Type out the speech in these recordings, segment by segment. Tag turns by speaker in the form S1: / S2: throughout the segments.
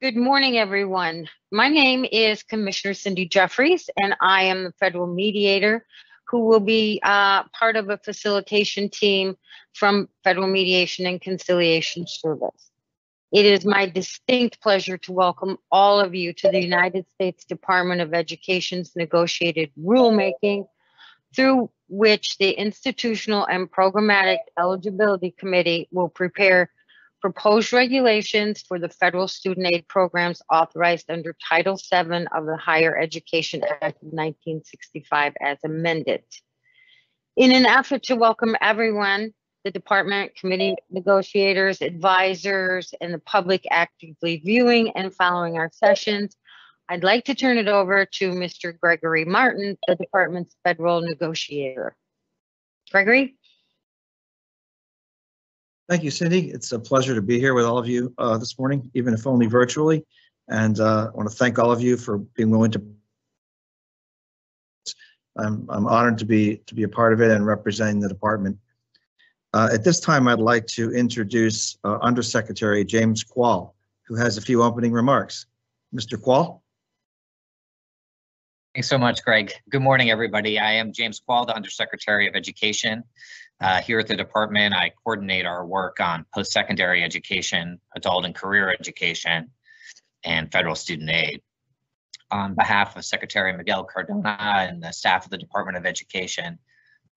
S1: Good morning, everyone. My name is Commissioner Cindy Jeffries, and I am the federal mediator who will be uh, part of a facilitation team from Federal Mediation and Conciliation Service. It is my distinct pleasure to welcome all of you to the United States Department of Education's negotiated rulemaking through which the Institutional and Programmatic Eligibility Committee will prepare proposed regulations for the federal student aid programs authorized under Title VII of the Higher Education Act of 1965 as amended. In an effort to welcome everyone, the department, committee negotiators, advisors, and the public actively viewing and following our sessions, I'd like to turn it over to Mr. Gregory Martin, the department's federal negotiator. Gregory?
S2: Thank you, Cindy. It's a pleasure to be here with all of you uh, this morning, even if only virtually. And uh, I want to thank all of you for being willing to. I'm, I'm honored to be to be a part of it and representing the department. Uh, at this time, I'd like to introduce uh, Undersecretary James Kvaal, who has a few opening remarks. Mr. Kvaal?
S3: Thanks so much, Greg. Good morning, everybody. I am James Kvaal, the Undersecretary of Education. Uh, here at the department, I coordinate our work on post-secondary education, adult and career education, and federal student aid. On behalf of Secretary Miguel Cardona and the staff of the Department of Education,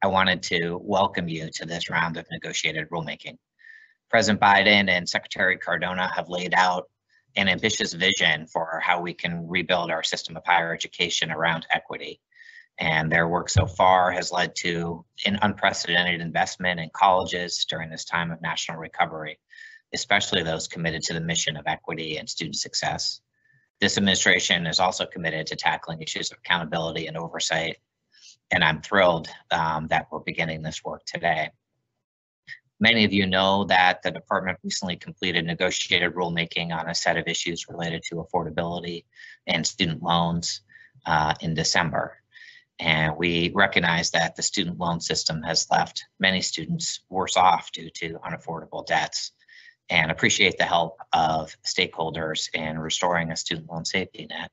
S3: I wanted to welcome you to this round of negotiated rulemaking. President Biden and Secretary Cardona have laid out an ambitious vision for how we can rebuild our system of higher education around equity. And their work so far has led to an unprecedented investment in colleges during this time of national recovery, especially those committed to the mission of equity and student success. This administration is also committed to tackling issues of accountability and oversight. And I'm thrilled um, that we're beginning this work today. Many of you know that the department recently completed negotiated rulemaking on a set of issues related to affordability and student loans uh, in December. And we recognize that the student loan system has left many students worse off due to unaffordable debts and appreciate the help of stakeholders in restoring a student loan safety net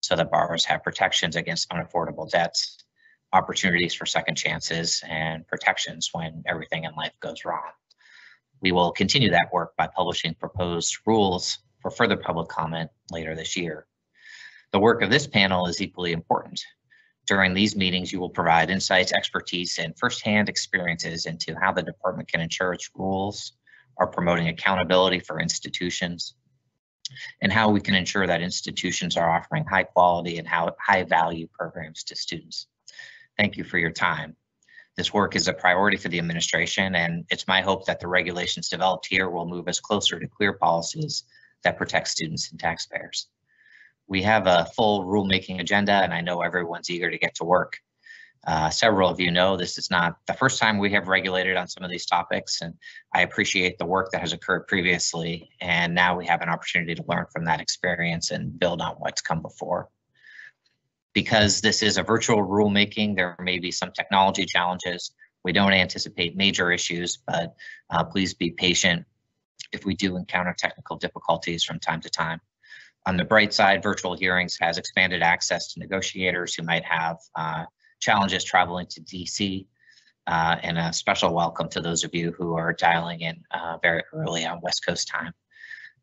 S3: so that borrowers have protections against unaffordable debts opportunities for second chances and protections when everything in life goes wrong. We will continue that work by publishing proposed rules for further public comment later this year. The work of this panel is equally important. During these meetings, you will provide insights, expertise, and firsthand experiences into how the department can ensure its rules are promoting accountability for institutions and how we can ensure that institutions are offering high quality and high value programs to students. Thank you for your time. This work is a priority for the administration, and it's my hope that the regulations developed here will move us closer to clear policies that protect students and taxpayers. We have a full rulemaking agenda, and I know everyone's eager to get to work. Uh, several of you know this is not the first time we have regulated on some of these topics, and I appreciate the work that has occurred previously, and now we have an opportunity to learn from that experience and build on what's come before because this is a virtual rulemaking, there may be some technology challenges. We don't anticipate major issues, but uh, please be patient if we do encounter technical difficulties from time to time. On the bright side, virtual hearings has expanded access to negotiators who might have uh, challenges traveling to DC. Uh, and a special welcome to those of you who are dialing in uh, very early on West Coast time.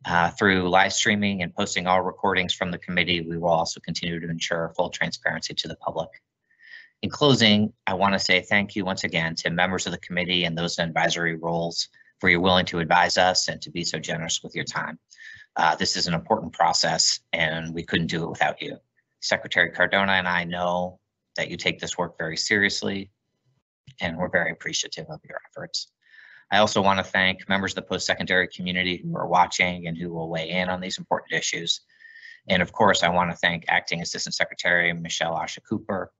S3: Uh, through live streaming and posting all recordings from the committee, we will also continue to ensure full transparency to the public. In closing, I want to say thank you once again to members of the committee and those in advisory roles for your willing to advise us and to be so generous with your time. Uh, this is an important process and we couldn't do it without you. Secretary Cardona and I know that you take this work very seriously and we're very appreciative of your efforts. I also want to thank members of the post-secondary community who are watching and who will weigh in on these important issues. And of course, I want to thank Acting Assistant Secretary Michelle Asha Cooper,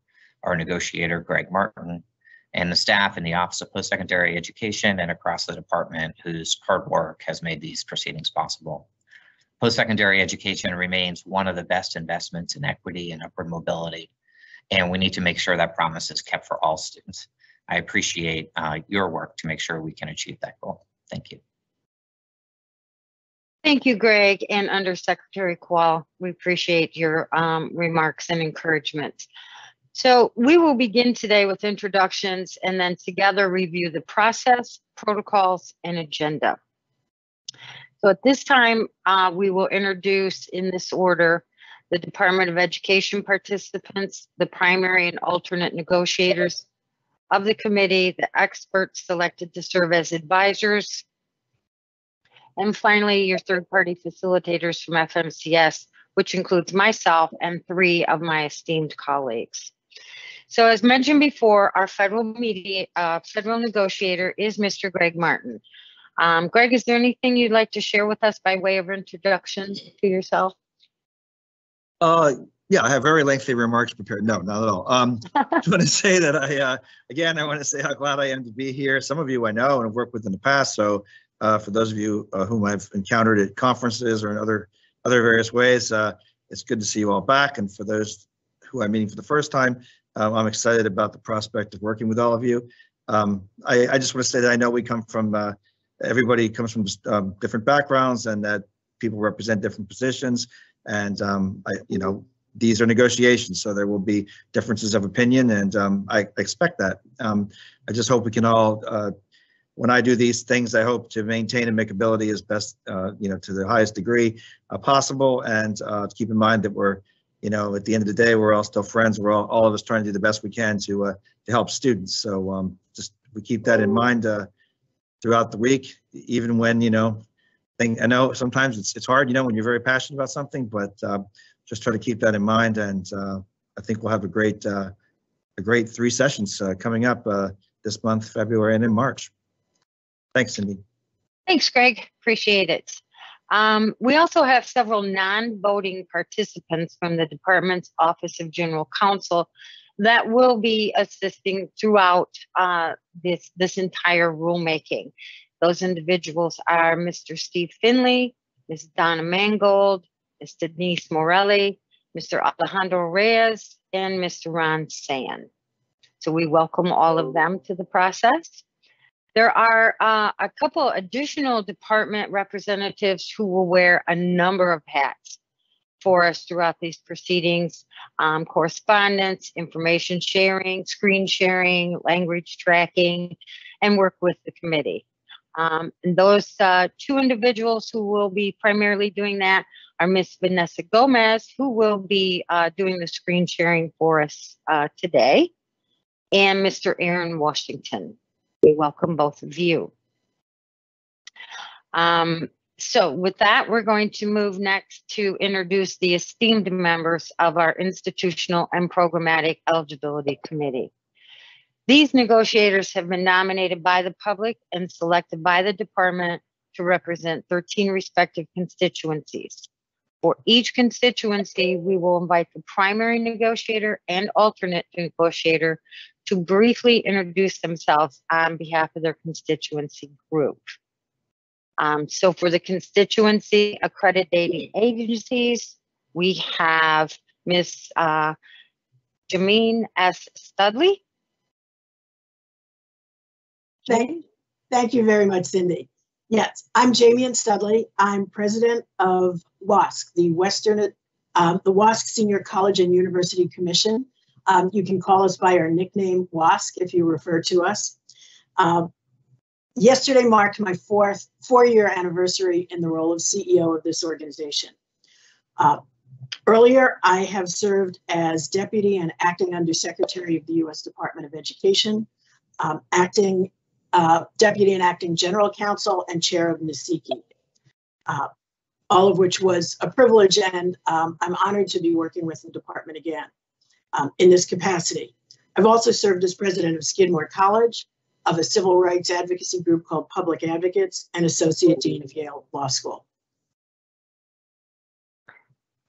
S3: our negotiator Greg Martin, and the staff in the Office of Post-Secondary Education and across the department whose hard work has made these proceedings possible. Post-secondary education remains one of the best investments in equity and upward mobility, and we need to make sure that promise is kept for all students. I appreciate uh, your work to make sure we can achieve that goal. Thank you.
S1: Thank you, Greg, and Undersecretary Kvaal. We appreciate your um, remarks and encouragement. So we will begin today with introductions and then together review the process, protocols, and agenda. So at this time, uh, we will introduce in this order the Department of Education participants, the primary and alternate negotiators of the committee, the experts selected to serve as advisors, and finally, your third-party facilitators from FMCS, which includes myself and three of my esteemed colleagues. So as mentioned before, our federal media, uh, federal negotiator is Mr. Greg Martin. Um, Greg, is there anything you'd like to share with us by way of introduction to yourself?
S4: Uh, yeah, I have very lengthy remarks prepared. No, not at all. Um, just want to say that I, uh, again, I want to say how glad I am to be here. Some of you I know and have worked with in the past. So uh, for those of you uh, whom I've encountered at conferences or in other other various ways, uh, it's good to see you all back. And for those who I'm meeting for the first time, um, I'm excited about the prospect of working with all of you. Um, I, I, just want to say that I know we come from uh, everybody comes from um, different backgrounds and that people represent different positions. And um, I, you know, these are negotiations, so there will be differences of opinion, and um, I expect that. Um, I just hope we can all, uh, when I do these things, I hope to maintain amicability as best, uh, you know, to the highest degree uh, possible, and uh, keep in mind that we're, you know, at the end of the day, we're all still friends. We're all, all of us trying to do the best we can to uh, to help students. So um, just we keep that in mind uh, throughout the week, even when you know thing. I know sometimes it's it's hard, you know, when you're very passionate about something, but uh, just try to keep that in mind. And uh, I think we'll have a great uh, a great three sessions uh, coming up uh, this month, February, and in March. Thanks, Cindy.
S1: Thanks, Greg. Appreciate it. Um, we also have several non-voting participants from the department's Office of General Counsel that will be assisting throughout uh, this this entire rulemaking. Those individuals are Mr. Steve Finley, Ms. Donna Mangold, Ms. Denise Morelli, Mr. Alejandro Reyes, and Mr. Ron Sand. So we welcome all of them to the process. There are uh, a couple additional department representatives who will wear a number of hats for us throughout these proceedings, um, correspondence, information sharing, screen sharing, language tracking, and work with the committee. Um, and those uh, two individuals who will be primarily doing that are Miss Vanessa Gomez, who will be uh, doing the screen sharing for us uh, today, and Mr. Aaron Washington. We welcome both of you. Um, so with that, we're going to move next to introduce the esteemed members of our Institutional and Programmatic Eligibility Committee. These negotiators have been nominated by the public and selected by the department to represent 13 respective constituencies. For each constituency, we will invite the primary negotiator and alternate negotiator to briefly introduce themselves on behalf of their constituency group. Um, so for the constituency accrediting agencies, we have Ms. Uh, Jamienne S. Studley.
S5: Thank, thank you very much, Cindy. Yes, I'm Jamienne Studley. I'm president of WASC, the Western, um, the WASC Senior College and University Commission. Um, you can call us by our nickname WASC if you refer to us. Um, yesterday marked my fourth four-year anniversary in the role of CEO of this organization. Uh, earlier, I have served as deputy and acting undersecretary of the U.S. Department of Education, um, acting uh, Deputy and Acting General Counsel, and Chair of NACIQI, uh, all of which was a privilege, and um, I'm honored to be working with the department again um, in this capacity. I've also served as president of Skidmore College, of a civil rights advocacy group called Public Advocates, and Associate Dean of Yale Law School.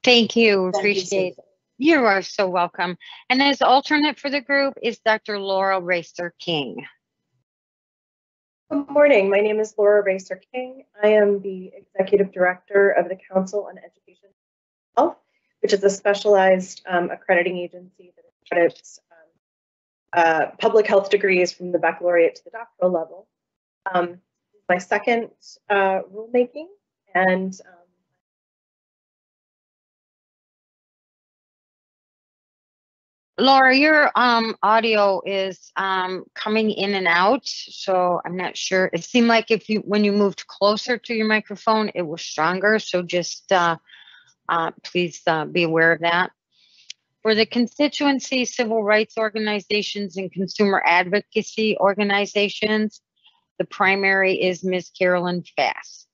S1: Thank you. Thank Appreciate it. You are so welcome. And as alternate for the group is Dr. Laura Rasar King.
S6: Good morning. My name is Laura Rasar King. I am the Executive Director of the Council on Education Health, which is a specialized um, accrediting agency that accredits uh, public health degrees from the baccalaureate to the doctoral level. Um, my second uh, rulemaking, And um,
S1: Laura, your um audio is um coming in and out, so I'm not sure. It seemed like if you, when you moved closer to your microphone, it was stronger, so just uh uh please uh be aware of that. For the constituency, civil rights organizations and consumer advocacy organizations, the primary is Ms. Carolyn Fast.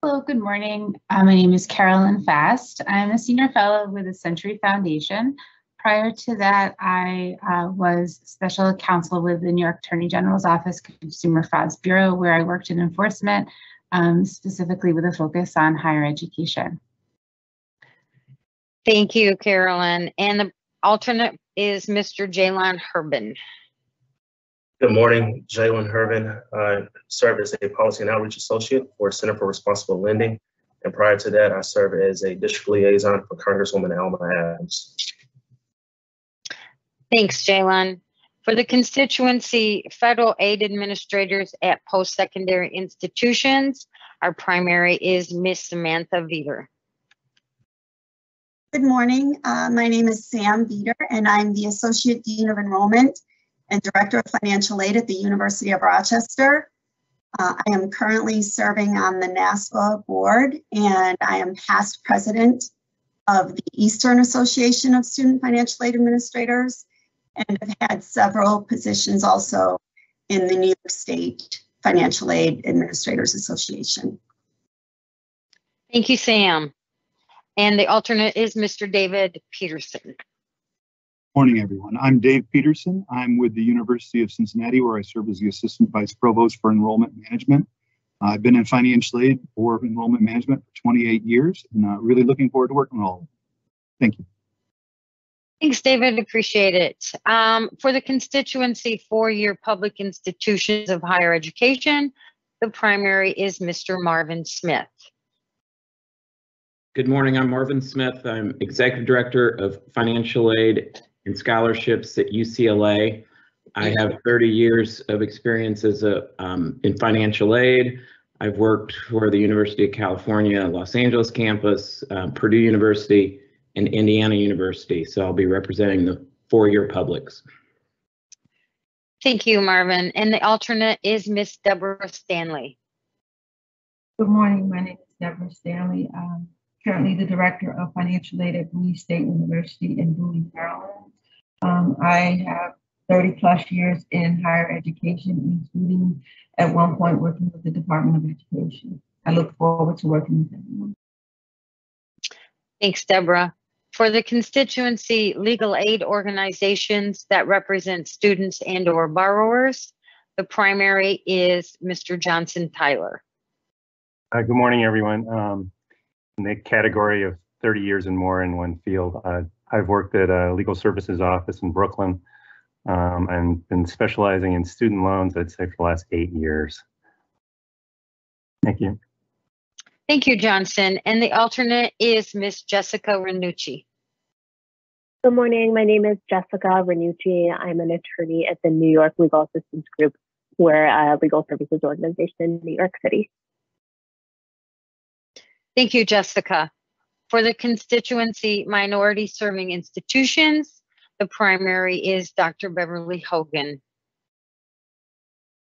S7: Hello, good morning. Uh, my name is Carolyn Fast. I'm a senior fellow with the Century Foundation. Prior to that, I uh, was special counsel with the New York Attorney General's Office Consumer Frauds Bureau, where I worked in enforcement, um, specifically with a focus on higher education.
S1: Thank you, Carolyn. And the alternate is Mr. Jalon Herbin.
S8: Good morning, Jalen Herbin. I serve as a policy and outreach associate for Center for Responsible Lending. And prior to that, I served as a district liaison for Congresswoman Alma Adams.
S1: Thanks, Jalen. For the constituency, federal aid administrators at post-secondary institutions, our primary is Miss Samantha Veeder.
S9: Good morning. Uh, my name is Sam Veeder, and I'm the Associate Dean of Enrollment and Director of Financial Aid at the University of Rochester. Uh, I am currently serving on the NASFAA board, and I am past president of the Eastern Association of Student Financial Aid Administrators, and have had several positions also in the New York State Financial Aid Administrators Association.
S1: Thank you, Sam. And the alternate is Mr. David Peterson.
S4: Morning, everyone. I'm Dave Peterson. I'm with the University of Cincinnati, where I serve as the Assistant Vice Provost for Enrollment Management. I've been in financial aid or enrollment management for 28 years and uh, really looking forward to working with all of them. Thank you.
S1: Thanks, David. Appreciate it. Um, for the constituency four-year public institutions of higher education, the primary is Mr. Marvin Smith.
S10: Good morning. I'm Marvin Smith. I'm Executive Director of Financial Aid and Scholarships at UCLA. I have 30 years of experience as a um, in financial aid. I've worked for the University of California, Los Angeles campus, uh, Purdue University, and Indiana University. So I'll be representing the four-year publics.
S1: Thank you, Marvin. And the alternate is Miss Deborah Stanley.
S11: Good morning. My name is Deborah Stanley. I'm currently the Director of Financial Aid at Bowie State University in Bowie, Maryland. Um, I have 30 plus years in higher education, including at one point working with the Department of Education. I look forward to working with everyone.
S1: Thanks, Deborah. For the constituency legal aid organizations that represent students and or borrowers, the primary is Mr. Johnson Tyler.
S12: Uh, good morning, everyone. Um, in the category of 30 years and more in one field, uh, I've worked at a legal services office in Brooklyn um, and been specializing in student loans, I'd say, for the last eight years. Thank you.
S1: Thank you, Johnson. And the alternate is Miss Jessica Ranucci.
S13: Good morning. My name is Jessica Ranucci. I'm an attorney at the New York Legal Assistance Group. We're a legal services organization in New York City.
S1: Thank you, Jessica. For the constituency minority serving institutions, the primary is Dr. Beverly Hogan.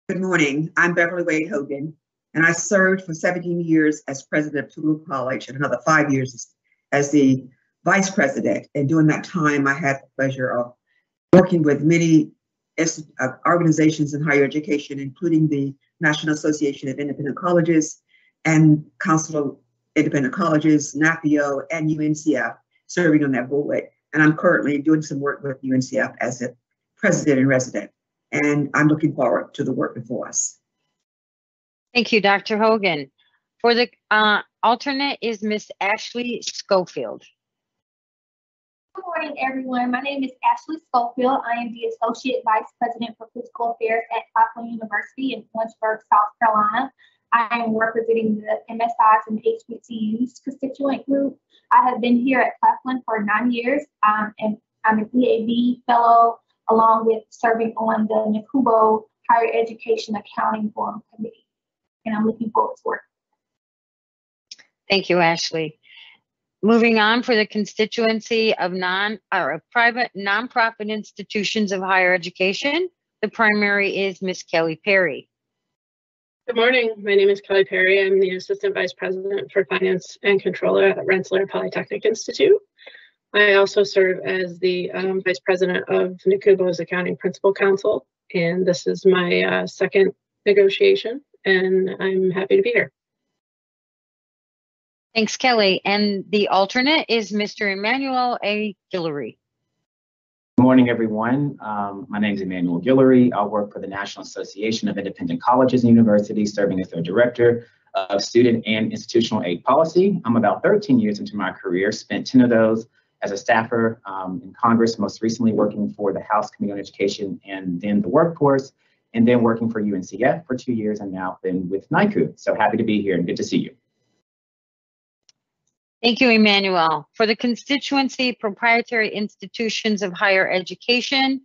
S14: Good morning. I'm Beverly Wade Hogan, and I served for 17 years as president of Tougaloo College and another five years as the vice president. And during that time, I had the pleasure of working with many uh, organizations in higher education, including the National Association of Independent Colleges and Council of Independent Colleges, NAFEO, and UNCF, serving on that board. And I'm currently doing some work with UNCF as a president and resident. And I'm looking forward to the work before us.
S1: Thank you, Dr. Hogan. For the uh, alternate is Miss Ashley Schofield.
S15: Good morning, everyone. My name is Ashley Schofield. I am the Associate Vice President for Physical Affairs at Claflin University in Lynchburg, South Carolina. I am representing the MSIs and HBCUs constituent group. I have been here at Claflin for nine years, um, and I'm an EAB fellow, along with serving on the NACUBO Higher Education Accounting Forum Committee. And I'm looking forward to work.
S1: Thank you, Ashley. Moving on for the constituency of non, or private nonprofit institutions of higher education, the primary is Miss Kelly Perry.
S16: Good morning. My name is Kelly Perry. I'm the Assistant Vice President for Finance and Controller at Rensselaer Polytechnic Institute. I also serve as the um, Vice President of NACUBO's Accounting Principal Council, and this is my uh, second negotiation, and I'm happy to be here.
S1: Thanks, Kelly. And the alternate is Mr. Emmanuel A. Guillory.
S17: Good morning, everyone. Um, my name is Emmanuel Guillory. I work for the National Association of Independent Colleges and Universities, serving as their Director of Student and Institutional Aid Policy. I'm about 13 years into my career, spent 10 of those as a staffer um, in Congress, most recently working for the House Committee on Education and then the workforce, and then working for UNCF for two years and now been with NAICU. So happy to be here and good to see you.
S1: Thank you, Emmanuel. For the constituency proprietary institutions of higher education,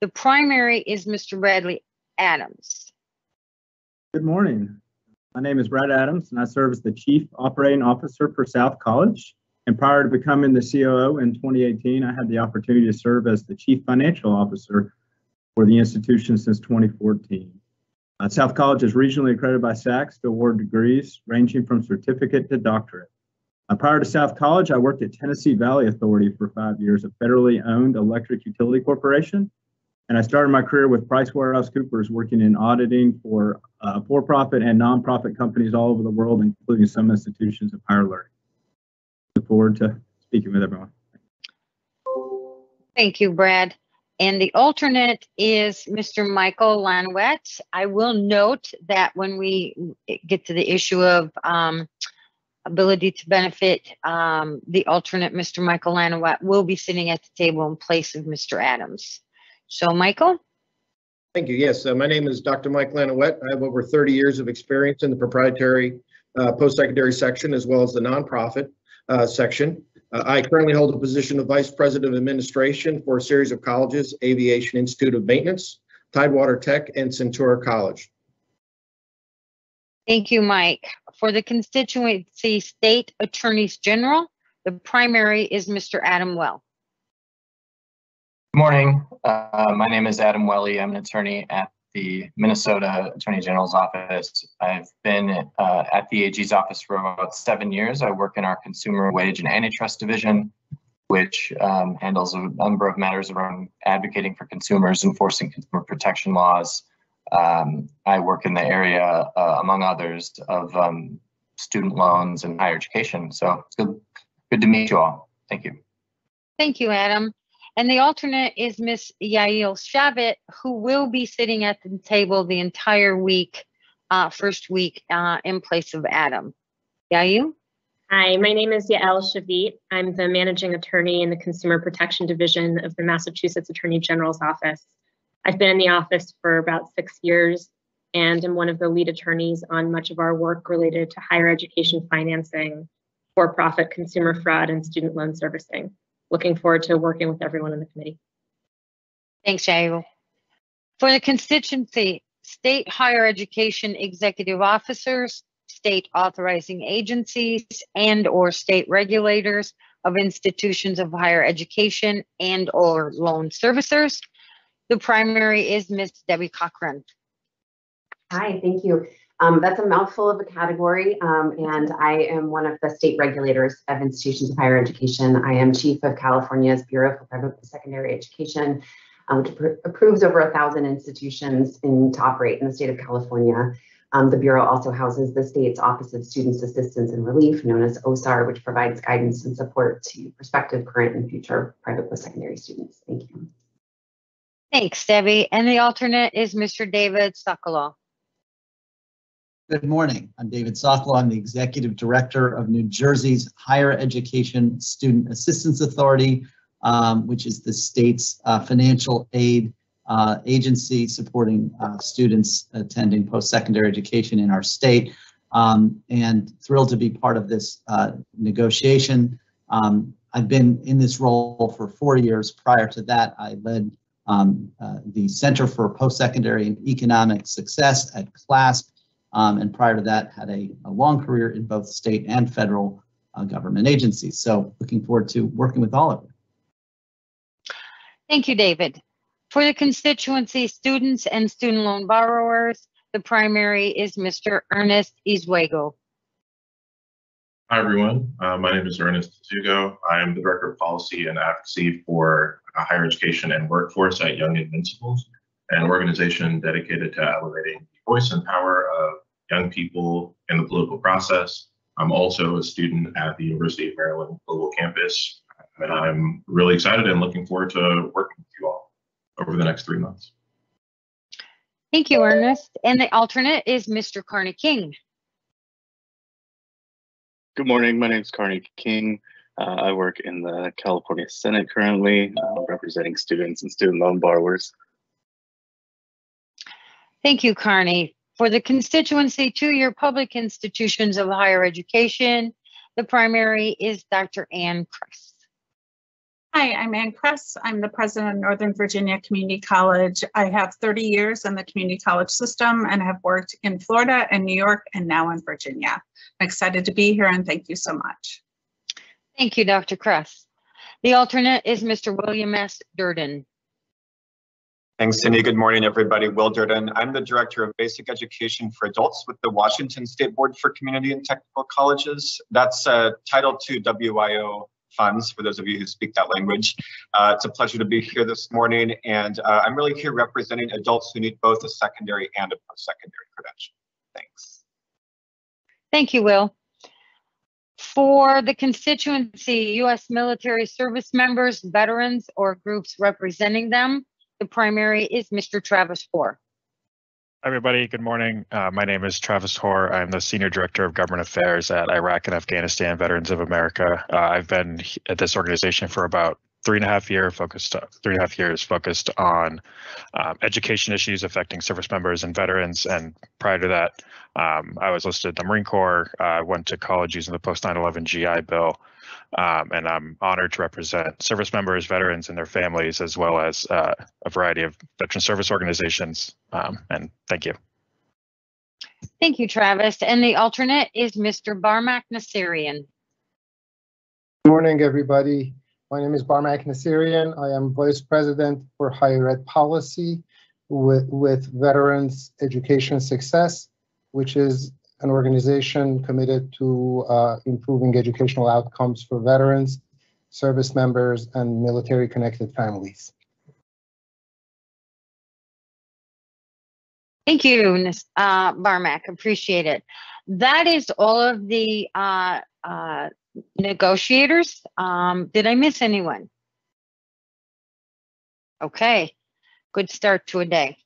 S1: the primary is Mr. Bradley Adams.
S18: Good morning. My name is Brad Adams, and I serve as the Chief Operating Officer for South College. And prior to becoming the COO in 2018, I had the opportunity to serve as the Chief Financial Officer for the institution since 2014. Uh, South College is regionally accredited by SACS to award degrees ranging from certificate to doctorate. Uh, prior to South College, I worked at Tennessee Valley Authority for five years, a federally owned electric utility corporation. And I started my career with PricewaterhouseCoopers, working in auditing for uh, for-profit and nonprofit companies all over the world, including some institutions of higher learning. Look forward to speaking with everyone.
S1: Thank you, Brad. And the alternate is Mr. Michael Lanouette. I will note that when we get to the issue of um, ability to benefit, um, the alternate, Mr. Michael Lanouette, will be sitting at the table in place of Mr. Adams. So, Michael?
S19: Thank you. Yes, uh, my name is Dr. Mike Lanouette. I have over 30 years of experience in the proprietary uh, post-secondary section as well as the nonprofit uh, section. Uh, I currently hold a position of Vice President of Administration for a series of colleges, Aviation Institute of Maintenance, Tidewater Tech, and Centura College.
S1: Thank you, Mike. For the constituency state attorneys general, the primary is Mr. Adam Welle.
S20: Good morning. Uh, my name is Adam Welle. I'm an attorney at the Minnesota Attorney General's office. I've been uh, at the AG's office for about seven years. I work in our consumer wage and antitrust division, which um, handles a number of matters around advocating for consumers, enforcing consumer protection laws, um, I work in the area, uh, among others, of um, student loans and higher education. So it's good, good to meet you all. Thank you.
S1: Thank you, Adam. And the alternate is Miss Yael Shavit, who will be sitting at the table the entire week, uh, first week uh, in place of Adam. Yael?
S21: Hi, my name is Yael Shavit. I'm the managing attorney in the Consumer Protection Division of the Massachusetts Attorney General's Office. I've been in the office for about six years and am one of the lead attorneys on much of our work related to higher education financing, for profit consumer fraud, and student loan servicing. Looking forward to working with everyone in the committee.
S1: Thanks, Yael. For the constituency, state higher education executive officers, state authorizing agencies, and or state regulators of institutions of higher education and or loan servicers, the primary is Miss Debbie Cochran.
S22: Hi, thank you. Um, that's a mouthful of a category, um, and I am one of the state regulators of institutions of higher education. I am chief of California's Bureau for Private Secondary Education, um, which approves over a thousand institutions in to operate in the state of California. Um, the Bureau also houses the state's Office of Students Assistance and Relief, known as OSAR, which provides guidance and support to prospective, current, and future private post-secondary students. Thank you.
S1: Thanks, Debbie. And the alternate is Mr. David Socolow.
S23: Good morning. I'm David Socolow. I'm the Executive Director of New Jersey's Higher Education Student Assistance Authority, um, which is the state's uh, financial aid uh, agency supporting uh, students attending post-secondary education in our state. Um, and thrilled to be part of this uh, negotiation. Um, I've been in this role for four years. Prior to that, I led um, uh, the Center for Post-Secondary and Economic Success at CLASP, Um, and prior to that, had a, a long career in both state and federal uh, government agencies. So looking forward to working with all of you.
S1: Thank you, David. For the constituency students and student loan borrowers, the primary is Mr. Ernest Ezeugo.
S24: Hi, everyone. Uh, my name is Ernest Ezeugo. I am the Director of Policy and Advocacy for Higher Education and Workforce at Young Invincibles, an organization dedicated to elevating the voice and power of young people in the political process. I'm also a student at the University of Maryland Global Campus, and I'm really excited and looking forward to working with you all over the next three months.
S1: Thank you, Ernest. And the alternate is Mr. Carney King.
S25: Good morning. My name is Carney King. Uh, I work in the California Senate currently, uh, representing students and student loan borrowers.
S1: Thank you, Carney. For the constituency two-year public institutions of higher education, the primary is Dr. Ann Kress.
S26: Hi, I'm Ann Kress. I'm the president of Northern Virginia Community College. I have 30 years in the community college system and have worked in Florida and New York and now in Virginia. I'm excited to be here and thank you so much.
S1: Thank you, Dr. Kress. The alternate is Mr. William S. Durden.
S27: Thanks, Cindy. Good morning, everybody. Will Durden. I'm the Director of Basic Education for Adults with the Washington State Board for Community and Technical Colleges. That's uh, Title II WIOA funds, for those of you who speak that language. Uh, it's a pleasure to be here this morning, and uh, I'm really here representing adults who need both a secondary and a post-secondary credential. Thanks.
S1: Thank you, Will. For the constituency, U.S. military service members, veterans, or groups representing them, the primary is Mr. Travis Horr.
S28: Everybody, good morning. Uh, my name is Travis Horr. I'm the Senior Director of Government Affairs at Iraq and Afghanistan Veterans of America. Uh, I've been at this organization for about three and a half year focused three and a half years focused on um, education issues affecting service members and veterans. And prior to that, um, I was listed in the Marine Corps. I uh, went to college using the post 9/11 GI Bill, um, and I'm honored to represent service members, veterans, and their families, as well as uh, a variety of veteran service organizations. Um, and thank you.
S1: Thank you, Travis. And the alternate is Mr. Barmak Nassirian.
S29: Good morning, everybody. My name is Barmak Nassirian. I am Vice President for Higher Ed Policy with, with Veterans Education Success, which is an organization committed to uh, improving educational outcomes for veterans, service members, and military connected families.
S1: Thank you, uh. Appreciate it. That is all of the uh, uh, negotiators. Um, did I miss anyone? Okay, good start to a day.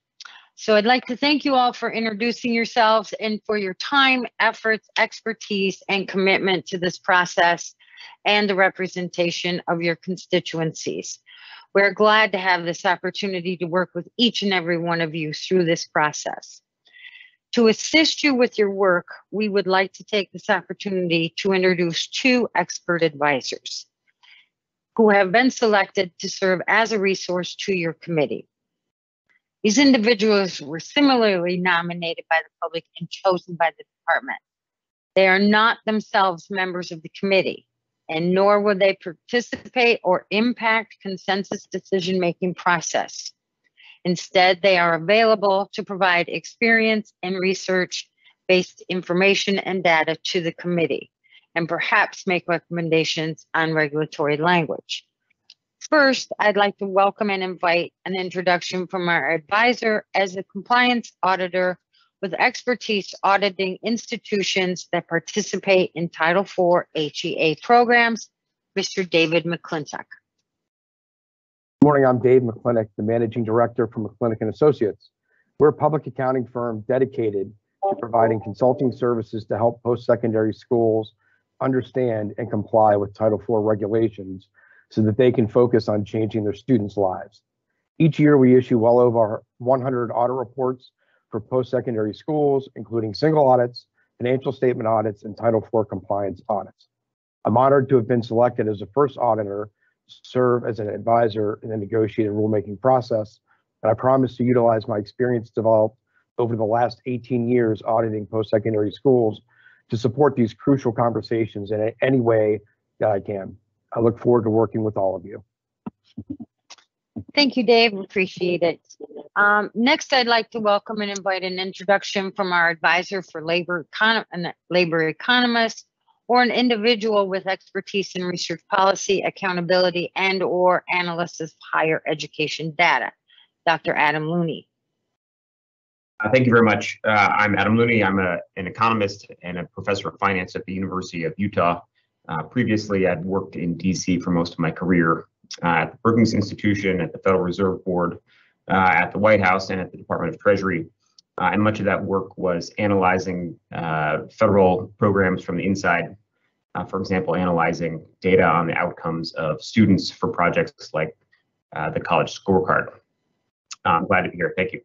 S1: So I'd like to thank you all for introducing yourselves and for your time, efforts, expertise, and commitment to this process and the representation of your constituencies. We're glad to have this opportunity to work with each and every one of you through this process. To assist you with your work, we would like to take this opportunity to introduce two expert advisors who have been selected to serve as a resource to your committee. These individuals were similarly nominated by the public and chosen by the department. They are not themselves members of the committee, and nor will they participate or impact consensus decision-making process. Instead, they are available to provide experience and research-based information and data to the committee, and perhaps make recommendations on regulatory language. First, I'd like to welcome and invite an introduction from our advisor as a compliance auditor with expertise auditing institutions that participate in Title IV HEA programs, Mr. David McClintock.
S30: Good morning, I'm Dave McClintock, the Managing Director for McClintock and Associates. We're a public accounting firm dedicated to providing consulting services to help post-secondary schools understand and comply with Title IV regulations so that they can focus on changing their students' lives. Each year, we issue well over 100 audit reports for post-secondary schools, including single audits, financial statement audits, and Title IV compliance audits. I'm honored to have been selected as the first auditor to serve as an advisor in the negotiated rulemaking process, and I promise to utilize my experience developed over the last 18 years auditing post-secondary schools to support these crucial conversations in any way that I can. I look forward to working with all of you.
S1: Thank you, Dave. Appreciate it. Um, next, I'd like to welcome and invite an introduction from our advisor for labor econ, labor economist or an individual with expertise in research policy, accountability, and or analysis of higher education data. Dr. Adam Looney.
S31: Uh, Thank you very much. Uh, I'm Adam Looney. I'm a, an economist and a professor of finance at the University of Utah. Uh, previously, I'd worked in DC for most of my career uh, at the Brookings Institution, at the Federal Reserve Board, uh, at the White House, and at the Department of Treasury. Uh, and much of that work was analyzing uh, federal programs from the inside. Uh, for example, analyzing data on the outcomes of students for projects like uh, the college scorecard. Uh, I'm glad to be here. Thank you.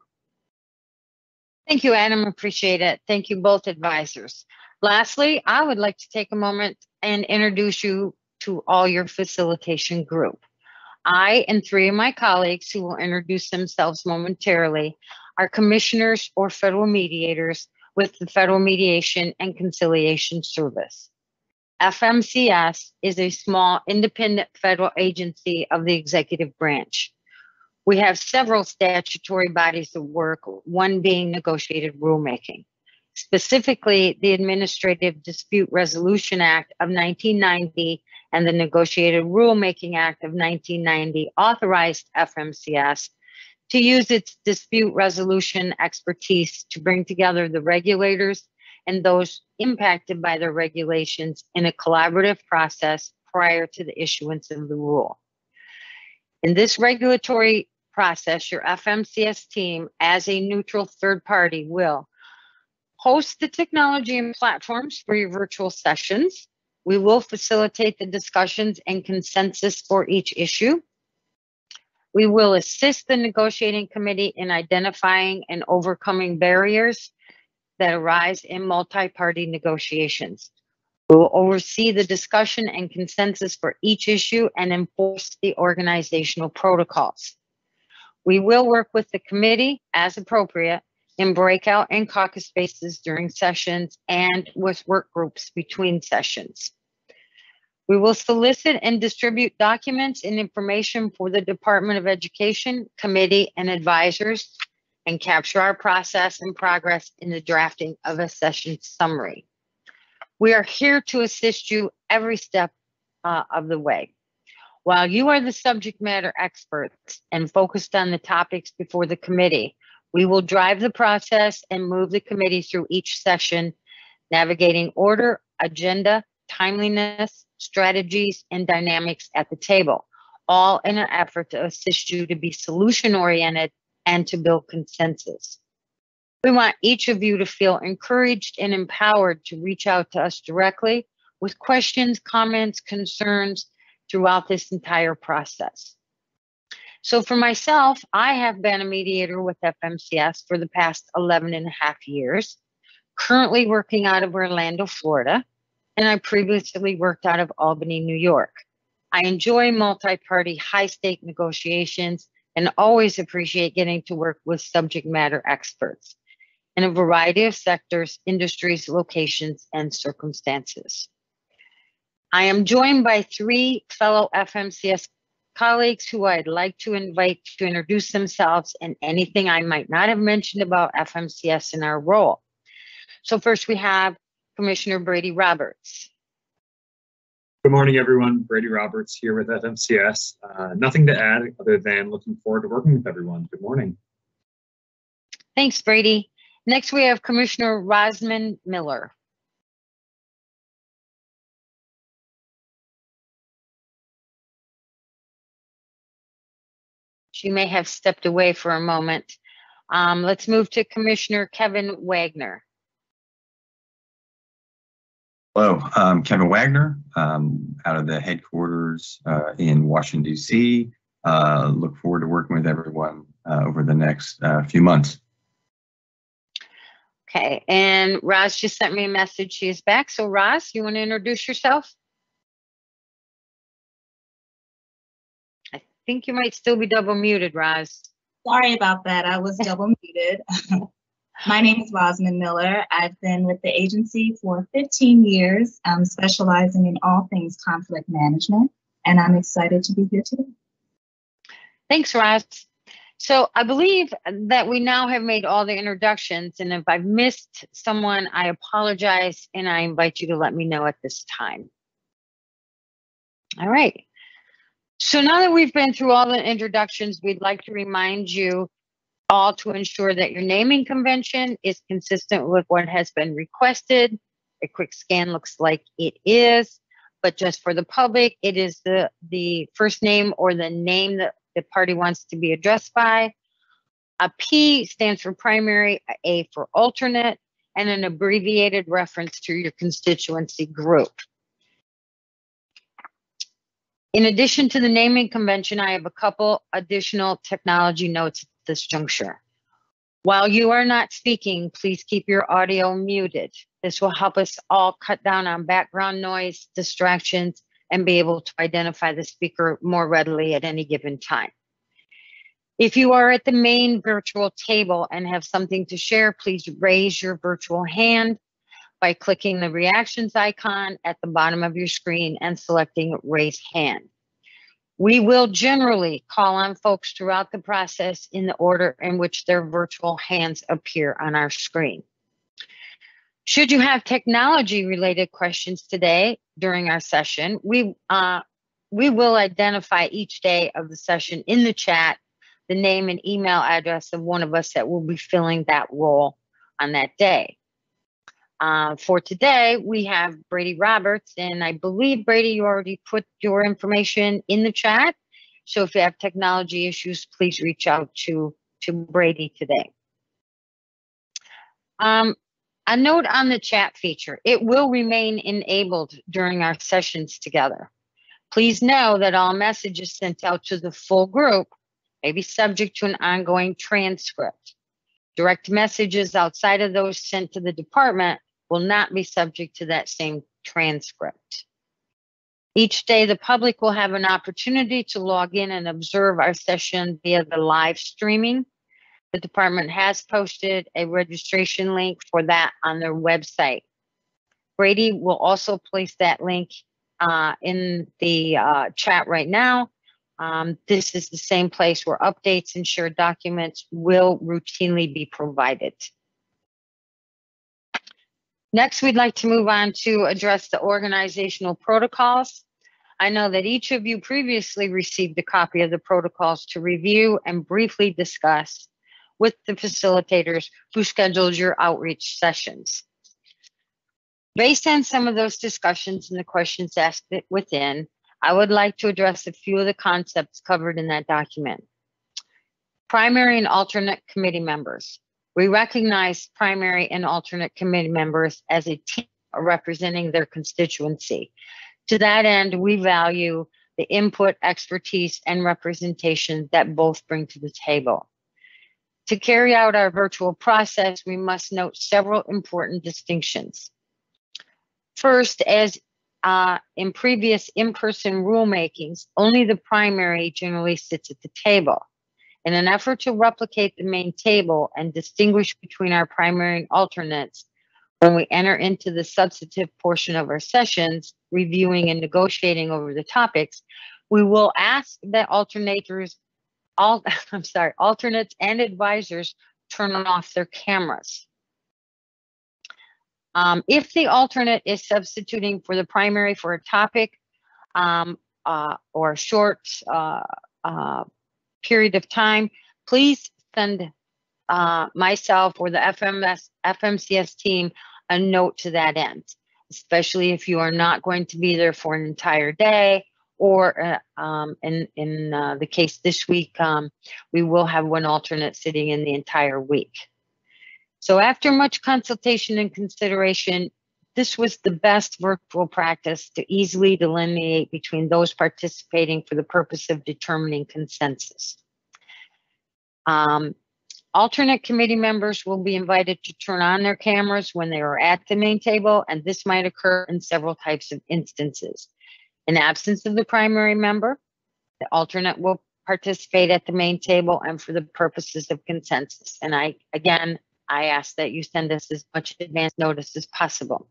S1: Thank you, Adam. Appreciate it. Thank you, both advisors. Lastly, I would like to take a moment and introduce you to all your facilitation group. I and three of my colleagues who will introduce themselves momentarily are commissioners or federal mediators with the Federal Mediation and Conciliation Service. FMCS is a small independent federal agency of the executive branch. We have several statutory bodies of work, one being negotiated rulemaking. Specifically, the Administrative Dispute Resolution Act of 1990 and the Negotiated Rulemaking Act of 1990 authorized FMCS to use its dispute resolution expertise to bring together the regulators and those impacted by the regulations in a collaborative process prior to the issuance of the rule. In this regulatory process, your FMCS team, as a neutral third party, will host the technology and platforms for your virtual sessions. We will facilitate the discussions and consensus for each issue. We will assist the negotiating committee in identifying and overcoming barriers that arise in multi-party negotiations. We will oversee the discussion and consensus for each issue and enforce the organizational protocols. We will work with the committee as appropriate in breakout and caucus spaces during sessions and with work groups between sessions. We will solicit and distribute documents and information for the Department of Education, committee, and advisors, and capture our process and progress in the drafting of a session summary. We are here to assist you every step uh, of the way. While you are the subject matter experts and focused on the topics before the committee, we will drive the process and move the committee through each session, navigating order, agenda, timeliness, strategies, and dynamics at the table, all in an effort to assist you to be solution oriented and to build consensus. We want each of you to feel encouraged and empowered to reach out to us directly with questions, comments, concerns throughout this entire process. So for myself, I have been a mediator with FMCS for the past 11 and a half years, currently working out of Orlando, Florida, and I previously worked out of Albany, New York. I enjoy multi-party high-stake negotiations and always appreciate getting to work with subject matter experts in a variety of sectors, industries, locations, and circumstances. I am joined by three fellow FMCS colleagues who I'd like to invite to introduce themselves and anything I might not have mentioned about FMCS in our role. So first we have Commissioner Brady Roberts.
S32: Good morning, everyone. Brady Roberts here with FMCS. Uh, nothing to add other than looking forward to working with everyone. Good morning.
S1: Thanks, Brady. Next, we have Commissioner Rosamond Miller. She may have stepped away for a moment. Um, let's move to Commissioner Kevin Wagner.
S33: Hello, I'm Kevin Wagner, um, out of the headquarters uh, in Washington, D.C. Uh, look forward to working with everyone uh, over the next uh, few months.
S1: Okay, and Roz just sent me a message. She is back. So, Roz, you want to introduce yourself? I think you might still be double muted, Roz.
S34: Sorry about that. I was double muted. My name is Rosamond Miller. I've been with the agency for 15 years, um, specializing in all things conflict management, and I'm excited to be here today.
S1: Thanks, Roz. So I believe that we now have made all the introductions, and if I've missed someone, I apologize, and I invite you to let me know at this time. All right. So now that we've been through all the introductions, we'd like to remind you all to ensure that your naming convention is consistent with what has been requested. A quick scan looks like it is, but just for the public, it is the, the first name or the name that the party wants to be addressed by. A P stands for primary, a for alternate, and an abbreviated reference to your constituency group. In addition to the naming convention, I have a couple additional technology notes this juncture. While you are not speaking, please keep your audio muted. This will help us all cut down on background noise, distractions, and be able to identify the speaker more readily at any given time. If you are at the main virtual table and have something to share, please raise your virtual hand by clicking the reactions icon at the bottom of your screen and selecting raise hand. We will generally call on folks throughout the process in the order in which their virtual hands appear on our screen. Should you have technology related questions today during our session, we, uh, we will identify each day of the session in the chat, the name and email address of one of us that will be filling that role on that day. Uh, for today, we have Brady Roberts, and I believe, Brady, you already put your information in the chat. So if you have technology issues, please reach out to, to Brady today. Um, a note on the chat feature, it will remain enabled during our sessions together. Please know that all messages sent out to the full group may be subject to an ongoing transcript. Direct messages outside of those sent to the department will not be subject to that same transcript. Each day, the public will have an opportunity to log in and observe our session via the live streaming the department has posted a registration link for that on their website. Brady will also place that link uh, in the uh, chat right now. Um, this is the same place where updates and shared documents will routinely be provided. Next, we'd like to move on to address the organizational protocols. I know that each of you previously received a copy of the protocols to review and briefly discuss with the facilitators who scheduled your outreach sessions. Based on some of those discussions and the questions asked within, I would like to address a few of the concepts covered in that document. Primary and alternate committee members. We recognize primary and alternate committee members as a team representing their constituency. To that end, we value the input, expertise, and representation that both bring to the table. To carry out our virtual process, we must note several important distinctions. First, as uh, in previous in-person rulemakings, only the primary generally sits at the table. In an effort to replicate the main table and distinguish between our primary and alternates, when we enter into the substantive portion of our sessions, reviewing and negotiating over the topics, we will ask that alternators all, I'm sorry, alternates and advisors turn off their cameras. Um, if the alternate is substituting for the primary for a topic um, uh, or short uh, uh, period of time, please send uh, myself or the FMS, FMCS team a note to that end, especially if you are not going to be there for an entire day or uh, um, in, in uh, the case this week, um, we will have one alternate sitting in the entire week. So after much consultation and consideration, this was the best virtual practice to easily delineate between those participating for the purpose of determining consensus. Um, alternate committee members will be invited to turn on their cameras when they are at the main table, and this might occur in several types of instances. In absence of the primary member, the alternate will participate at the main table and for the purposes of consensus. And I, again, I ask that you send us as much advance notice as possible.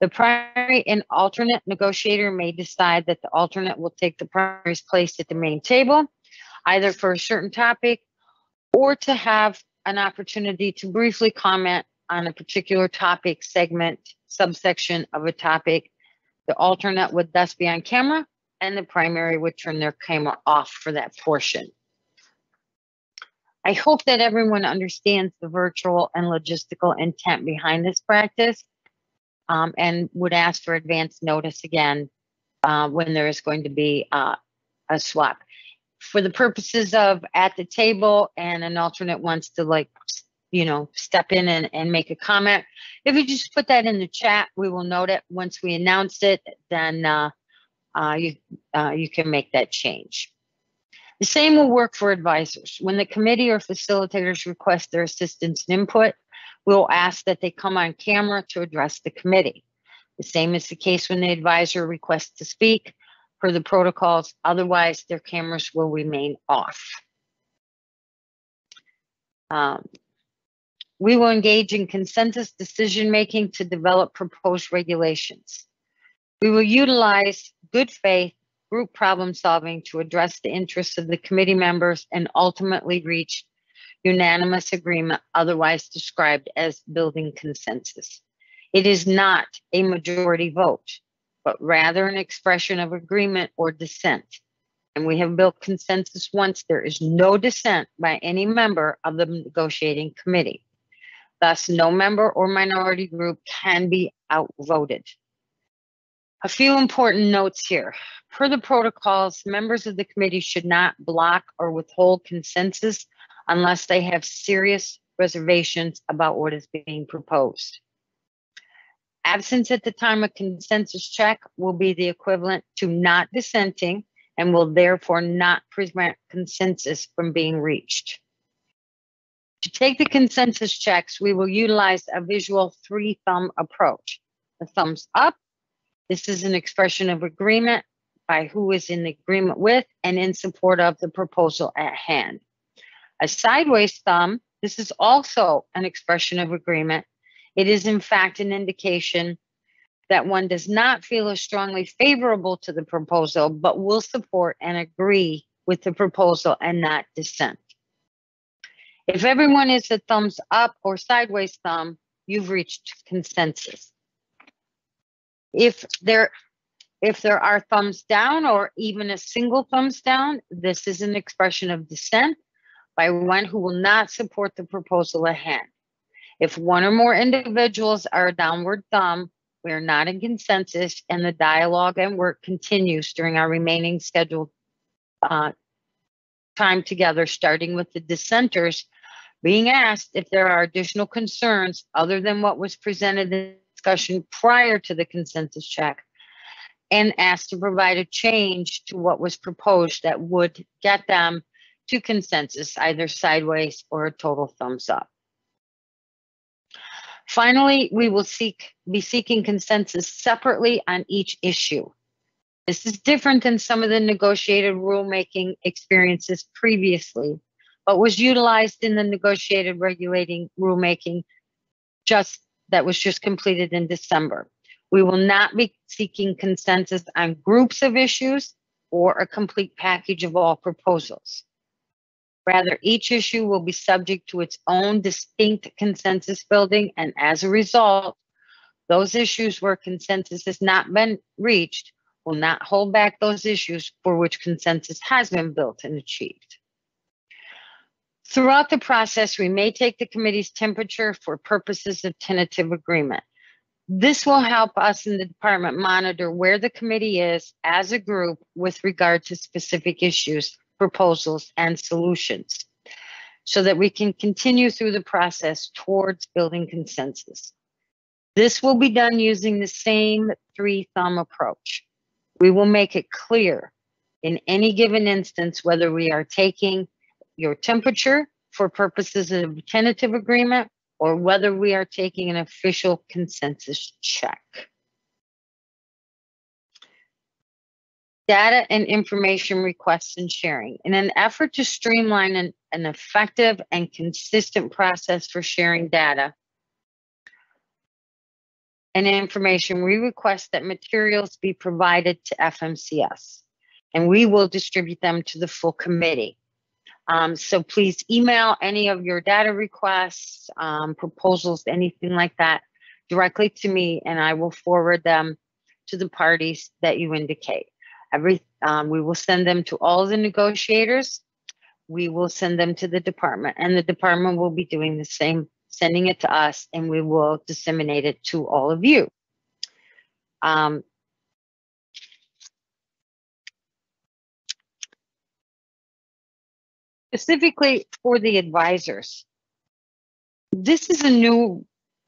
S1: The primary and alternate negotiator may decide that the alternate will take the primary's place at the main table, either for a certain topic or to have an opportunity to briefly comment on a particular topic, segment, subsection of a topic. The alternate would thus be on camera and the primary would turn their camera off for that portion. I hope that everyone understands the virtual and logistical intent behind this practice um, and would ask for advance notice again uh, when there is going to be uh, a swap. For the purposes of at the table and an alternate wants to like, you know, step in and, and make a comment, if you just put that in the chat, we will note it. Once we announce it, then uh, uh, you, uh, you can make that change. The same will work for advisors. When the committee or facilitators request their assistance and input, we'll ask that they come on camera to address the committee. The same is the case when the advisor requests to speak per the protocols. Otherwise, their cameras will remain off. Um, we will engage in consensus decision-making to develop proposed regulations. We will utilize good faith group problem solving to address the interests of the committee members and ultimately reach unanimous agreement, otherwise described as building consensus. It is not a majority vote, but rather an expression of agreement or dissent. And we have built consensus once there is no dissent by any member of the negotiating committee. Thus, no member or minority group can be outvoted. A few important notes here. Per the protocols, members of the committee should not block or withhold consensus unless they have serious reservations about what is being proposed. Absence at the time of consensus check will be the equivalent to not dissenting and will therefore not prevent consensus from being reached. To take the consensus checks, we will utilize a visual three thumb approach. The thumbs up, this is an expression of agreement by who is in agreement with and in support of the proposal at hand. A sideways thumb, this is also an expression of agreement. It is in fact an indication that one does not feel as strongly favorable to the proposal, but will support and agree with the proposal and not dissent. If everyone is a thumbs up or sideways thumb, you've reached consensus. If there if there are thumbs down or even a single thumbs down, this is an expression of dissent by one who will not support the proposal at hand. If one or more individuals are downward thumb, we are not in consensus and the dialogue and work continues during our remaining scheduled uh, time together, starting with the dissenters being asked if there are additional concerns other than what was presented in discussion prior to the consensus check and asked to provide a change to what was proposed that would get them to consensus, either sideways or a total thumbs up. Finally, we will seek be seeking consensus separately on each issue. This is different than some of the negotiated rulemaking experiences previously, but was utilized in the negotiated regulating rulemaking just that was just completed in December. We will not be seeking consensus on groups of issues or a complete package of all proposals. Rather, each issue will be subject to its own distinct consensus building, and as a result, those issues where consensus has not been reached will not hold back those issues for which consensus has been built and achieved. Throughout the process, we may take the committee's temperature for purposes of tentative agreement. This will help us in the department monitor where the committee is as a group with regard to specific issues proposals and solutions so that we can continue through the process towards building consensus. This will be done using the same three thumb approach. We will make it clear in any given instance whether we are taking your temperature for purposes of tentative agreement or whether we are taking an official consensus check. Data and information requests and sharing. In an effort to streamline and an effective and consistent process for sharing data and information, we request that materials be provided to FMCS and we will distribute them to the full committee. Um, so please email any of your data requests, um, proposals, anything like that directly to me and I will forward them to the parties that you indicate. Every, um, we will send them to all the negotiators. We will send them to the department and the department will be doing the same, sending it to us and we will disseminate it to all of you. Um, specifically for the advisors. This is a new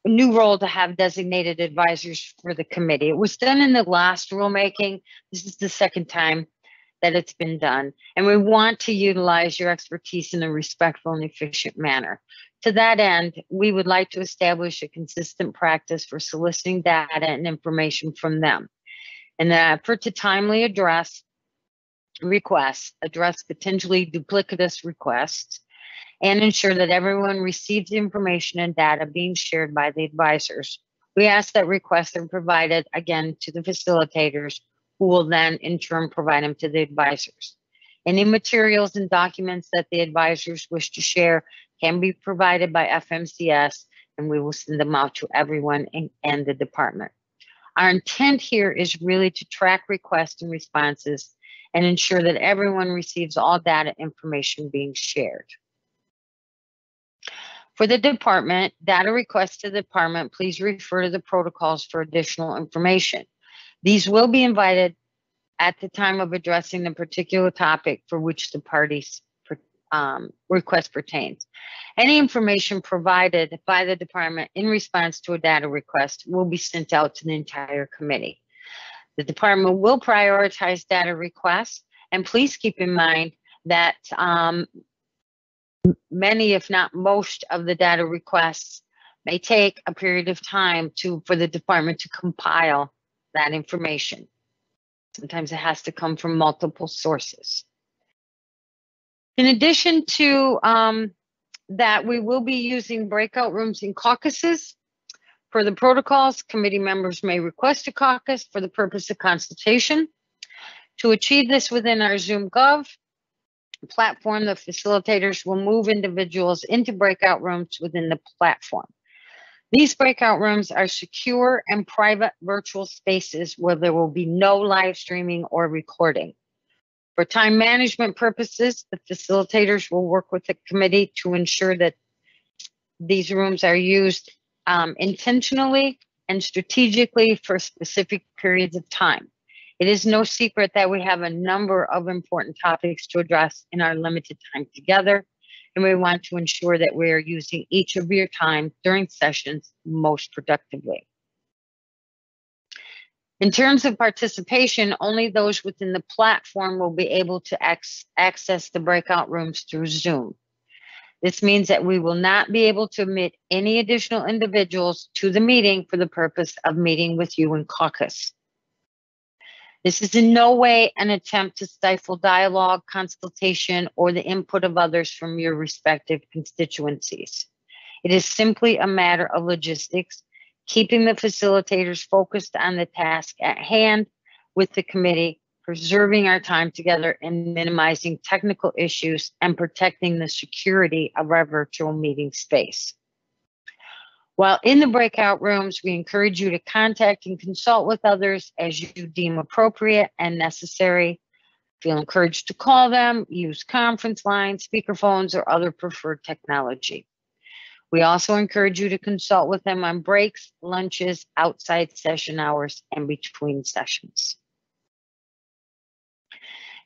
S1: new role to have designated advisors for the committee. It was done in the last rulemaking. This is the second time that it's been done. And we want to utilize your expertise in a respectful and efficient manner. To that end, we would like to establish a consistent practice for soliciting data and information from them. In the effort to timely address requests, address potentially duplicitous requests, and ensure that everyone receives information and data being shared by the advisors. We ask that requests are provided again to the facilitators who will then in turn provide them to the advisors. Any materials and documents that the advisors wish to share can be provided by FMCS and we will send them out to everyone in, and the department. Our intent here is really to track requests and responses and ensure that everyone receives all data information being shared. For the department, data requests to the department, please refer to the protocols for additional information. These will be invited at the time of addressing the particular topic for which the party's um, request pertains. Any information provided by the department in response to a data request will be sent out to the entire committee. The department will prioritize data requests and please keep in mind that um, many, if not most, of the data requests may take a period of time to for the department to compile that information. Sometimes it has to come from multiple sources. In addition to um, that, we will be using breakout rooms in caucuses. For the protocols, committee members may request a caucus for the purpose of consultation. To achieve this within our Zoom Gov, platform, the facilitators will move individuals into breakout rooms within the platform. These breakout rooms are secure and private virtual spaces where there will be no live streaming or recording. For time management purposes, the facilitators will work with the committee to ensure that these rooms are used um, intentionally and strategically for specific periods of time. It is no secret that we have a number of important topics to address in our limited time together, and we want to ensure that we are using each of your time during sessions most productively. In terms of participation, only those within the platform will be able to access the breakout rooms through Zoom. This means that we will not be able to admit any additional individuals to the meeting for the purpose of meeting with you in caucus. This is in no way an attempt to stifle dialogue, consultation, or the input of others from your respective constituencies. It is simply a matter of logistics, keeping the facilitators focused on the task at hand with the committee, preserving our time together and minimizing technical issues and protecting the security of our virtual meeting space. While in the breakout rooms, we encourage you to contact and consult with others as you deem appropriate and necessary. Feel encouraged to call them, use conference lines, speakerphones, or other preferred technology. We also encourage you to consult with them on breaks, lunches, outside session hours, and between sessions.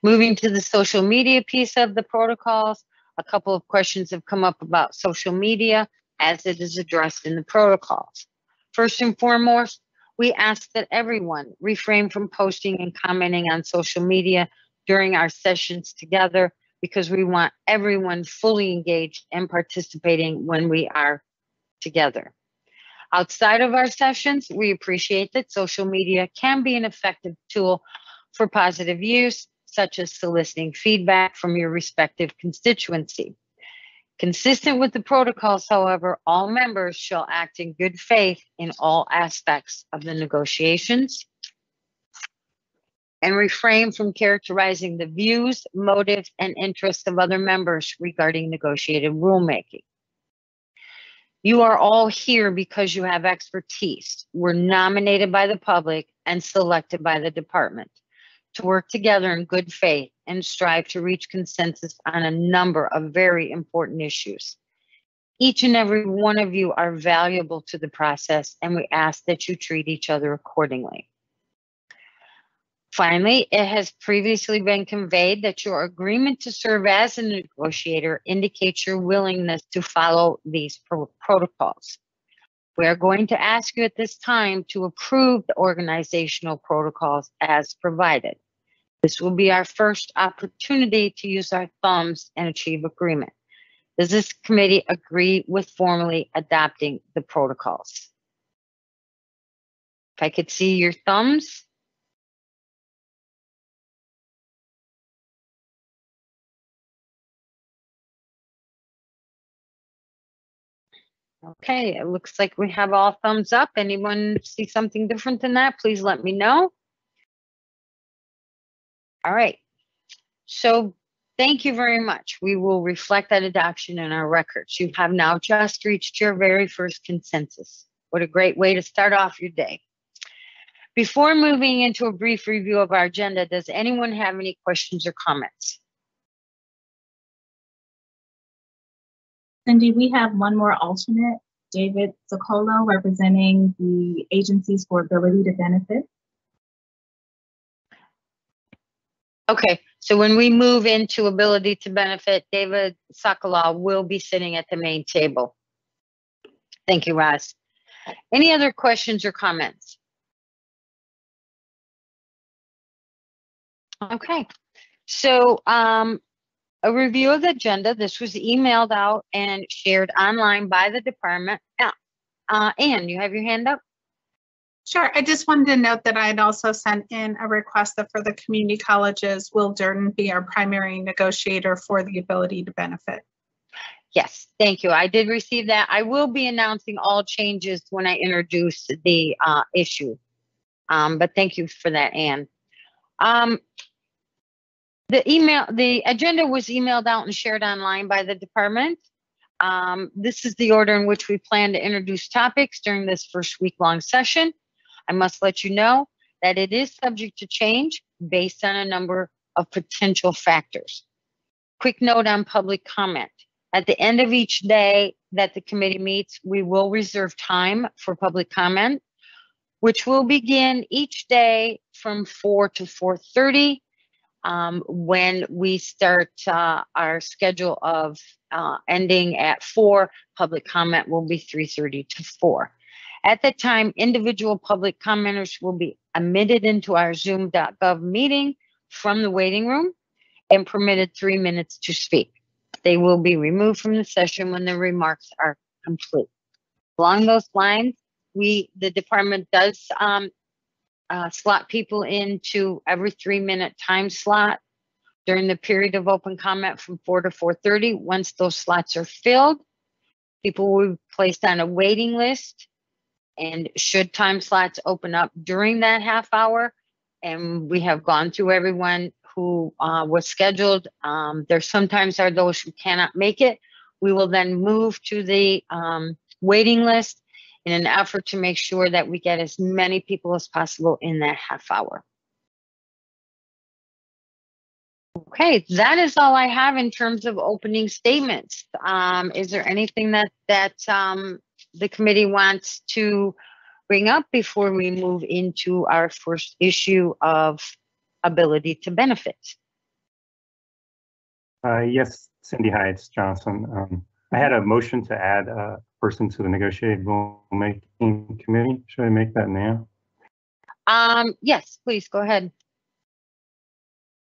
S1: Moving to the social media piece of the protocols, a couple of questions have come up about social media as it is addressed in the protocols. First and foremost, we ask that everyone refrain from posting and commenting on social media during our sessions together because we want everyone fully engaged and participating when we are together. Outside of our sessions, we appreciate that social media can be an effective tool for positive use, such as soliciting feedback from your respective constituency. Consistent with the protocols, however, all members shall act in good faith in all aspects of the negotiations and refrain from characterizing the views, motives, and interests of other members regarding negotiated rulemaking. You are all here because you have expertise, were nominated by the public and selected by the department to work together in good faith and strive to reach consensus on a number of very important issues. Each and every one of you are valuable to the process, and we ask that you treat each other accordingly. Finally, it has previously been conveyed that your agreement to serve as a negotiator indicates your willingness to follow these pro- protocols. We are going to ask you at this time to approve the organizational protocols as provided. This will be our first opportunity to use our thumbs and achieve agreement. Does this committee agree with formally adopting the protocols? If I could see your thumbs. Okay, it looks like we have all thumbs up. Anyone see something different than that? Please let me know. All right. So thank you very much. We will reflect that adoption in our records. You have now just reached your very first consensus. What a great way to start off your day. Before moving into a brief review of our agenda, does anyone have any questions or comments?
S34: Cindy, we have one more alternate, David Socolow, representing the Agencies for Ability to Benefit.
S1: Okay, so when we move into ability to benefit, David Socolow will be sitting at the main table. Thank you, Roz. Any other questions or comments? Okay, so um, a review of the agenda. This was emailed out and shared online by the department. Uh, uh, Anne, you have your hand up?
S26: Sure. I just wanted to note that I had also sent in a request that for the community colleges, Will Durden be our primary negotiator for the ability to benefit.
S1: Yes, thank you. I did receive that. I will be announcing all changes when I introduce the uh, issue. Um, but thank you for that, Anne. Um, the email, the agenda was emailed out and shared online by the department. Um, this is the order in which we plan to introduce topics during this first week-long session. I must let you know that it is subject to change based on a number of potential factors. Quick note on public comment. At the end of each day that the committee meets, we will reserve time for public comment, which will begin each day from 4 to 4.30 um, when we start uh, our schedule of uh, ending at 4, public comment will be 3.30 to 4. At that time, individual public commenters will be admitted into our zoom.gov meeting from the waiting room and permitted three minutes to speak. They will be removed from the session when their remarks are complete. Along those lines, we, the department does um, uh, slot people into every three minute time slot during the period of open comment from 4 to 4.30. Once those slots are filled, people will be placed on a waiting list and should time slots open up during that half hour, and we have gone through everyone who uh, was scheduled, um, there sometimes are those who cannot make it. We will then move to the um, waiting list in an effort to make sure that we get as many people as possible in that half hour. Okay, that is all I have in terms of opening statements. Um, is there anything that that um, the committee wants to bring up before we move into our first issue of ability to benefit.
S12: Uh, yes, Cindy, hi, it's Johnson. Um, I had a motion to add a person to the negotiated rulemaking committee. Should I make that now?
S1: Um, yes, please go ahead.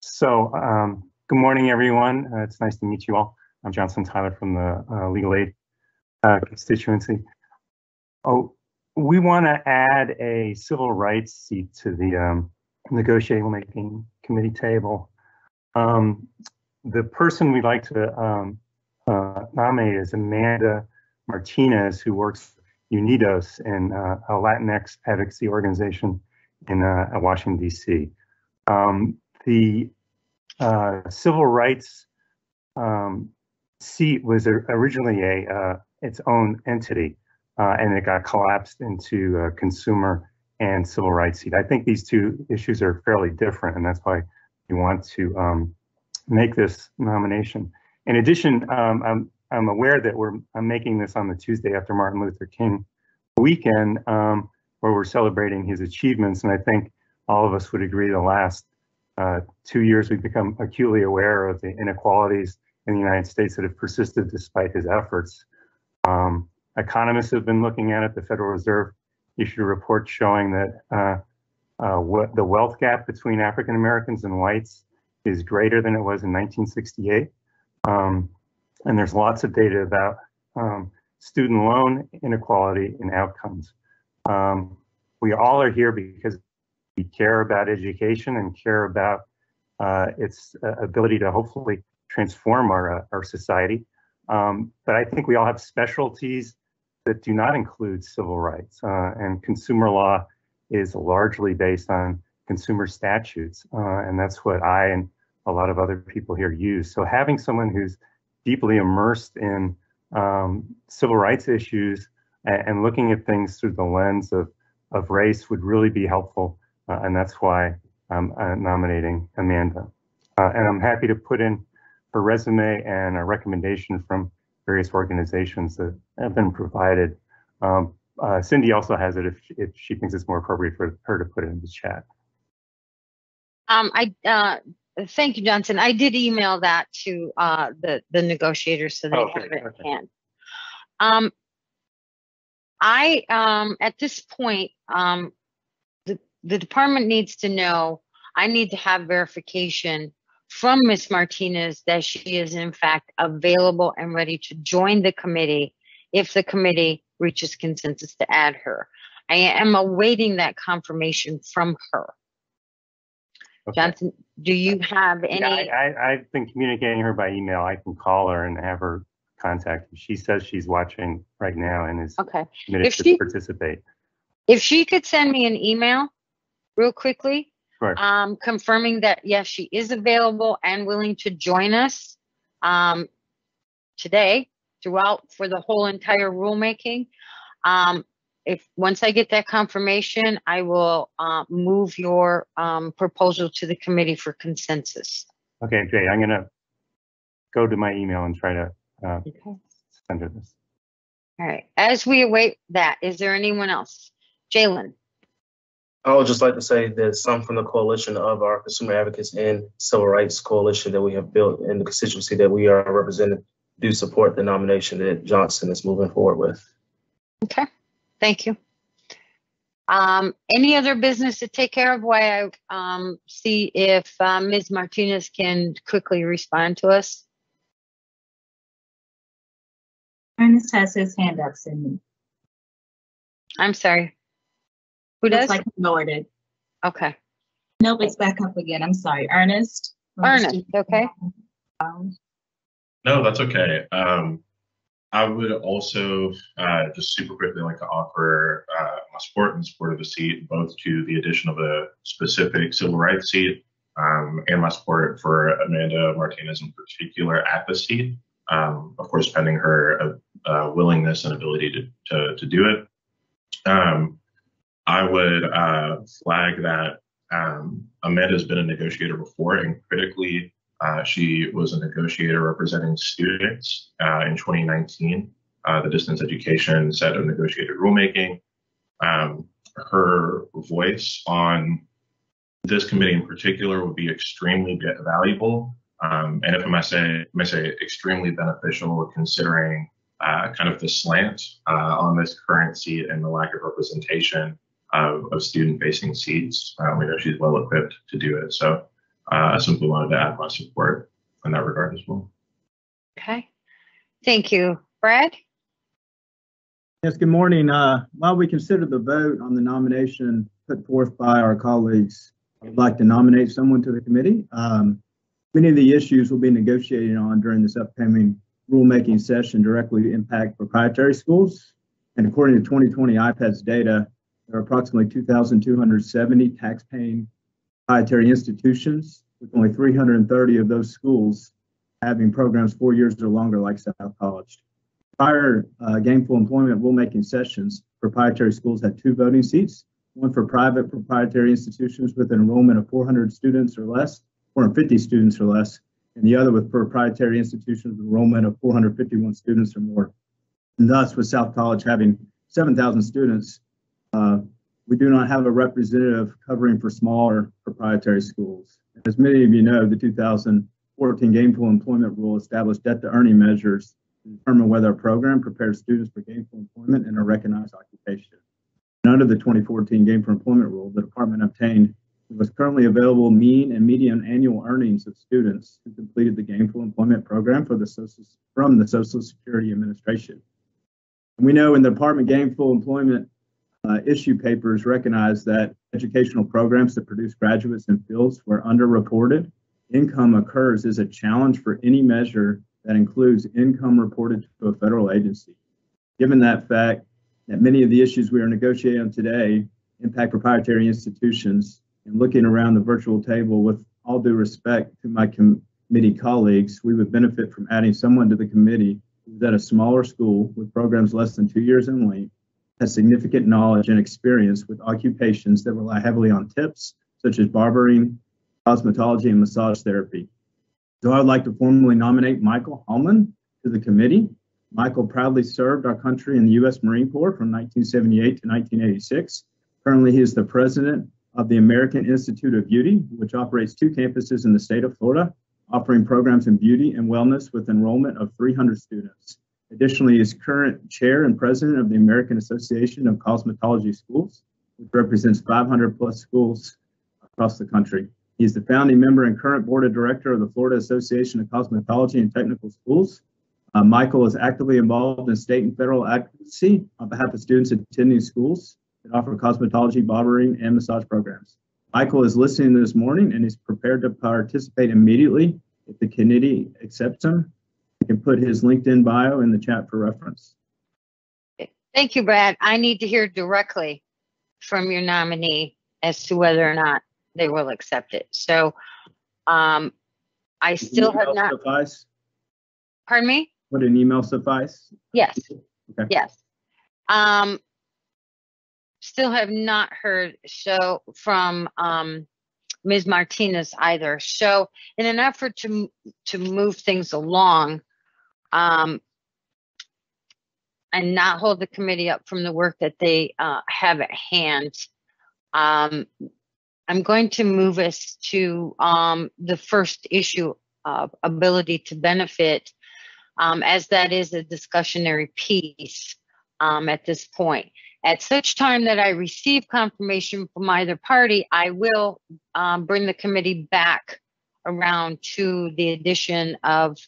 S12: So, um, good morning, everyone. Uh, it's nice to meet you all. I'm Johnson Tyler from the uh, Legal Aid uh, constituency. Oh, we want to add a civil rights seat to the um, negotiating making committee table. Um, the person we'd like to um, uh, nominate is Amanda Martinez, who works Unidos in uh, a Latinx advocacy organization in uh, Washington, D.C. Um, the uh, civil rights um, seat was originally a uh, its own entity, uh, and it got collapsed into a consumer and civil rights seat. I think these two issues are fairly different, and that's why we want to um, make this nomination. In addition, um, I'm I'm aware that we're I'm making this on the Tuesday after Martin Luther King weekend, um, where we're celebrating his achievements, and I think all of us would agree the last uh, two years we've become acutely aware of the inequalities in the United States that have persisted despite his efforts. Um, economists have been looking at it. The Federal Reserve issued a report showing that uh, uh, what the wealth gap between African Americans and whites is greater than it was in 1968. Um, and there's lots of data about um, student loan inequality and outcomes. Um, we all are here because we care about education and care about uh, its uh, ability to hopefully transform our, uh, our society. Um, but I think we all have specialties that do not include civil rights. Uh, and consumer law is largely based on consumer statutes. Uh, and that's what I and a lot of other people here use. So having someone who's deeply immersed in um, civil rights issues and, and, looking at things through the lens of, of race would really be helpful. Uh, and that's why I'm uh, nominating Amanda. Uh, and I'm happy to put in her resume and a recommendation from various organizations that have been provided. Um, uh, Cindy also has it if, if she thinks it's more appropriate for her to put it in the chat.
S1: Um, I uh, thank you, Johnson. I did email that to uh, the the negotiators so they
S12: okay,
S1: have it
S12: okay.
S1: in hand. Um, I um, at this point, um, the the department needs to know. I need to have verification from Ms. Martinez that she is in fact available and ready to join the committee if the committee reaches consensus to add her. I am awaiting that confirmation from her.
S12: Okay.
S1: Johnson, do you have any?
S12: Yeah, I, I, I've been communicating her by email. I can call her and have her contact. you. She says she's watching right now and is
S1: Okay.
S12: committed
S1: If
S12: to
S1: she-
S12: participate.
S1: If she could send me an email real quickly,
S12: Sure.
S1: um, confirming that, yes, she is available and willing to join us um, today throughout for the whole entire rulemaking. Um, if, once I get that confirmation, I will uh, move your um, proposal to the committee for consensus.
S12: Okay, Jay, I'm gonna go to my email and try to uh,
S1: Okay.
S12: send her this.
S1: All right. As we await that, is there anyone else? Jalen?
S35: I would just like to say that some from the coalition of our consumer advocates and civil rights coalition that we have built in the constituency that we are representing do support the nomination that Johnson is moving forward with.
S1: Okay, thank you. Um, any other business to take care of while I um, see if uh, Ms. Martinez can quickly respond to us?
S34: Ernest has his hand up, Cindy.
S1: I'm sorry. Who
S34: Looks like he lowered it.
S1: Okay.
S34: Nope, it's back up again. I'm sorry. Ernest?
S1: Ernest, okay.
S34: Um,
S24: No, that's okay. Um, I would also uh, just super quickly like to offer uh, my support and support of the seat, both to the addition of a specific civil rights seat um, and my support for Amanda Martinez in particular at the seat. Um, of course, pending her uh, uh, willingness and ability to, to, to do it. Um, I would uh, flag that um, Amanda's been a negotiator before, and critically, uh, she was a negotiator representing students uh, in 2019. Uh, the distance education set of negotiated rulemaking. Um, her voice on this committee in particular would be extremely valuable, um, and if I may say, may say extremely beneficial considering uh, kind of the slant uh, on this current seat and the lack of representation of, of student-facing seats. Uh, we know she's well equipped to do it. So uh, I simply wanted to add my support in that regard as well.
S1: Okay. Thank you. Brad?
S18: Yes, good morning. Uh, While we consider the vote on the nomination put forth by our colleagues, I would like to nominate someone to the committee. Um, Many of the issues we'll be negotiating on during this upcoming rulemaking session directly impact proprietary schools. And according to 2020 IPEDS data, there are approximately 2,270 tax-paying proprietary institutions, with only 330 of those schools having programs four years or longer like South College. Prior uh, gainful employment rulemaking sessions, proprietary schools had two voting seats, one for private proprietary institutions with an enrollment of 400 students or less, 450 students or less, and the other with proprietary institutions with enrollment of 451 students or more. And thus, with South College having 7,000 students, uh, we do not have a representative covering for smaller proprietary schools. As many of you know, the 2014 Gainful Employment Rule established debt to earning measures to determine whether a program prepares students for gainful employment in a recognized occupation. And under the 2014 Gainful Employment Rule, the department obtained most currently available mean and median annual earnings of students who completed the gainful employment program the social, from the Social Security Administration. And we know in the department gainful employment uh, issue papers recognize that educational programs that produce graduates in fields where underreported income occurs is a challenge for any measure that includes income reported to a federal agency. Given that fact that many of the issues we are negotiating today impact proprietary institutions, and looking around the virtual table with all due respect to my committee colleagues, we would benefit from adding someone to the committee who's at a smaller school with programs less than two years in length has significant knowledge and experience with occupations that rely heavily on tips, such as barbering, cosmetology, and massage therapy. So I would like to formally nominate Michael Hallman to the committee. Michael proudly served our country in the U.S. Marine Corps from 1978 to 1986. Currently, he is the president of the American Institute of Beauty, which operates two campuses in the state of Florida, offering programs in beauty and wellness with enrollment of 300 students. Additionally, he is current chair and president of the American Association of Cosmetology Schools, which represents 500 plus schools across the country. He's the founding member and current board of director of the Florida Association of Cosmetology and Technical Schools. Uh, Michael is actively involved in state and federal advocacy on behalf of students attending schools that offer cosmetology, barbering, and massage programs. Michael is listening this morning and is prepared to participate immediately if the committee accepts him can put his LinkedIn bio in the chat for reference.
S1: Thank you, Brad. I need to hear directly from your nominee as to whether or not they will accept it. So um, I still have not.
S18: Suffice?
S1: Pardon me?
S18: Would an email suffice?
S1: Yes.
S18: Okay.
S1: Yes. Um, still have not heard so from um, Ms. Martinez either. So in an effort to to move things along, um, and not hold the committee up from the work that they uh, have at hand. Um, I'm going to move us to um, the first issue of ability to benefit, um, as that is a discussionary piece um, at this point. At such time that I receive confirmation from either party, I will um, bring the committee back around to the addition of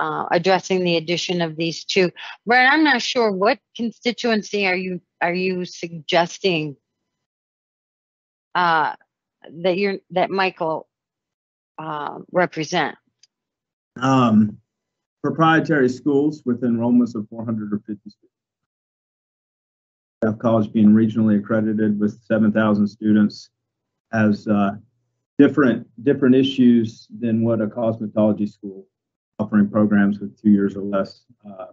S1: uh, addressing the addition of these two. Brad, I'm not sure what constituency are you are you suggesting uh, that you're that Michael uh, represent?
S18: Um, proprietary schools with enrollments of 450 students. South College being regionally accredited with 7,000 students has uh, different different issues than what a cosmetology school offering programs with two years or less. Uh,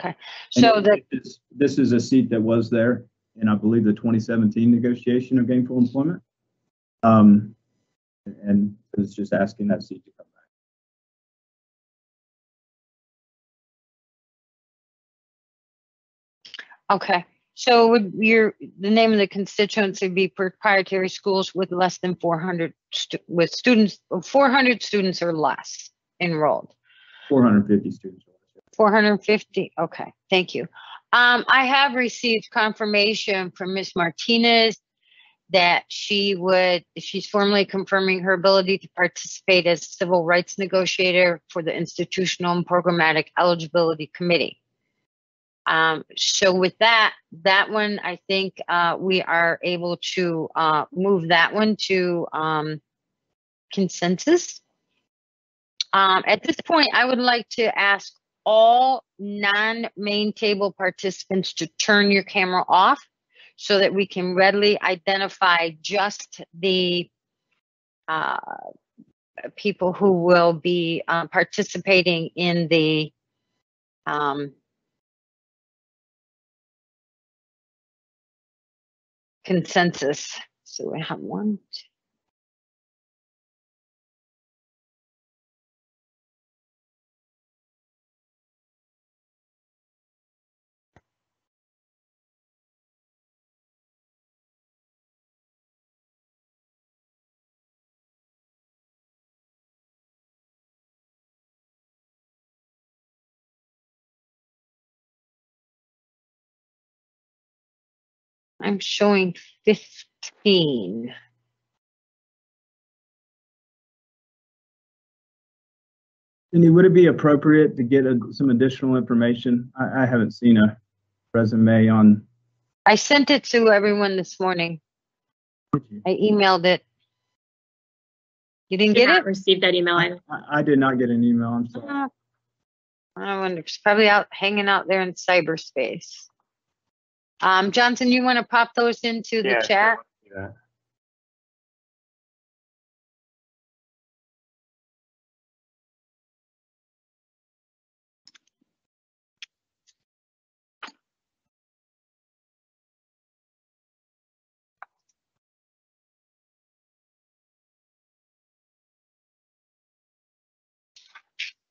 S1: okay, so the
S18: this, this is a seat that was there in I believe the 2017 negotiation of gainful employment, um, and it's just asking that seat to come
S1: back. Okay. So would your the name of the constituency be proprietary schools with less than 400 stu- with students 400 students or less? Enrolled?
S18: 450 students.
S1: 450. Okay, thank you. Um, I have received confirmation from Ms. Martinez that she would, she's formally confirming her ability to participate as civil rights negotiator for the Institutional and Programmatic Eligibility Committee. Um, so with that, that one, I think uh, we are able to uh, move that one to um, consensus. Um, at this point, I would like to ask all non-main table participants to turn your camera off so that we can readily identify just the uh, people who will be um, participating in the um, consensus. So we have one, two, I'm showing 15.
S18: Cindy, would it be appropriate to get a- some additional information? I, I haven't seen a resume on,
S1: I sent it to everyone this morning. I emailed it. You didn't
S21: Did
S1: get it?
S21: Received that email. I
S18: I, I did not get an email, I'm sorry.
S1: Uh, I wonder, it's probably out, hanging out there in cyberspace. Um, Johnson, you want to pop those into the
S12: Yeah,
S1: chat?
S12: Yeah.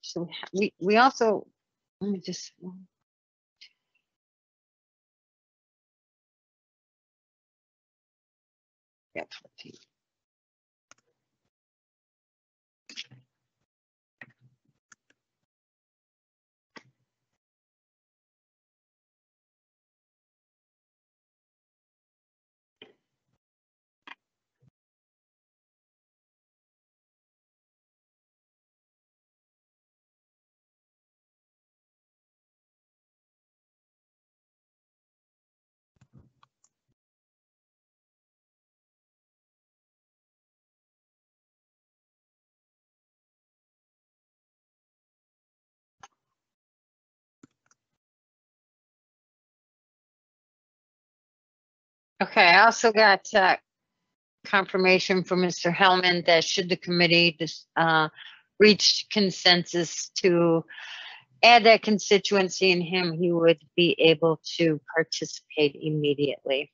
S1: So we, we also, let me just. Yeah, Okay, I also got uh, confirmation from Mr. Hellman that should the committee uh, reach consensus to add that constituency in him, he would be able to participate immediately.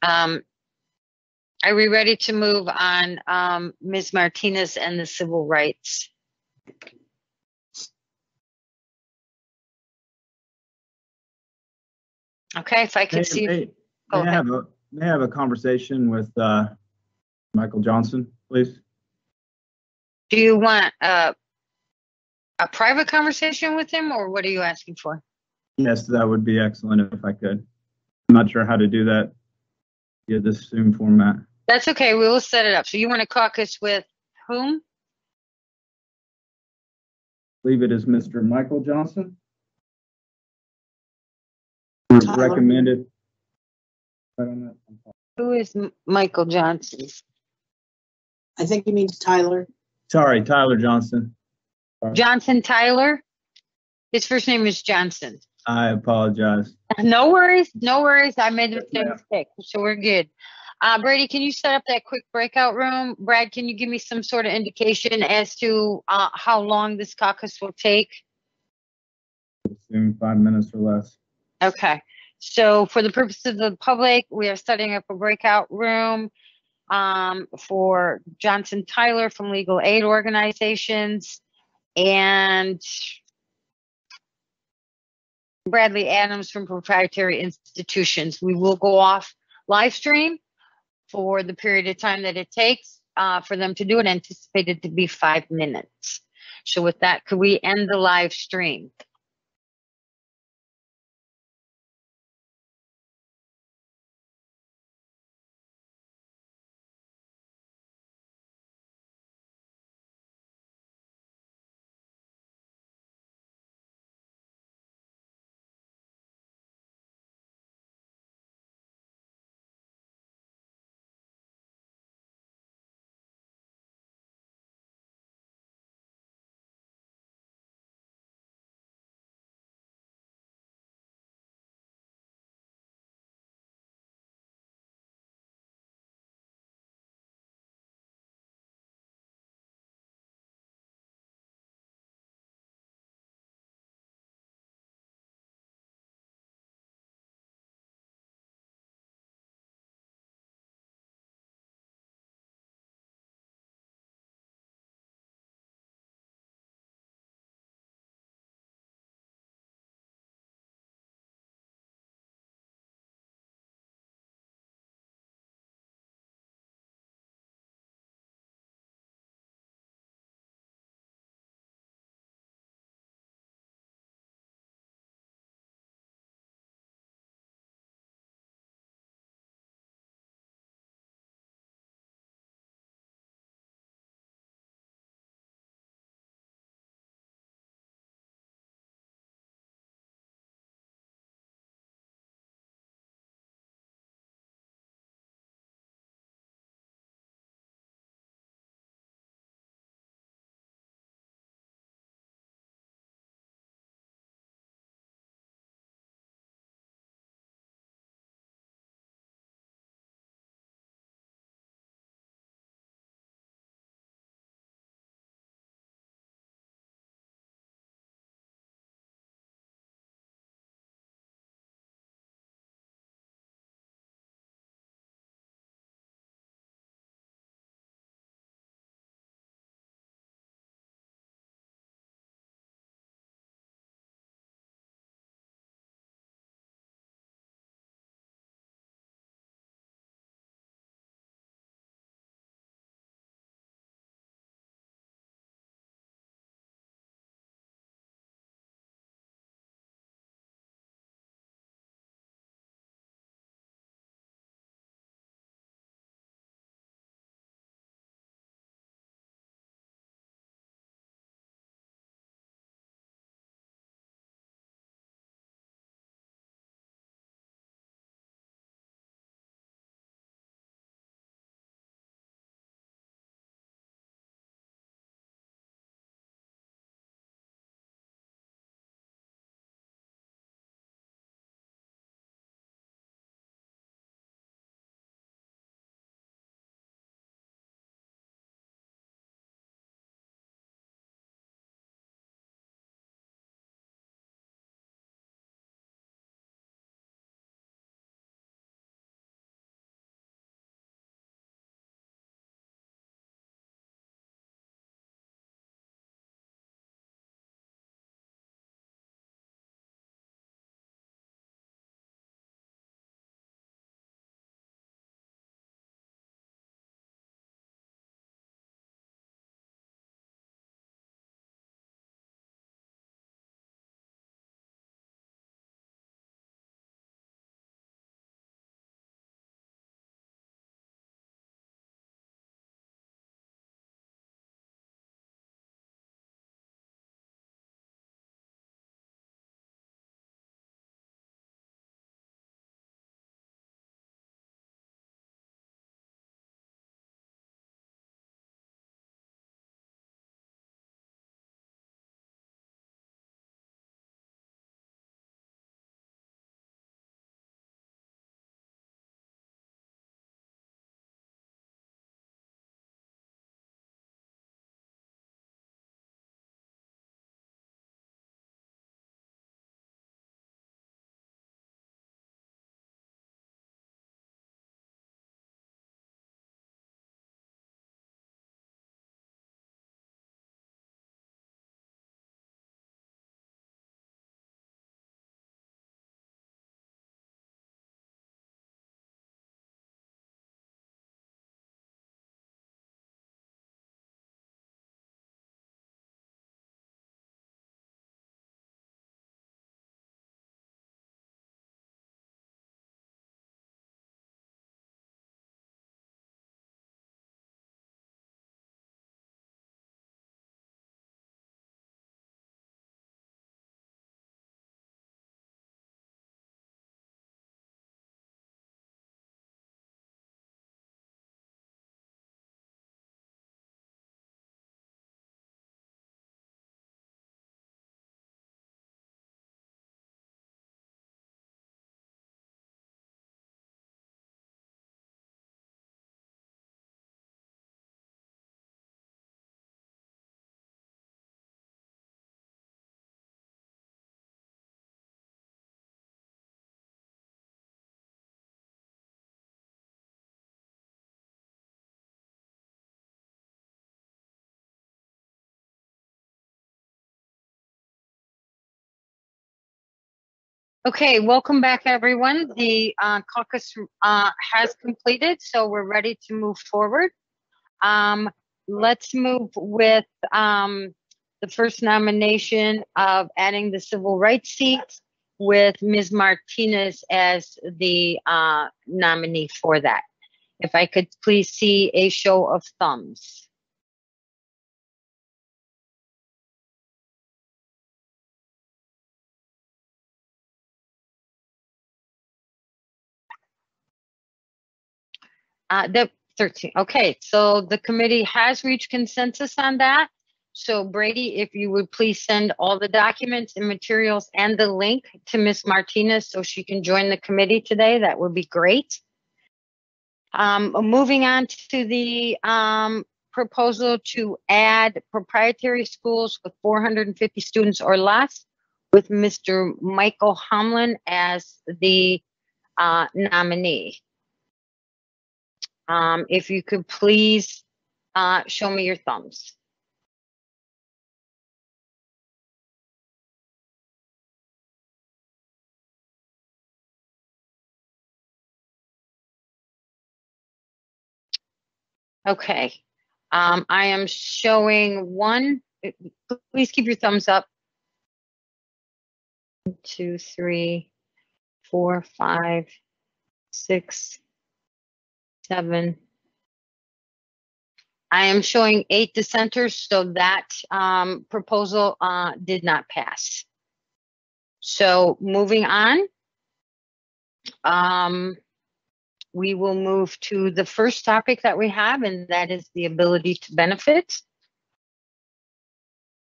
S1: Um, Are we ready to move on um, Ms. Martinez and the civil rights? Okay, if I could see.
S18: may- I have a, I have a conversation with, uh, Michael Johnson, please?
S1: Do you want a, a private conversation with him or what are you asking for?
S18: Yes, that would be excellent if I could. I'm not sure how to do that via this Zoom format.
S1: That's okay, we will set it up. So you want to caucus with whom?
S18: believe it is Mr. Michael Johnson. Who's
S1: Tyler.
S18: Recommended. Right on that. I'm sorry.
S1: Who is M- Michael Johnson?
S5: I think he means Tyler.
S18: Sorry, Tyler Johnson.
S1: Johnson Tyler? His first name is Johnson.
S18: I apologize.
S1: No worries, no worries. I made the same
S18: ma'am.
S1: mistake, so we're good. Uh, Brady, can you set up that quick breakout room? Brad, can you give me some sort of indication as to uh, how long this caucus will take?
S18: Assume five minutes or less.
S1: Okay, so for the purpose of the public, we are setting up a breakout room um, for Johnson Tyler from Legal Aid Organizations and Bradley Adams from Proprietary Institutions. We will go off live stream for the period of time that it takes uh, for them to do it, anticipated to be five minutes. So with that, could we end the live stream? Okay, welcome back, everyone. The uh, caucus uh, has completed, so we're ready to move forward. Um, Let's move with um, the first nomination of adding the civil rights seat with Ms. Martinez as the uh, nominee for that. If I could please see a show of thumbs. Uh, the 13. Okay, so the committee has reached consensus on that. So Brady, if you would please send all the documents and materials and the link to Ms. Martinez so she can join the committee today, that would be great. Um, moving on to the um, proposal to add proprietary schools with 450 students or less with Mr. Michael Homlin as the uh, nominee. Um, if you could please uh, show me your thumbs. Okay, um, I am showing one, please keep your thumbs up. Two, three, four, five, six, seven. I am showing eight dissenters, so that um, proposal uh, did not pass. So moving on, um, we will move to the first topic that we have, and that is the ability to benefit.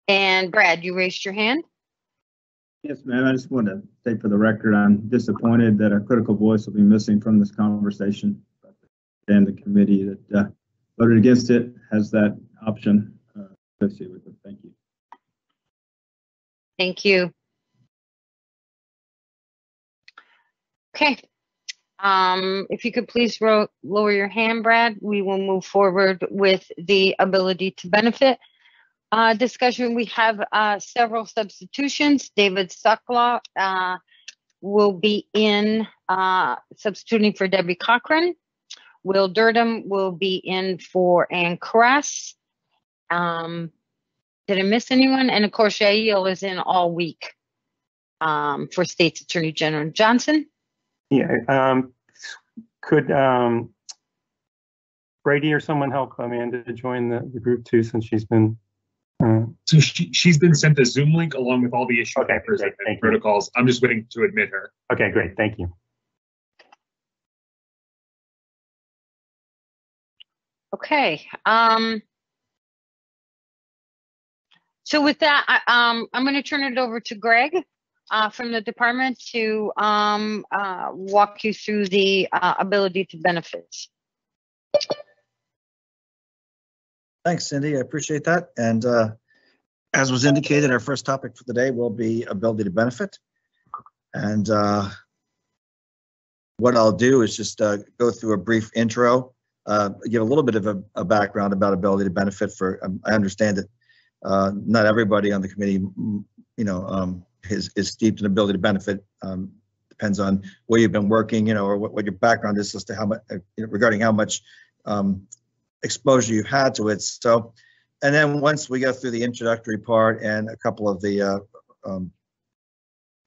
S1: And Brad, you raised your hand.
S18: Yes, ma'am. I just want to say for the record, I'm disappointed that a critical voice will be missing from this conversation. And the committee that uh, voted against it has that option uh, associated with it. Thank you.
S1: Thank you. Okay. Um, if you could please lower your hand, Brad, we will move forward with the ability to benefit. Uh, discussion, we have uh, several substitutions. David Socolow uh, will be in uh, substituting for Debbie Cochrane. Will Durham will be in for Anne Kress. Um, did I miss anyone? And of course, Yael is in all week um, for State's Attorney General Johnson.
S12: Yeah, um, could, um, Brady or someone help Amanda to join the, the group too, since she's been, uh,
S32: So she, she's been sent a Zoom link along with all the issue
S12: Okay,
S32: papers
S12: great,
S32: and
S12: thank you.
S32: protocols. I'm just waiting to admit her.
S12: okay, great, thank you.
S1: Okay. Um, so with that, I, um, I'm going to turn it over to Greg uh, from the department to um, uh, walk you through the uh, ability to benefits.
S4: Thanks, Cindy. I appreciate that. And uh, as was indicated, our first topic for the day will be ability to benefit. And uh, what I'll do is just uh, go through a brief intro, uh, give a little bit of a, a background about ability to benefit. For um, I understand that uh, not everybody on the committee, mm, you know, um, is, is steeped in ability to benefit. Um, depends on where you've been working, you know, or what, what your background is as to how much uh, regarding how much um, exposure you've had to it. So, and then once we go through the introductory part and a couple of the uh, um,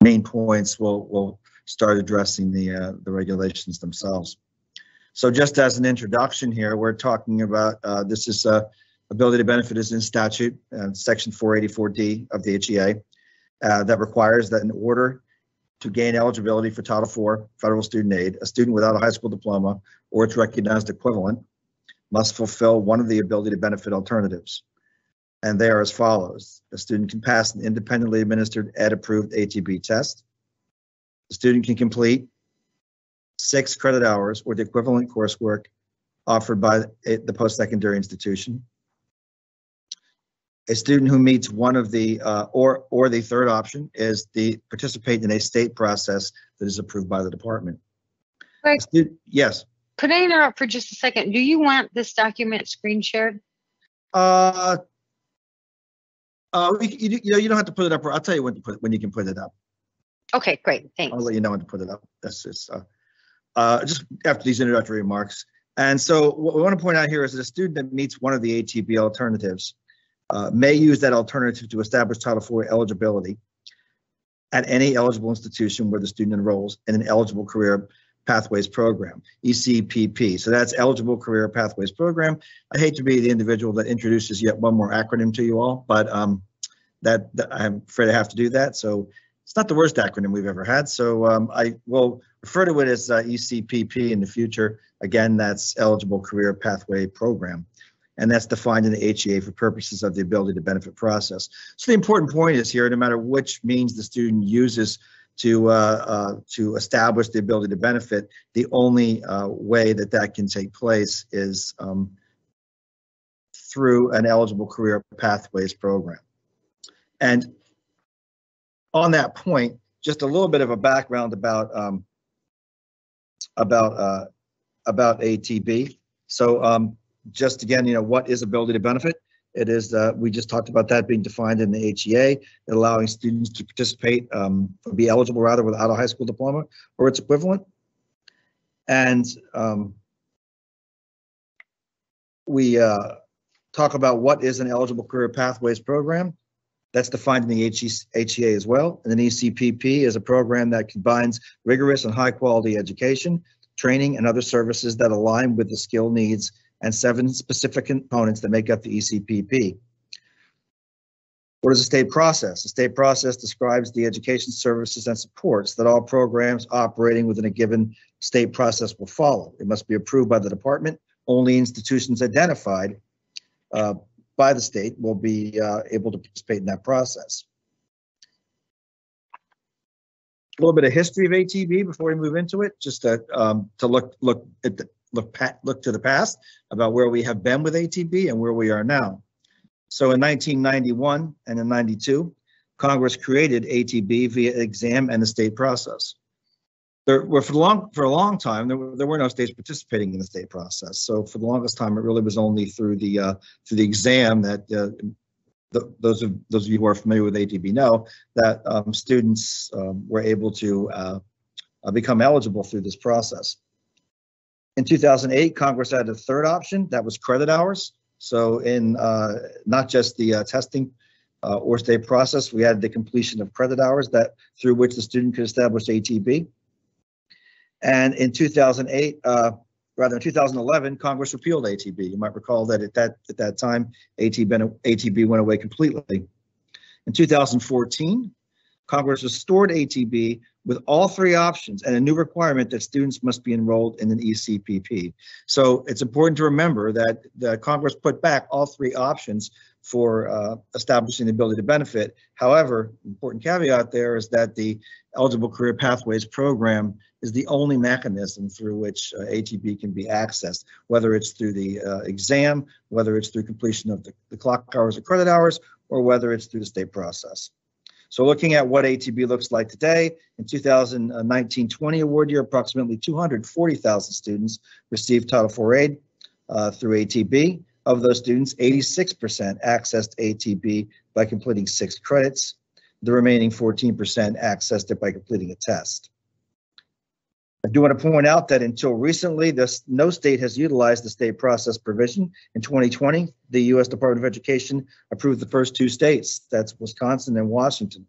S4: main points, we'll we'll start addressing the uh, the regulations themselves. So, just as an introduction here, we're talking about uh, this is uh, ability to benefit is in statute, uh, section 484D of the HEA, uh, that requires that in order to gain eligibility for Title IV federal student aid, a student without a high school diploma or its recognized equivalent must fulfill one of the ability to benefit alternatives. And they are as follows. A student can pass an independently administered ed approved ATB test. The student can complete six credit hours or the equivalent coursework offered by the post-secondary institution. A student who meets one of the, uh, or, or the third option is the participate in a state process that is approved by the department.
S1: Greg,
S4: Student- Yes.
S1: could I interrupt for just a second? Do you want this document screen shared?
S4: Uh, uh, we- you, you know, you don't have to put it up. I'll tell you when to put, when you can put it up.
S1: Okay, great, thanks.
S4: I'll let you know when to put it up. That's just, uh, uh, just after these introductory remarks. And so what we want to point out here is that a student that meets one of the ATB alternatives uh, may use that alternative to establish Title IV eligibility at any eligible institution where the student enrolls in an eligible career pathways program, ECPP. So that's eligible career pathways program. I hate to be the individual that introduces yet one more acronym to you all, but um, that, that I'm afraid I have to do that. So it's not the worst acronym we've ever had. So um, I will refer to it as uh, ECPP in the future. Again, that's eligible career pathway program. And that's defined in the HEA for purposes of the ability to benefit process. So the important point is here, no matter which means the student uses to uh, uh, to establish the ability to benefit, the only uh, way that that can take place is um, through an eligible career pathways program. And on that point, just a little bit of a background about um, about uh, about ATB. So um, just again, you know, what is ability to benefit? It is, uh, we just talked about that being defined in the HEA, allowing students to participate, um, or be eligible rather without a high school diploma or its equivalent. And um, we uh, talk about what is an eligible career pathways program. That's defined in the HEA as well. And then ECPP is a program that combines rigorous and high quality education, training, and other services that align with the skill needs and seven specific components that make up the ECPP. What is a state process? The state process describes the education services and supports that all programs operating within a given state process will follow. It must be approved by the department. Only institutions identified uh, by the state will be uh, able to participate in that process. A little bit of history of ATB before we move into it, just to, um, to look look at the look pat, look to the past about where we have been with ATB and where we are now. So in 1991 and in 92, Congress created ATB via exam and the state process. There were for long for a long time there were, there were no states participating in the state process. So for the longest time, it really was only through the uh, through the exam that uh, the, those of those of you who are familiar with ATB know that um, students um, were able to uh, uh become eligible through this process. In 2008, Congress added a third option, that was credit hours. So in uh, not just the uh, testing or state process, we added the completion of credit hours that through which the student could establish ATB. And in 2008, uh, rather in 2011, Congress repealed ATB. You might recall that at that at that time, ATB, ATB went away completely. In 2014, Congress restored ATB with all three options and a new requirement that students must be enrolled in an ECPP. So it's important to remember that the Congress put back all three options for uh, establishing the ability to benefit. However, important caveat there is that the Eligible Career Pathways Program is the only mechanism through which uh, ATB can be accessed, whether it's through the uh, exam, whether it's through completion of the, the clock hours or credit hours, or whether it's through the state process. So looking at what ATB looks like today, in 2019-20 award year, approximately 240,000 students received Title IV aid uh, through ATB. Of those students, 86% accessed ATB by completing six credits. The remaining 14% accessed it by completing a test. I do want to point out that until recently, this, no state has utilized the state process provision. In 2020, the U.S. Department of Education approved the first two states, that's Wisconsin and Washington.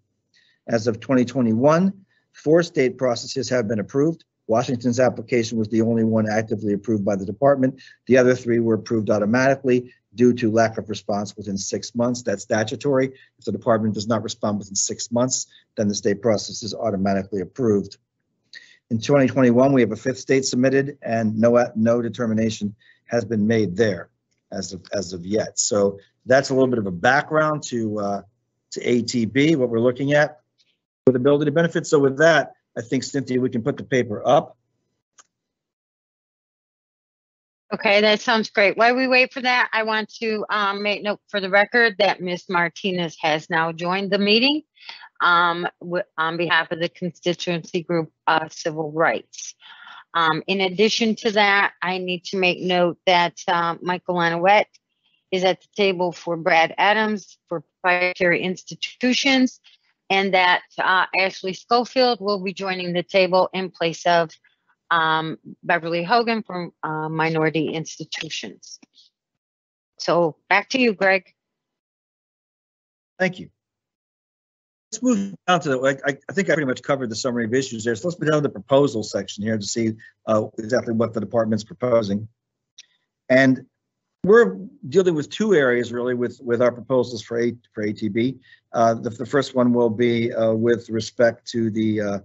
S4: As of 2021, four state processes have been approved. Washington's application was the only one actively approved by the department. The other three were approved automatically due to lack of response within six months. That's statutory. If the department does not respond within six months, then the state process is automatically approved. In 2021, we have a fifth state submitted and no, no determination has been made there as of, as of yet. So that's a little bit of a background to, uh, to ATB, what we're looking at with ability to benefit. So with that, I think Cynthia, we can put the paper up.
S1: Okay, that sounds great. While we wait for that, I want to um, make note for the record that Ms. Martinez has now joined the meeting um, on behalf of the constituency group uh, Civil Rights. Um, in addition to that, I need to make note that um, Michael Lanouette is at the table for Brad Adams for proprietary institutions. and that uh, Ashley Schofield will be joining the table in place of um, Beverly Hogan from uh, Minority Institutions. So back to you, Greg.
S4: Thank you. Let's move down to the, I, I think I pretty much covered the summary of issues there. So let's move down to the proposal section here to see uh, exactly what the department's proposing. And we're dealing with two areas really with, with our proposals for A, for ATB. Uh, the, the first one will be uh, with respect to the uh,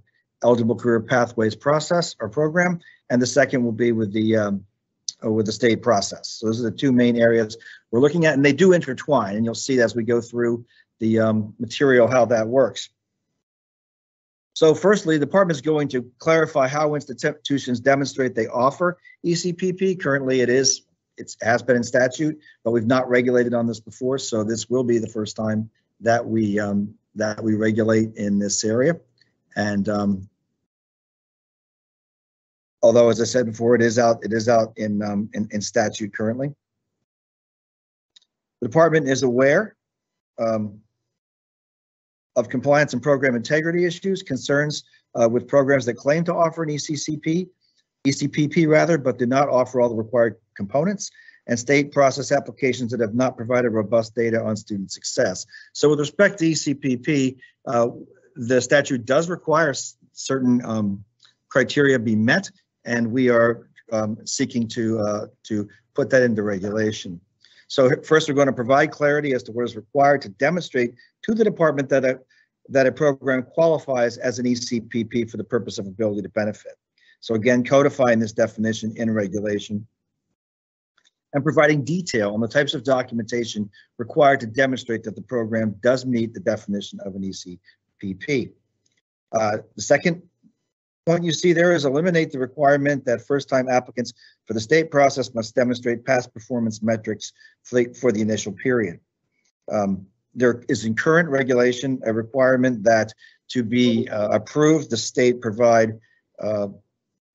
S4: eligible career pathways process or program, and the second will be with the um, uh, with the state process. So those are the two main areas we're looking at, and they do intertwine, and you'll see as we go through the um, material how that works. So firstly, the department is going to clarify how institutions demonstrate they offer ECPP. Currently, it is it has been in statute, but we've not regulated on this before, so this will be the first time that we um, that we regulate in this area. And um, although, as I said before, it is out it is out in um, in, in statute currently. The department is aware um, of compliance and program integrity issues, concerns uh, with programs that claim to offer an ECCP, ECPP rather, but do not offer all the required components, and state process applications that have not provided robust data on student success. So with respect to ECPP, uh, the statute does require certain um, criteria be met, and we are um, seeking to uh, to put that into regulation. So first, we're going to provide clarity as to what is required to demonstrate to the department that a that a program qualifies as an ECPP for the purpose of ability to benefit. So again, codifying this definition in regulation and providing detail on the types of documentation required to demonstrate that the program does meet the definition of an ECPP. Uh, the second point you see there is eliminate the requirement that first-time applicants for the state process must demonstrate past performance metrics for the, for the initial period. Um, there is in current regulation a requirement that to be uh, approved, the state provide uh,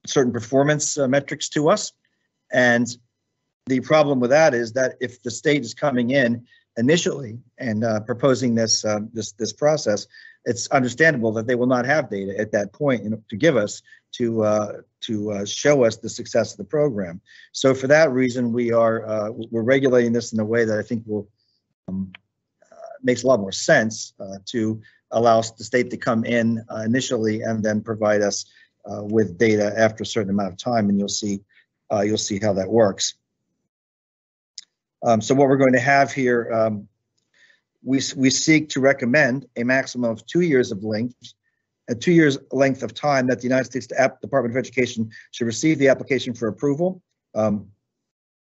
S4: certain performance uh, metrics to us. And the problem with that is that if the state is coming in initially and uh, proposing this uh, this this process, it's understandable that they will not have data at that point you know, to give us to uh, to uh, show us the success of the program. So for that reason, we are uh, we're regulating this in a way that I think will um, uh, makes a lot more sense uh, to allow the state to come in uh, initially and then provide us with data after a certain amount of time, and you'll see you'll see how that works. Um, so what we're going to have here um, we, we seek to recommend a maximum of two years of length, a two years length of time that the United States Department of Education should receive the application for approval, um,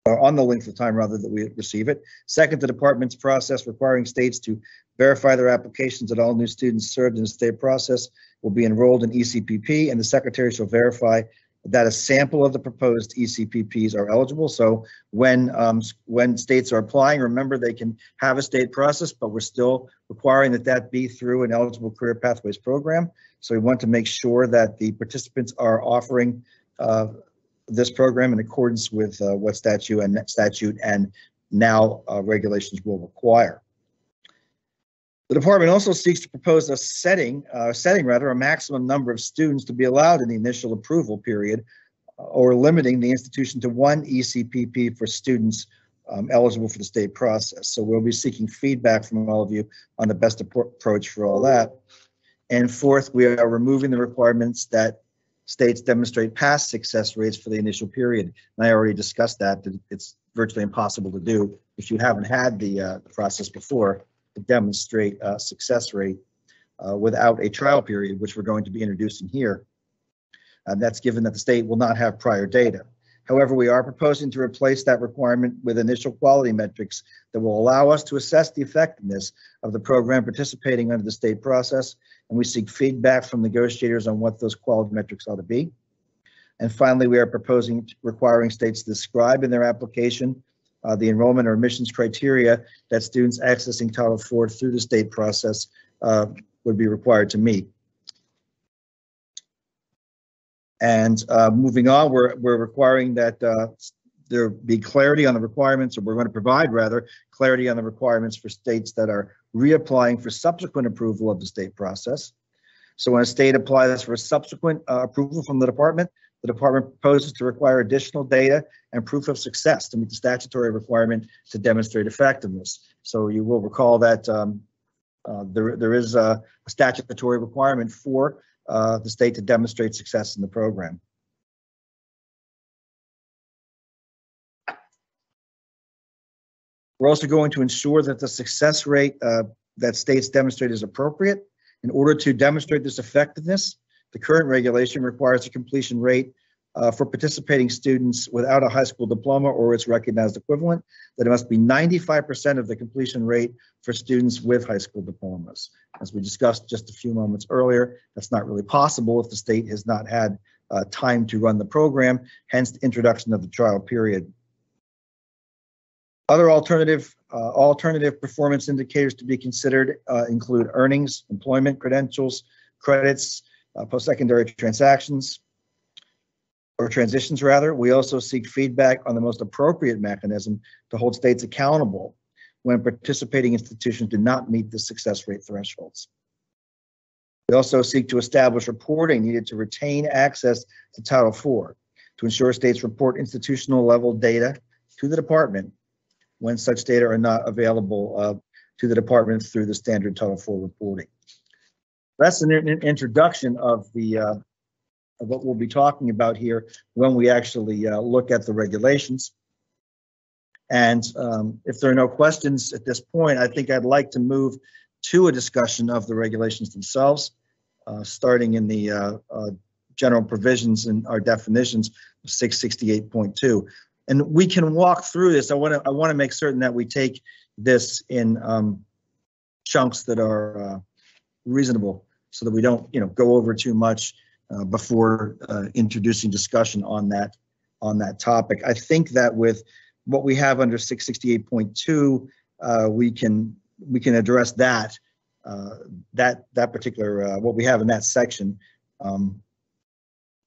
S4: on the length of time rather that we receive it. Second, the department's process requiring states to verify their applications that all new students served in the state process will be enrolled in ECPP, and the secretary shall verify that a sample of the proposed ECPPs are eligible. So when um, when states are applying, remember they can have a state process, but we're still requiring that that be through an eligible career pathways program. So we want to make sure that the participants are offering uh, this program in accordance with uh, what statute and statute and now uh, regulations will require. The department also seeks to propose a setting, uh, setting rather, a maximum number of students to be allowed in the initial approval period, uh, or limiting the institution to one ECPP for students um, eligible for the state process. So we'll be seeking feedback from all of you on the best approach for all that. And fourth, we are removing the requirements that states demonstrate past success rates for the initial period. And I already discussed that, that it's virtually impossible to do if you haven't had the, uh, process before demonstrate a success rate uh, without a trial period, which we're going to be introducing here. And that's given that the state will not have prior data. However, we are proposing to replace that requirement with initial quality metrics that will allow us to assess the effectiveness of the program participating under the state process, and we seek feedback from negotiators on what those quality metrics ought to be. And finally, we are proposing requiring states to describe in their application uh, the enrollment or admissions criteria that students accessing Title IV through the state process uh, would be required to meet. And uh, moving on, we're, we're requiring that uh, there be clarity on the requirements, or we're going to provide rather, clarity on the requirements for states that are reapplying for subsequent approval of the state process. So when a state applies for a subsequent uh, approval from the department, the department proposes to require additional data and proof of success to meet the statutory requirement to demonstrate effectiveness. So you will recall that um, uh, there, there is a statutory requirement for uh, the state to demonstrate success in the program. We're also going to ensure that the success rate uh, that states demonstrate is appropriate. In order to demonstrate this effectiveness, the current regulation requires a completion rate uh, for participating students without a high school diploma or its recognized equivalent, that it must be 95% of the completion rate for students with high school diplomas. As we discussed just a few moments earlier, that's not really possible if the state has not had uh, time to run the program, hence the introduction of the trial period. Other alternative uh, alternative performance indicators to be considered uh, include earnings, employment credentials, credits, uh, post-secondary transactions, or transitions rather. We also seek feedback on the most appropriate mechanism to hold states accountable when participating institutions do not meet the success rate thresholds. We also seek to establish reporting needed to retain access to Title IV to ensure states report institutional level data to the department when such data are not available uh, to the department through the standard Title IV reporting. That's an, an introduction of the uh, of what we'll be talking about here when we actually uh, look at the regulations. And um, if there are no questions at this point, I think I'd like to move to a discussion of the regulations themselves, uh, starting in the uh, uh general provisions and our definitions of 668.2 and we can walk through this. I want to I want to make certain that we take this in um, chunks that are uh, reasonable, so that we don't you know go over too much uh, before uh, introducing discussion on that on that topic. I think that with what we have under 668.2, uh, we can we can address that uh, that that particular uh, what we have in that section. Um,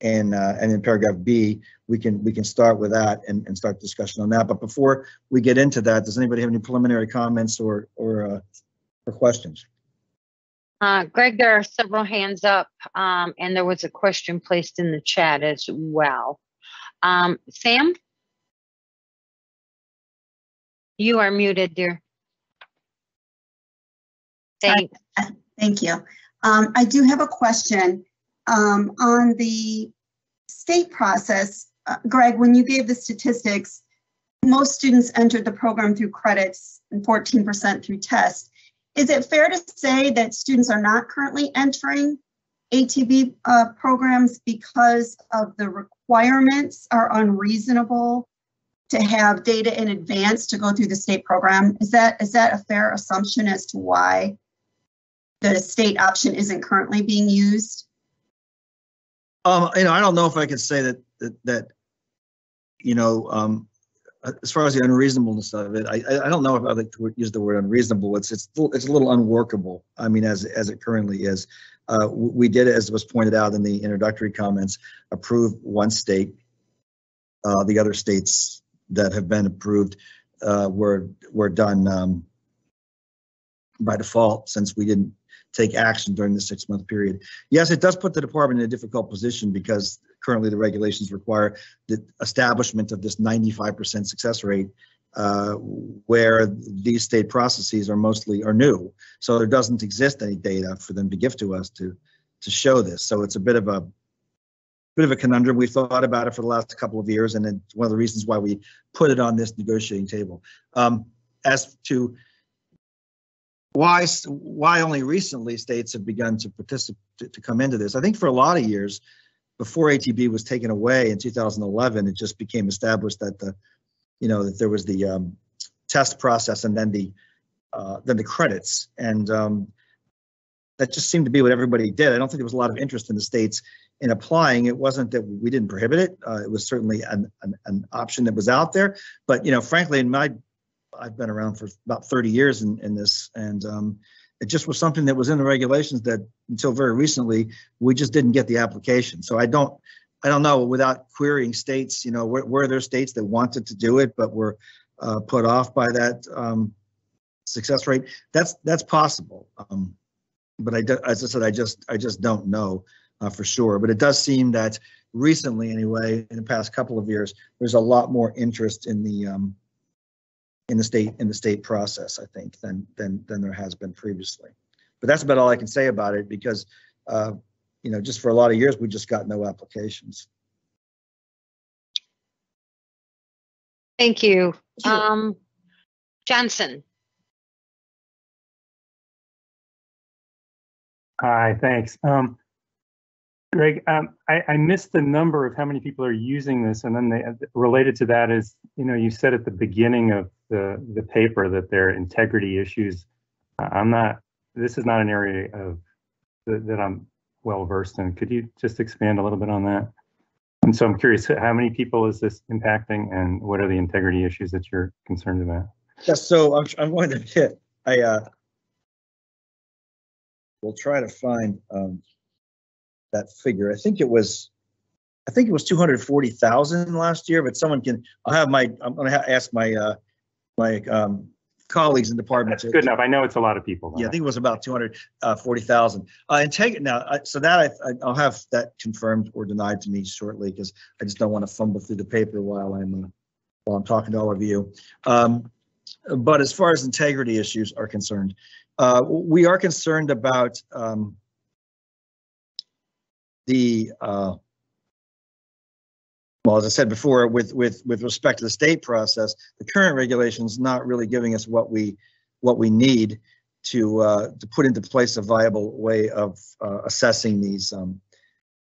S4: and uh, and in paragraph B, we can we can start with that and, and start discussion on that. But before we get into that, does anybody have any preliminary comments or or or questions?
S1: Uh, Greg, there are several hands up, um, and there was a question placed in the chat as well. Um, Sam, you are muted, dear.
S9: Thanks. Thank you. Um, I do have a question. Um, on the state process, uh, Greg, when you gave the statistics, most students entered the program through credits and 14% through tests. Is it fair to say that students are not currently entering ATB uh, programs because of the requirements are unreasonable to have data in advance to go through the state program? Is that is that a fair assumption as to why the state option isn't currently being used?
S4: Um, you know, I don't know if I could say that that, that you know, um, as far as the unreasonableness of it, I I don't know if I like to use the word unreasonable. It's it's it's a little unworkable. I mean, as as it currently is, uh, we did, as was pointed out in the introductory comments, approve one state. Uh, the other states that have been approved uh, were were done um, by default since we didn't take action during the six month period. Yes, it does put the department in a difficult position because currently the regulations require the establishment of this 95% success rate uh, where these state processes are mostly are new. So there doesn't exist any data for them to give to us to to show this. So it's a bit of a bit of a conundrum. We've thought about it for the last couple of years, and it's one of the reasons why we put it on this negotiating table. Um, as to why why only recently states have begun to participate to come into this. I think for a lot of years, before ATB was taken away in 2011, it just became established that the, you know, that there was the um, test process and then the uh, then the credits, and um, that just seemed to be what everybody did. I don't think there was a lot of interest in the states in applying. It wasn't that we didn't prohibit it; uh, it was certainly an, an, an option that was out there. But you know, frankly, in my I've been around for about 30 years in, in this, and um, it just was something that was in the regulations that until very recently we just didn't get the application. So I don't, I don't know, without querying states, you know, were, were there states that wanted to do it but were uh, put off by that um, success rate? That's that's possible. Um, but I, do- as I said, I just I just don't know uh, for sure. But it does seem that recently, anyway, in the past couple of years, there's a lot more interest in the um, in the state in the state process. I think than than than there has been previously. But that's about all I can say about it because uh, you know just for a lot of years we just got no applications.
S1: Thank you. Um, Johnson,
S12: Hi, thanks. Um, Greg, um, I, I missed the number of how many people are using this, and then they, related to that is, you know, you said at the beginning of the the paper that there are integrity issues. I'm not. This is not an area of that, that I'm well versed in. Could you just expand a little bit on that? And so I'm curious, how many people is this impacting, and what are the integrity issues that you're concerned about?
S4: Yes, so I'm, I'm going to hit, I, uh, will try to find, um, that figure. I think it was, I think it was 240,000 last year, but someone can, I'll have my, I'm gonna ha- ask my, uh, my, um, colleagues in departments.
S12: That's good enough. I know it's a lot of people.
S4: Yeah, I think it was about 240,000. Uh, and take it now, I- so that I, I- I'll have that confirmed or denied to me shortly because I just don't want to fumble through the paper while I'm, uh, while I'm talking to all of you. Um, but as far as integrity issues are concerned, uh, we are concerned about um, the, uh, well, as I said before, with, with, with respect to the state process, the current regulations not really giving us what we, what we need to, uh, to put into place a viable way of uh, assessing these, um,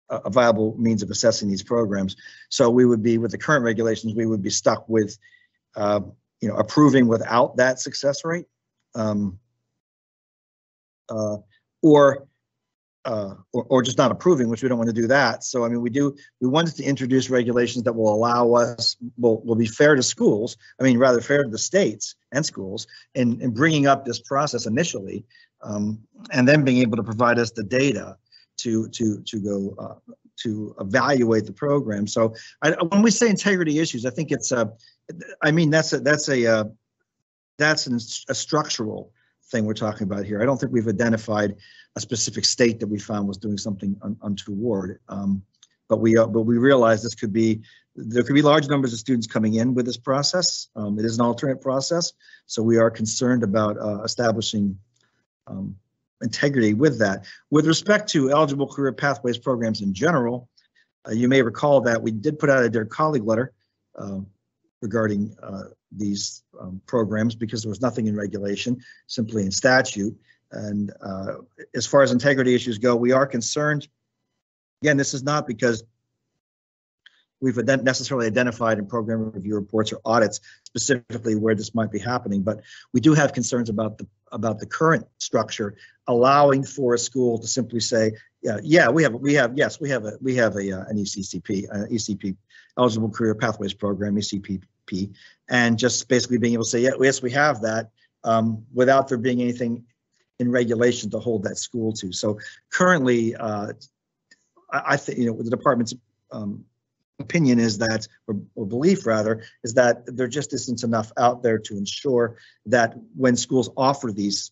S4: a viable means of assessing these programs. So we would be, with the current regulations, we would be stuck with, uh, you know, approving without that success rate. Um, uh, or, uh, or, or just not approving, which we don't want to do that. So, I mean, we do, we wanted to introduce regulations that will allow us, will, will be fair to schools. I mean, rather fair to the states and schools in, in bringing up this process initially. Um, and then being able to provide us the data to, to, to go, uh, to evaluate the program. So I, when we say integrity issues, I think it's a, I mean, that's a, that's a, uh, that's an, a structural thing we're talking about here. I don't think we've identified a specific state that we found was doing something un- untoward. Um, but we, uh, but we realize this could be, there could be large numbers of students coming in with this process. Um, it is an alternate process. So we are concerned about, uh, establishing, um, integrity with that. With respect to eligible career pathways programs in general, uh, you may recall that we did put out a dear colleague letter, um, regarding, uh, these um, programs because there was nothing in regulation, simply in statute. And uh, as far as integrity issues go, we are concerned. Again, this is not because we've necessarily identified in program review reports or audits specifically where this might be happening, but we do have concerns about the about the current structure allowing for a school to simply say, yeah, yeah, we have we have yes, we have a we have a uh, an ECCP, uh, ECP eligible career pathways program, ECPP, and just basically being able to say, yeah, yes, we have that, um, without there being anything in regulation to hold that school to. So currently, uh, I, I think, you know, the department's um, opinion is that, or, or belief rather, is that there just isn't enough out there to ensure that when schools offer these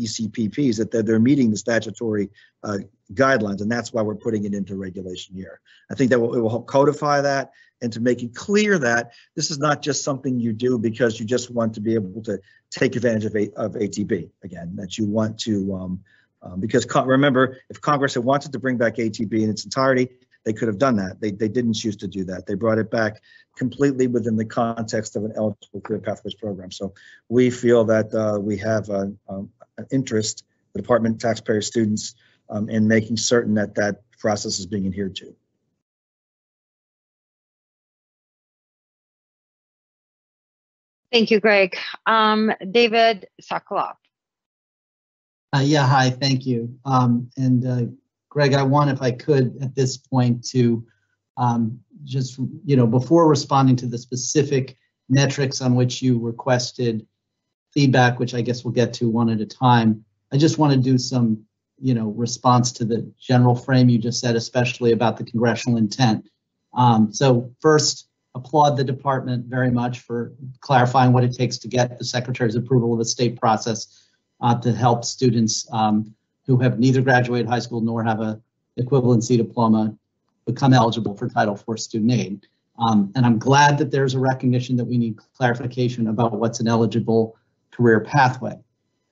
S4: ECPPs, that they're, they're meeting the statutory uh, guidelines, and that's why we're putting it into regulation here. I think that will, it will help codify that and to make it clear that this is not just something you do because you just want to be able to take advantage of, a, of ATB again, that you want to, um, um, because remember, if Congress had wanted to bring back ATB in its entirety, they could have done that. They, they didn't choose to do that. They brought it back completely within the context of an eligible career pathways program. So we feel that uh, we have a, um, an interest, the department, taxpayers, students, um, in making certain that that process is being adhered to.
S1: thank you, Greg. Um, David Socolow.
S23: Uh, yeah, hi, thank you. Um, and uh, Greg, I want, if I could, at this point, to um, just, you know, before responding to the specific metrics on which you requested feedback, which I guess we'll get to one at a time, I just want to do some you know, response to the general frame you just said, especially about the congressional intent. Um, so first, applaud the department very much for clarifying what it takes to get the secretary's approval of a state process uh, to help students um, who have neither graduated high school nor have a equivalency diploma become eligible for Title IV student aid. Um, and I'm glad that there's a recognition that we need clarification about what's an eligible career pathway.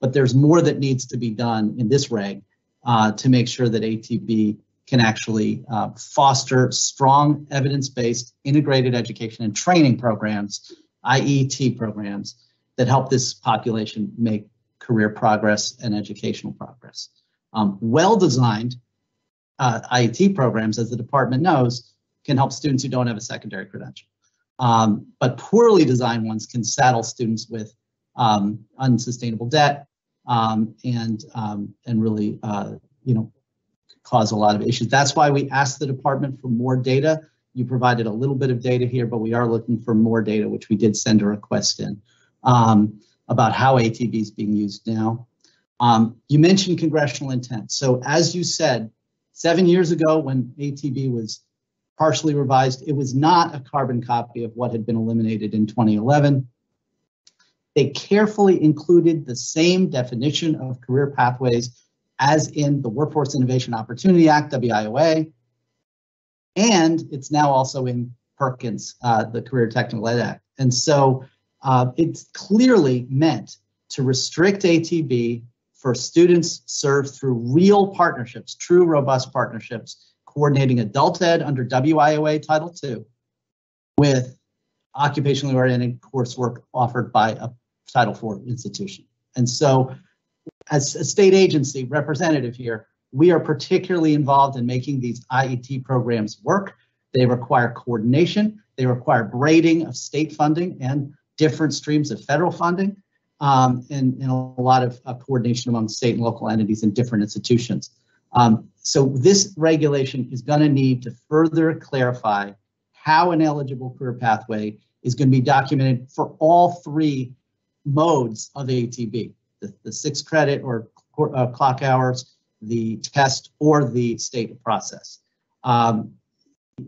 S23: But there's more that needs to be done in this reg uh, to make sure that ATB can actually uh, foster strong evidence-based integrated education and training programs, IET programs, that help this population make career progress and educational progress. Um, well-designed uh, IET programs, as the department knows, can help students who don't have a secondary credential. Um, but poorly designed ones can saddle students with um, unsustainable debt um, and um, and really uh, you know cause a lot of issues. That's why we asked the department for more data. You provided a little bit of data here, but we are looking for more data, which we did send a request in um, about how ATB is being used now. Um, you mentioned congressional intent. So as you said, seven years ago when ATB was partially revised, it was not a carbon copy of what had been eliminated in 2011. They carefully included the same definition of career pathways as in the Workforce Innovation Opportunity Act, WIOA, and it's now also in Perkins, uh, the Career Technical Ed Act. And so uh, it's clearly meant to restrict ATB for students served through real partnerships, true robust partnerships, coordinating adult ed under WIOA Title II with occupationally oriented coursework offered by a Title IV institution. And so as a state agency representative here, we are particularly involved in making these IET programs work. They require coordination. They require braiding of state funding and different streams of federal funding um, and, and, a lot of uh, coordination among state and local entities and different institutions. Um, so this regulation is going to need to further clarify how an eligible career pathway is going to be documented for all three modes of ATB, the, the six credit or uh, clock hours, the test, or the state process. Um,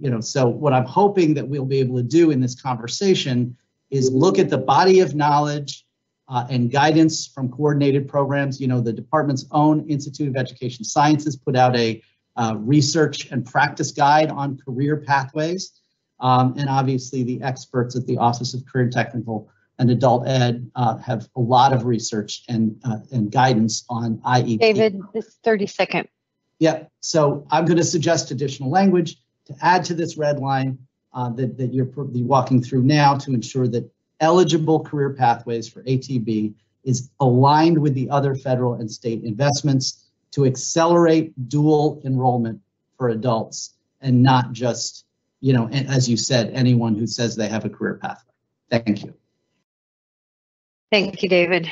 S23: you know, so what I'm hoping that we'll be able to do in this conversation is look at the body of knowledge uh, and guidance from coordinated programs. You know, the department's own Institute of Education Sciences put out a uh, research and practice guide on career pathways. Um, and obviously the experts at the Office of Career and Technical and Adult Ed uh, have a lot of research and, uh, and guidance on IEP.
S1: David, this 30 second.
S23: Yeah, so I'm going to suggest additional language to add to this red line uh, that, that you're walking through now to ensure that eligible career pathways for ATB is aligned with the other federal and state investments to accelerate dual enrollment for adults and not just, you know, as you said, anyone who says they have a career pathway. Thank you.
S1: Thank you, David.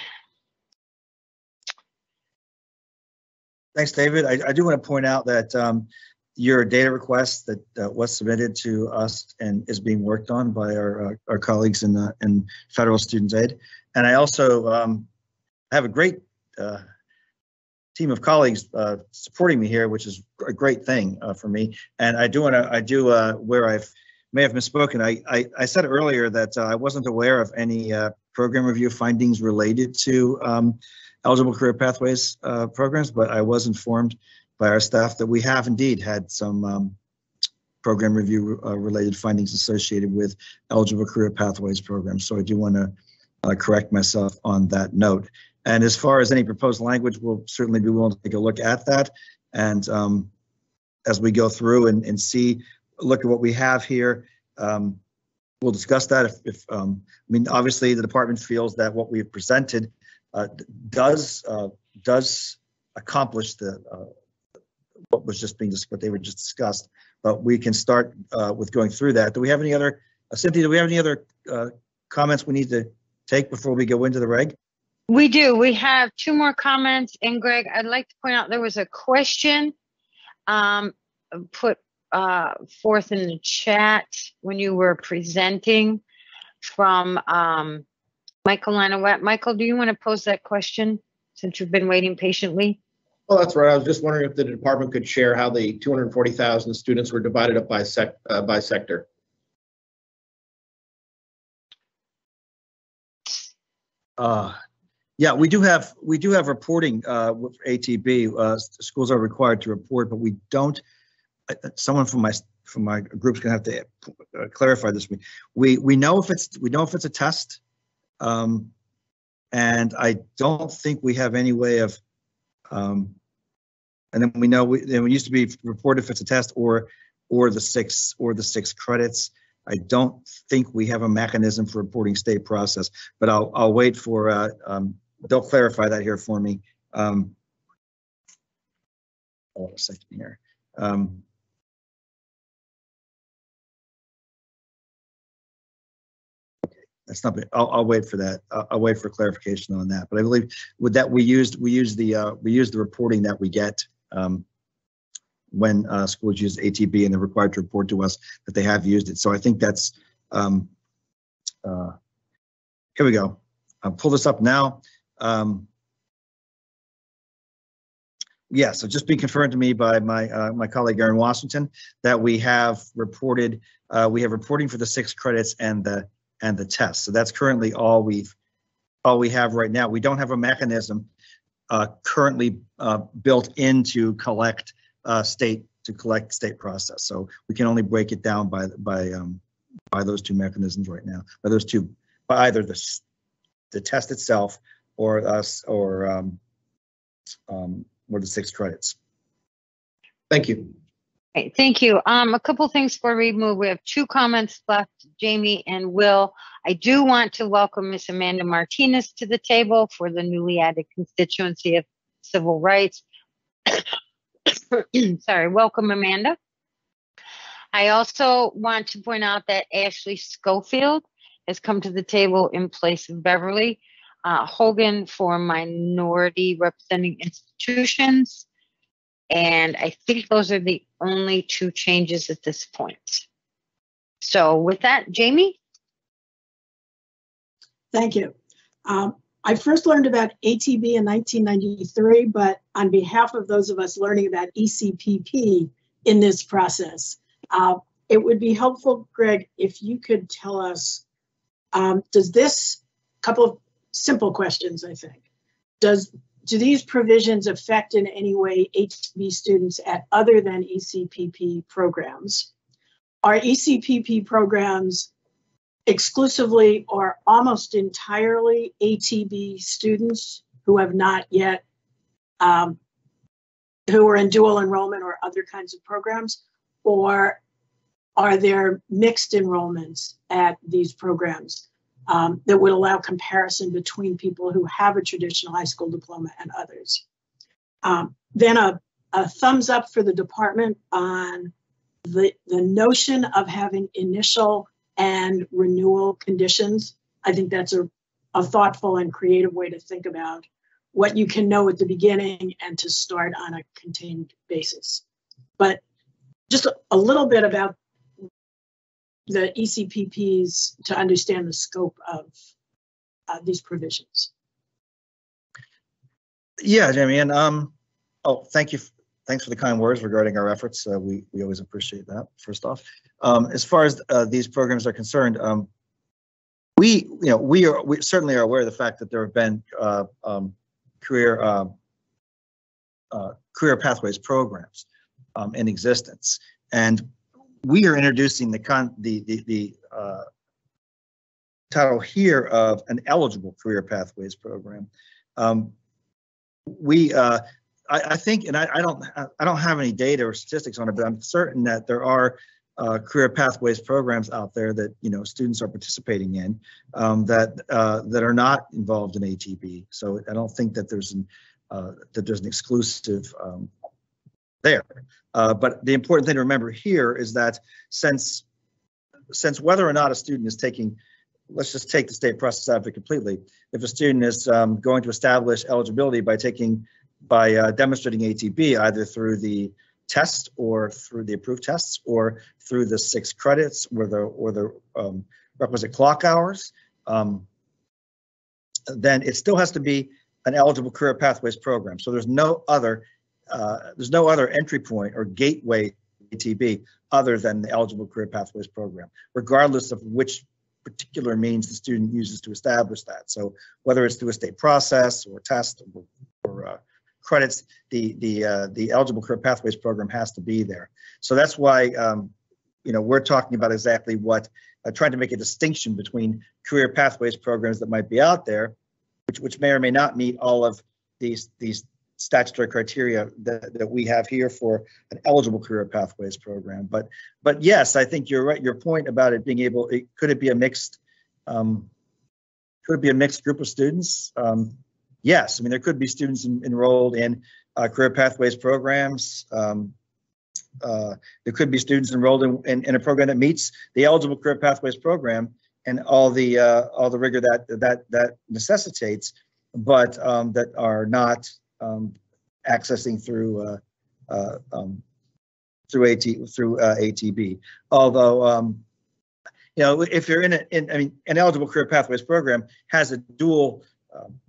S4: Thanks, David. I, I do want to point out that um, your data request that uh, was submitted to us and is being worked on by our, uh, our colleagues in, the, in federal student aid. And I also um, have a great uh, team of colleagues uh, supporting me here, which is a great thing uh, for me. And I do want to, I do, uh, where I've may have misspoken, I, I, I said earlier that I wasn't aware of any program review findings related to um, eligible career pathways programs, but I was informed by our staff that we have indeed had some um, program review uh, related findings associated with eligible career pathways programs. So I do want to uh, correct myself on that note. And as far as any proposed language, we'll certainly be willing to take a look at that. And um, as we go through and, and see, look at what we have here, um, we'll discuss that. If, if um, I mean, obviously the department feels that what we've presented uh, does uh, does accomplish the uh, what was just being what they were just discussed. But we can start uh, with going through that. Do we have any other, uh, Cynthia? Do we have any other uh, comments we need to take before we go into the reg?
S1: We do. We have two more comments. And Greg, I'd like to point out there was a question um, put uh, forth in the chat when you were presenting from um, Michael Lanouette. Michael, do you want to pose that question since you've been waiting patiently?
S36: Well, that's right. I was just wondering if the department could share how the 240,000 students were divided up by sec, uh, by sector.
S4: Uh, yeah, we do have, we do have reporting, uh, with ATB, uh, schools are required to report, but we don't. uh, uh, Someone from my, from my group's gonna have to uh, clarify this. me. We, we know if it's, we know if it's a test. Um, and I don't think we have any way of, um, and then we know, we, then we used to be reported if it's a test or, or the six, or the six credits. I don't think we have a mechanism for reporting state process, but I'll, I'll wait for, uh, um, they'll clarify that here for me. Um, hold on a second here. Um, That's not, I'll, I'll wait for that. I'll, I'll wait for clarification on that. But I believe with that, we used, we used the, uh, we used the reporting that we get, um, when, uh, schools use ATB and they're required to report to us that they have used it. So I think that's, um, uh, here we go. I'll pull this up now. Um, yeah, so just being confirmed to me by my, uh, my colleague Aaron Washington that we have reported, uh, we have reporting for the six credits and the, and the test. So that's currently all we've, all we have right now. We don't have a mechanism uh, currently uh, built in to collect uh, state, to collect state process. So we can only break it down by, by, um, by those two mechanisms right now, by those two, by either the, the test itself or us, or, um, um, or the six credits.
S36: Thank you.
S1: Okay, thank you. Um, a couple things before we move. We have two comments left, Jamie and Will. I do want to welcome Miss Amanda Martinez to the table for the newly added constituency of civil rights. Sorry, welcome Amanda. I also want to point out that Ashley Schofield has come to the table in place of Beverly uh, Hogan for minority representing institutions. And I think those are the only two changes at this point. So with that, Jamie?
S5: Thank you. Um, I first learned about ATB in 1993, but on behalf of those of us learning about ECPP in this process, uh, it would be helpful, Greg, if you could tell us, um, does this, couple of simple questions, I think. Does, do these provisions affect in any way HB students at other than ECPP programs? Are ECPP programs exclusively or almost entirely ATB students who have not yet, um, who are in dual enrollment or other kinds of programs? Or are there mixed enrollments at these programs um, that would allow comparison between people who have a traditional high school diploma and others? Um, then a, a thumbs up for the department on the, the notion of having initial and renewal conditions. I think that's a, a thoughtful and creative way to think about what you can know at the beginning and to start on a contained basis. But just a, a little bit about the ECPPs to understand the scope of uh, these provisions.
S4: Yeah, Jamie, and um, oh, thank you. Thanks for the kind words regarding our efforts. Uh, we we always appreciate that. First off, um, as far as uh, these programs are concerned, um, we you know we are we certainly are aware of the fact that there have been uh, um, career uh, uh, career pathways programs um, in existence, and we are introducing the con the the the uh, title here of an eligible career pathways program. Um, we, uh, I, I think, and I, I don't, I don't have any data or statistics on it, but I'm certain that there are uh, career pathways programs out there that you know students are participating in um, that uh, that are not involved in ATB. So I don't think that there's an uh, that there's an exclusive um, there. Uh, but the important thing to remember here is that since since whether or not a student is taking let's just take the state process out of it completely. If a student is um, going to establish eligibility by taking, by uh, demonstrating ATB either through the test or through the approved tests or through the six credits or the or the um, requisite clock hours, um, then it still has to be an eligible career pathways program. So there's no other uh, there's no other entry point or gateway to ATB other than the eligible career pathways program, regardless of which particular means the student uses to establish that. So whether it's through a state process or test or, or uh, credits, the the uh, the eligible career pathways program has to be there. So that's why um, you know we're talking about exactly what uh, trying to make a distinction between career pathways programs that might be out there, which which may or may not meet all of these these statutory criteria that, that we have here for an eligible career pathways program. But but yes, I think you're right. Your point about it being able, it, could it be a mixed, um, could it be a mixed group of students? Um, yes, I mean there could be students in, enrolled in uh, career pathways programs. Um, uh, there could be students enrolled in, in, in, a program that meets the eligible career pathways program and all the uh, all the rigor that that that necessitates, but um, that are not um, accessing through uh, uh, um, through AT through uh, ATB. Although um, you know, if you're in, a, in, I mean, an eligible career pathways program has a dual um,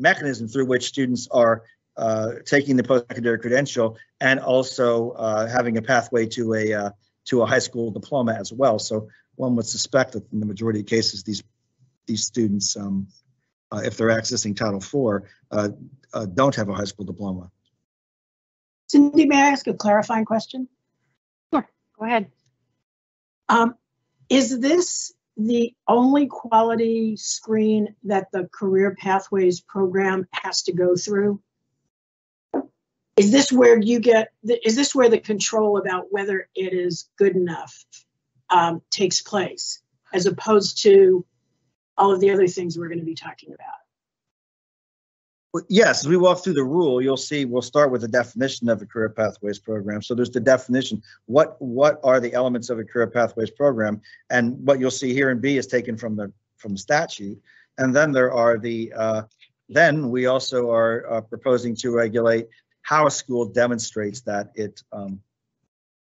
S4: mechanism through which students are uh, taking the post-secondary credential and also uh, having a pathway to a uh, to a high school diploma as well. So one would suspect that in the majority of cases, these these students um, uh, if they're accessing Title IV, uh, don't have a high school diploma.
S5: Cindy, may I ask a clarifying question?
S1: Sure, go ahead.
S5: Um, is this the only quality screen that the Career Pathways program has to go through? Is this where you get, is this where the control about whether it is good enough um, takes place, as opposed to all of the other things we're going to be talking about.
S4: Yes, as we walk through the rule, you'll see we'll start with the definition of a career pathways program. So there's the definition. What what are the elements of a career pathways program? And what you'll see here in B is taken from the from the statute. And then there are the uh, then we also are uh, proposing to regulate how a school demonstrates that it um,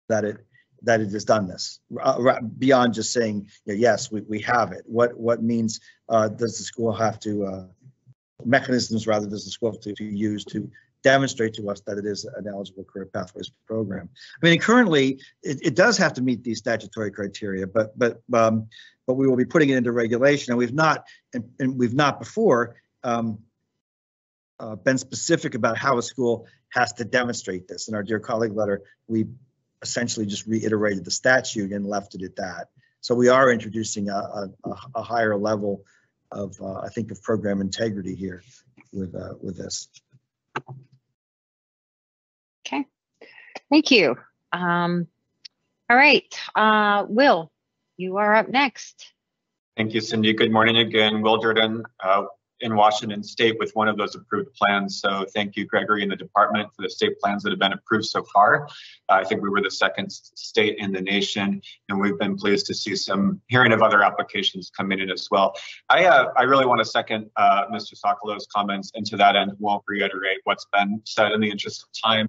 S4: that it that it has done this uh, beyond just saying yes we, we have it what what means uh, does the school have to uh, mechanisms rather does the school have to, to, use to demonstrate to us that it is an eligible career pathways program. I mean currently it, it does have to meet these statutory criteria but but um, but we will be putting it into regulation. And we've not and, and we've not before um, uh, been specific about how a school has to demonstrate this. In our dear colleague letter we essentially just reiterated the statute and left it at that. So we are introducing a, a, a higher level of, uh, I think, of program integrity here with uh, with this.
S1: Okay, thank you. Um, all right, uh, Will, you are up next.
S27: Thank you, Cindy. Good morning again. Will Durden, uh, in Washington State with one of those approved plans. So thank you, Gregory, and the department for the state plans that have been approved so far. Uh, I think we were the second state in the nation, and we've been pleased to see some hearing of other applications coming in as well. I uh, I really want to second uh, Mr. Socolow's comments, and to that end, won't reiterate what's been said in the interest of time.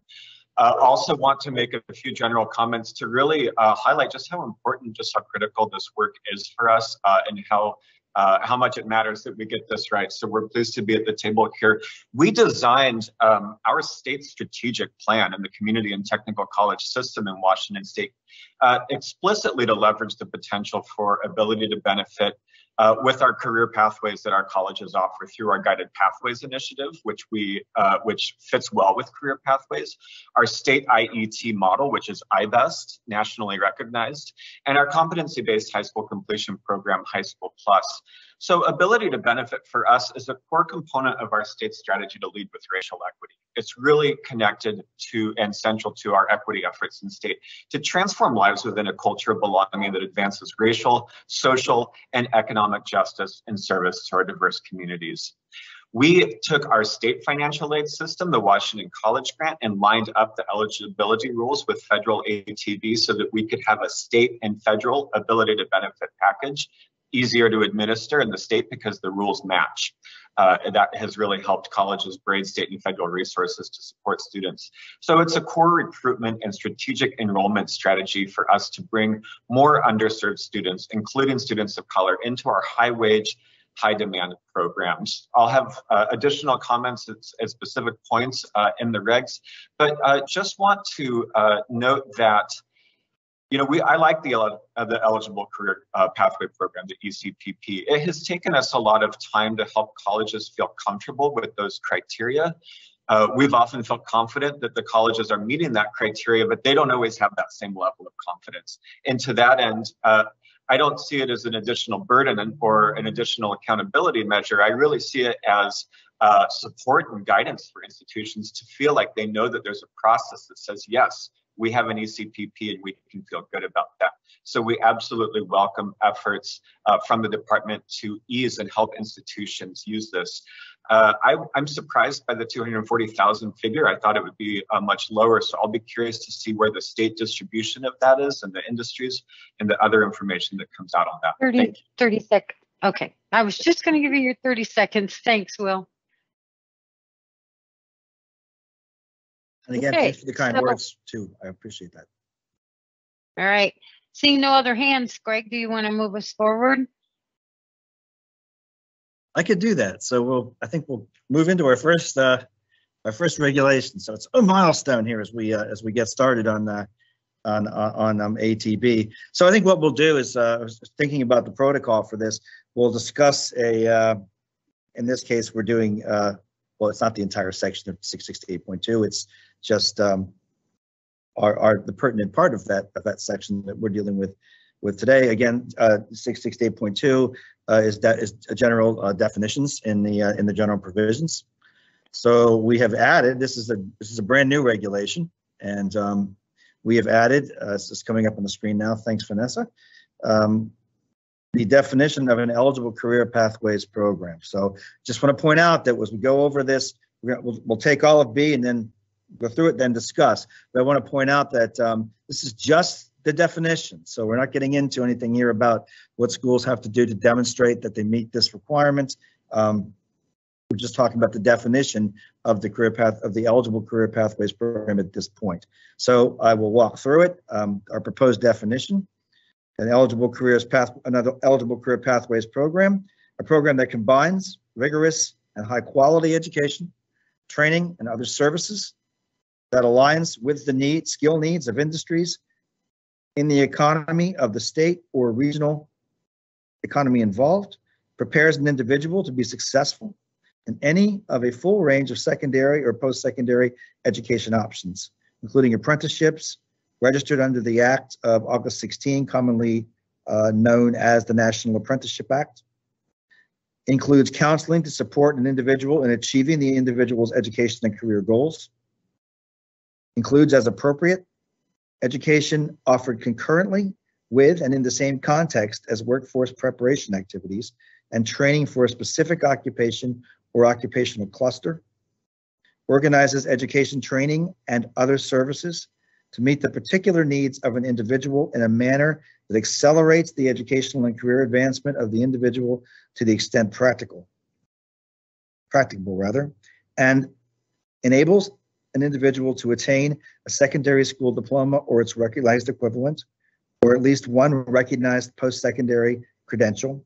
S27: Uh, also want to make a few general comments to really uh, highlight just how important, just how critical this work is for us uh, and how uh, how much it matters that we get this right. So we're pleased to be at the table here. We designed um, our state strategic plan in the community and technical college system in Washington state uh, explicitly to leverage the potential for ability to benefit uh, with our career pathways that our colleges offer through our guided pathways initiative, which we uh, which fits well with career pathways, our state IET model, which is IBEST, nationally recognized, and our competency-based high school completion program, High School Plus. So ability to benefit for us is a core component of our state strategy to lead with racial equity. It's really connected to and central to our equity efforts in state to transform lives within a culture of belonging that advances racial, social, and economic justice and service to our diverse communities. We took our state financial aid system, the Washington College Grant, and lined up the eligibility rules with federal ATB so that we could have a state and federal ability to benefit package easier to administer in the state because the rules match. Uh, that has really helped colleges braid state and federal resources to support students. So it's a core recruitment and strategic enrollment strategy for us to bring more underserved students, including students of color, into our high wage high demand programs. I'll have uh, additional comments at, at specific points uh, in the regs, but uh, just want to uh, note that you know, we I like the uh, the eligible career uh, pathway program, the ECPP. It has taken us a lot of time to help colleges feel comfortable with those criteria. Uh, we've often felt confident that the colleges are meeting that criteria, but they don't always have that same level of confidence. And to that end, uh, I don't see it as an additional burden or an additional accountability measure. I really see it as uh, support and guidance for institutions to feel like they know that there's a process that says, yes, we have an ECPP and we can feel good about that. So we absolutely welcome efforts uh, from the department to ease and help institutions use this. Uh, I, am surprised by the 240,000 figure. I thought it would be uh, much lower. So I'll be curious to see where the state distribution of that is and the industries and the other information that comes out on that.
S1: 30, 30 seconds. Okay. I was just going to give you your 30 seconds. Thanks, Will.
S4: And again,
S1: Okay,
S4: thanks for the kind
S1: so-
S4: words too. I appreciate that.
S1: All right. Seeing no other hands, Greg, do you want to move us forward?
S4: I could do that. So we'll, I think we'll move into our first, uh, our first regulation. So it's a milestone here as we, uh, as we get started on, uh, on, on, on, um, ATB. So I think what we'll do is, uh, I was thinking about the protocol for this. We'll discuss a, uh, in this case, we're doing, uh, well, it's not the entire section of six sixty-eight point two. It's just, um, are, are the pertinent part of that, of that section that we're dealing with, with today. Again, uh, six sixty-eight point two, uh, is that is general uh, definitions in the uh, in the general provisions. So we have added this is a this is a brand new regulation, and um, we have added uh, this is coming up on the screen now. Thanks, Vanessa. Um, the definition of an eligible career pathways program. So just want to point out that as we go over this, we'll, we'll take all of B and then go through it, then discuss. But I want to point out that um, this is just the definition. So we're not getting into anything here about what schools have to do to demonstrate that they meet this requirement. Um, we're just talking about the definition of the career path of the eligible career pathways program at this point. So I will walk through it. Um, our proposed definition, an eligible careers path, another eligible career pathways program, a program that combines rigorous and high quality education, training, and other services that aligns with the need, skill needs of industries in the economy of the state or regional economy involved, prepares an individual to be successful in any of a full range of secondary or post-secondary education options, including apprenticeships registered under the Act of August 16, commonly uh, known as the National Apprenticeship Act. Includes counseling to support an individual in achieving the individual's education and career goals. Includes as appropriate education offered concurrently with and in the same context as workforce preparation activities and training for a specific occupation or occupational cluster, organizes education training and other services to meet the particular needs of an individual in a manner that accelerates the educational and career advancement of the individual to the extent practical, practicable rather, and enables an individual to attain a secondary school diploma or its recognized equivalent, or at least one recognized post-secondary credential,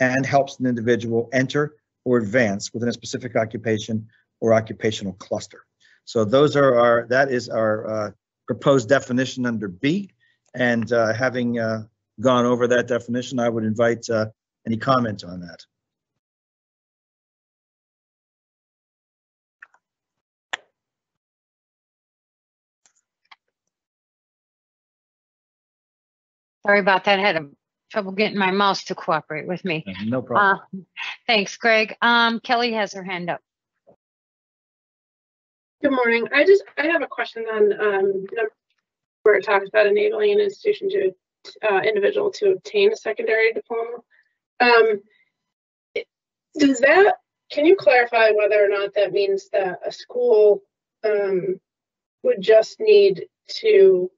S4: and helps an individual enter or advance within a specific occupation or occupational cluster. So those are our, that is our uh, proposed definition under B. And uh, having uh, gone over that definition, I would invite uh, any comment on that.
S1: Sorry about that. I had a trouble getting my mouse to cooperate with me.
S4: No problem.
S1: Uh, thanks, Greg. Um, Kelly has her hand up.
S37: Good morning. I just, I have a question on, um, where it talks about enabling an institution to, uh, individual to obtain a secondary diploma. Um, does that, can you clarify whether or not that means that a school, um, would just need to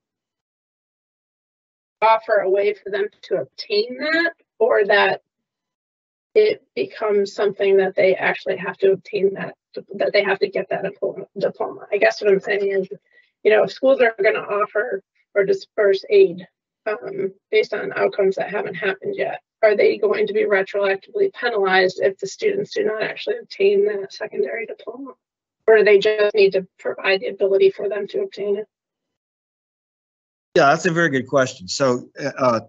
S37: offer a way for them to obtain that, or that it becomes something that they actually have to obtain that, that they have to get that diploma-. I guess what I'm saying is, you know, if schools are gonna offer or disperse aid um, based on outcomes that haven't happened yet, are they going to be retroactively penalized if the students do not actually obtain that secondary diploma? Or do they just need to provide the ability for them to obtain it?
S4: Yeah, that's a very good question. So, uh,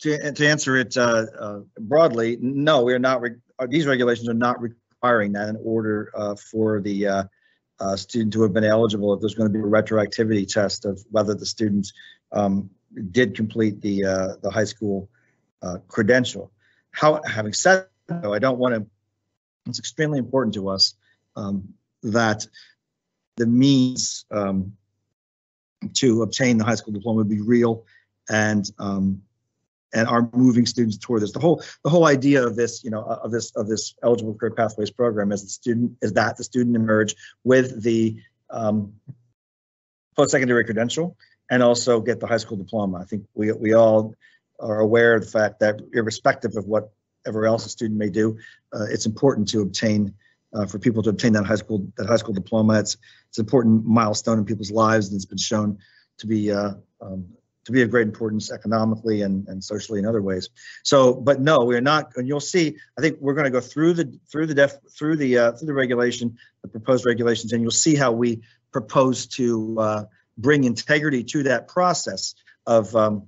S4: to, to answer it uh, uh, broadly, no, we're not, re- uh, these regulations are not requiring that in order uh, for the uh, uh, student to have been eligible, if there's going to be a retroactivity test of whether the students um, did complete the, uh, the high school uh, credential. How, having said though, I don't want to, it's extremely important to us um, that the means um, to obtain the high school diploma be real and um, and are moving students toward this. The whole the whole idea of this, you know, of this of this eligible career pathways program is the student is that the student emerge with the um, post-secondary credential and also get the high school diploma. I think we we all are aware of the fact that irrespective of whatever else a student may do, uh, it's important to obtain uh, for people to obtain that high school that high school diploma. It's it's an important milestone in people's lives, and it's been shown to be uh, um, to be of great importance economically and, and socially in other ways. So, but no, we're not. And you'll see. I think we're going to go through the through the def through the uh, through the regulation, the proposed regulations, and you'll see how we propose to uh, bring integrity to that process of um,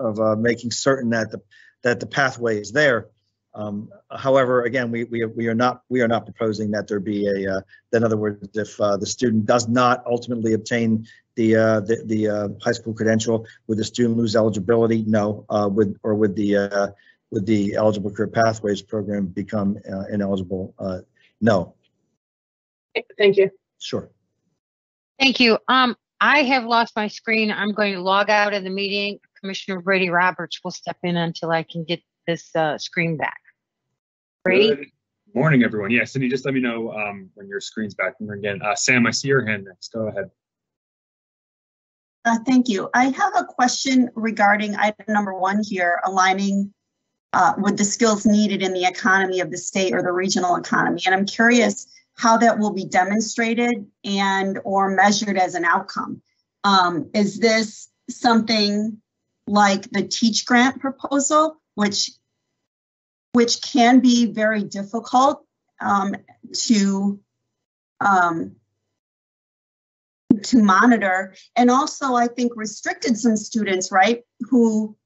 S4: of uh, making certain that the that the pathway is there. Um, however, again, we, we we are not we are not proposing that there be a uh, in other words, if uh, the student does not ultimately obtain the uh, the, the uh, high school credential, would the student lose eligibility? No, uh, would or would the uh, would the eligible career pathways program become uh, ineligible? Uh, no.
S37: Thank you.
S4: Sure.
S1: Thank you. Um, I have lost my screen. I'm going to log out of the meeting. Commissioner Brady Roberts will step in until I can get this uh, screen back. Brady?
S32: Good Morning, everyone. Yeah, Cindy, just let me know um, when your screen's back. And again, uh, Sam, I see your hand next. Go ahead.
S9: Uh, thank you. I have a question regarding item number one here, aligning uh, with the skills needed in the economy of the state or the regional economy. And I'm curious how that will be demonstrated and or measured as an outcome. Um, is this something like the Teach Grant proposal, which which can be very difficult um, to um, to monitor, and also I think restricted some students, right, who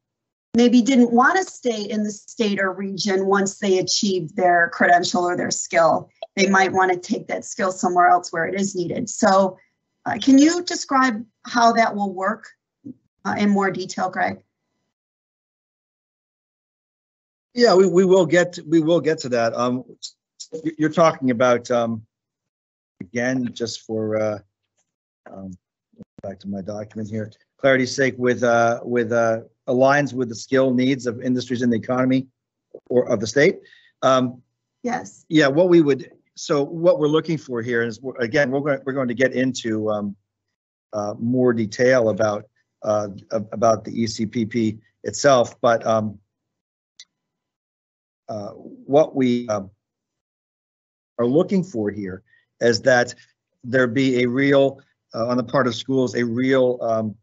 S9: maybe didn't want to stay in the state or region once they achieved their credential or their skill. They might want to take that skill somewhere else where it is needed. So, uh, can you describe how that will work uh, in more detail, Greg?
S4: Yeah, we, we will get we will get to that. Um, you're talking about um, again, just for uh, um, back to my document here, clarity's sake, with uh, with uh, aligns with the skill needs of industries in the economy or of the state. Um,
S9: yes.
S4: Yeah, what we would so what we're looking for here is again we're going we're going to get into um, uh, more detail about uh, about the ECPP itself, but um, uh, what we uh, are looking for here is that there be a real, uh, on the part of schools, a real um,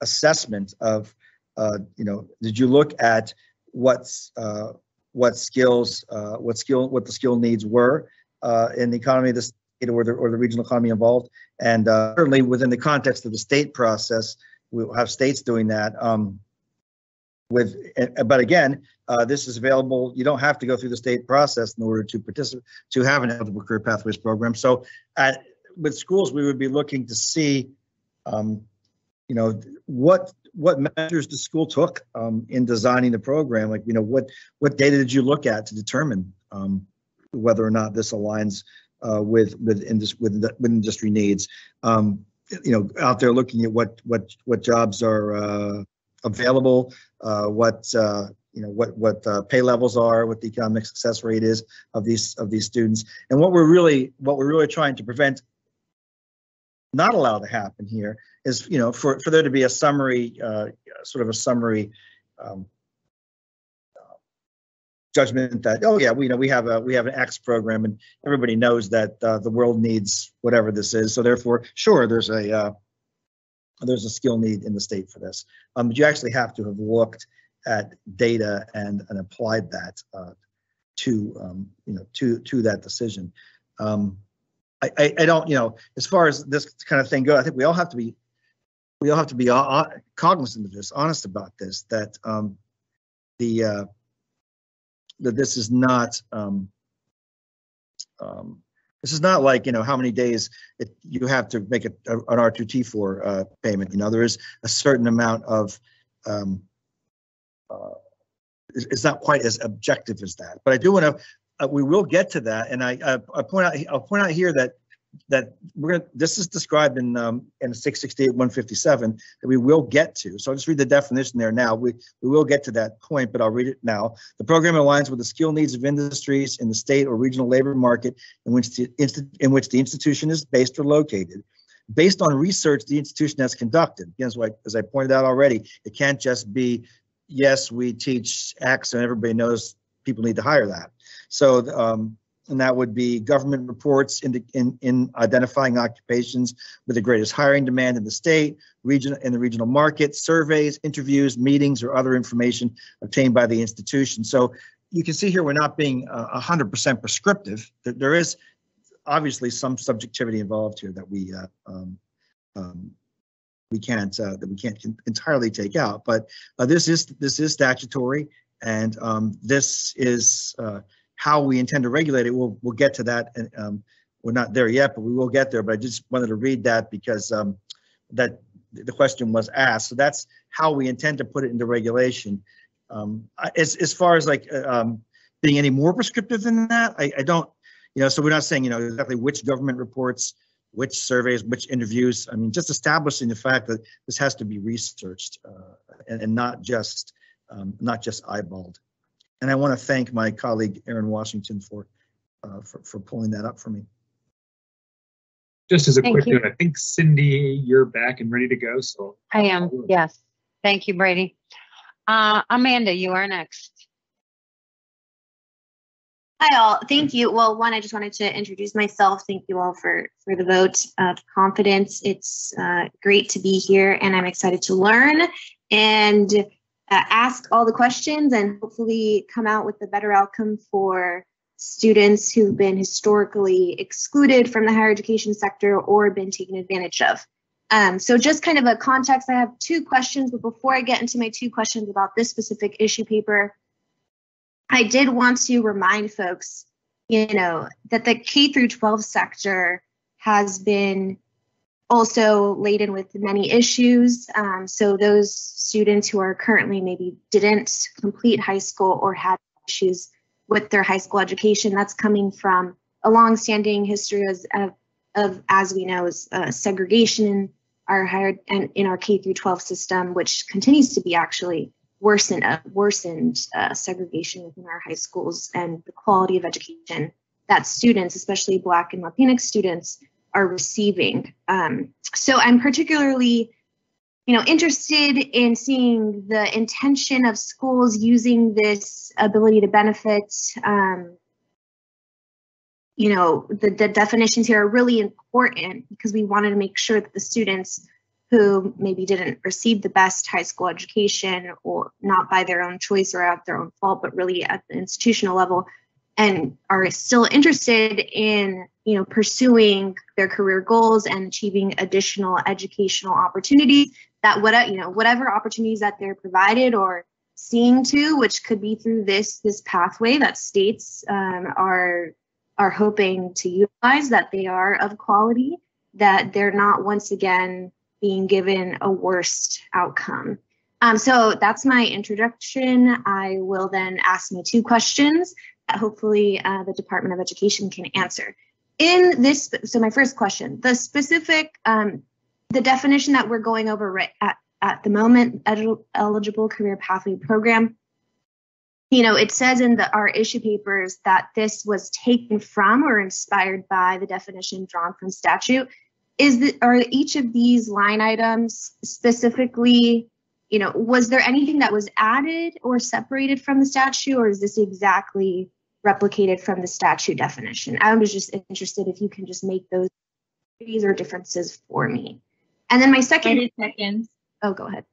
S4: assessment of, uh, you know, did you look at what's uh, what skills, uh, what skill, what the skill needs were in the economy of the state or the, or the regional economy involved, and certainly within the context of the state process, we'll have states doing that. Um, with, but again, uh, this is available. You don't have to go through the state process in order to participate to have an eligible career pathways program. So, at, with schools, we would be looking to see, um, you know, what what measures the school took um, in designing the program. Like, you know, what what data did you look at to determine um, whether or not this aligns uh, with with indus- with, with industry needs? Um, you know, out there looking at what what what jobs are uh, available, uh, what uh, you know what what uh, pay levels are, what the economic success rate is of these of these students, and what we're really what we're really trying to prevent not allow to happen here is you know for for there to be a summary uh, sort of a summary um, judgment that oh yeah we you know we have a we have an X program and everybody knows that uh, the world needs whatever this is so therefore sure there's a uh, there's a skill need in the state for this um, but you actually have to have looked at data and, and applied that uh, to, um, you know, to, to that decision. Um, I, I, I don't, you know, as far as this kind of thing go, I think we all have to be, we all have to be uh, cognizant of this, honest about this, that um, the, uh, that this is not, um, um, this is not like, you know, how many days it, you have to make a, a- an R2T4 uh, payment, you know, there is a certain amount of, um, uh, it's not quite as objective as that, but I do want to, uh, we will get to that, and I, I, I point out, I'll point out here that, that we're gonna, this is described in, um, in 668, 157, that we will get to. So I'll just read the definition there now. We, we will get to that point, but I'll read it now. The program aligns with the skill needs of industries in the state or regional labor market in which the, in which the institution is based or located. Based on research the institution has conducted. Again, as I, as I pointed out already, it can't just be, yes, we teach X and everybody knows people need to hire that. So, um, and that would be government reports in, in, in identifying occupations with the greatest hiring demand in the state, region, in the regional market, surveys, interviews, meetings, or other information obtained by the institution. So you can see here, we're not being uh, 100% prescriptive. There- There is obviously some subjectivity involved here that we, uh, um, um, we can't, uh, that we can't entirely take out, but uh, this is, this is statutory. And um, this is uh, how we intend to regulate it. We'll, we'll get to that. And um, we're not there yet, but we will get there. But I just wanted to read that because um, that the question was asked. So that's how we intend to put it into regulation. Um, as, as far as like uh, um, being any more prescriptive than that, I, I don't, you know, so we're not saying, you know, exactly which government reports, which surveys, which interviews. I mean, just establishing the fact that this has to be researched uh, and, and not just um, not just eyeballed. And I want to thank my colleague Aaron Washington for, uh, for, for pulling that up for me.
S32: Just as a
S1: Thank
S32: quick
S1: you.
S32: note, I think Cindy, you're back and ready to go, so.
S1: I am, yes. Thank you, Brady. Uh, Amanda, you are next.
S38: Hi all, thank you. Well, one, I just wanted to introduce myself. Thank you all for for the vote of confidence. It's uh, great to be here, and I'm excited to learn and uh, ask all the questions, and hopefully come out with a better outcome for students who've been historically excluded from the higher education sector or been taken advantage of. Um, so just kind of a context, I have two questions, but before I get into my two questions about this specific issue paper, I did want to remind folks, you know, that the K through 12 sector has been also laden with many issues. Um, so those students who are currently maybe didn't complete high school or had issues with their high school education, that's coming from a longstanding history of, of, as we know, is uh, segregation in our higher and in our K through 12 system, which continues to be actually worsened uh, worsened uh, segregation within our high schools and the quality of education that students, especially Black and Latinx students, are receiving. Um, so I'm particularly, you know, interested in seeing the intention of schools using this ability to benefit. Um, you know, the, the definitions here are really important because we wanted to make sure that the students who maybe didn't receive the best high school education or not by their own choice or at their own fault, but really at the institutional level and are still interested in you know pursuing their career goals and achieving additional educational opportunities that what you know whatever opportunities that they're provided or seeing to which could be through this this pathway that states um, are are hoping to utilize that they are of quality that they're not once again being given a worst outcome. Um, so that's my introduction. I will then ask me two questions hopefully uh, the Department of Education can answer. In this, so my first question, the specific, um, the definition that we're going over right at, at the moment, eligible career pathway program, you know, it says in the, our issue papers that this was taken from or inspired by the definition drawn from statute is that are each of these line items specifically you know was there anything that was added or separated from the statute or is this exactly replicated from the statute definition i was just interested if you can just make those these are differences for me and then my second seconds oh go ahead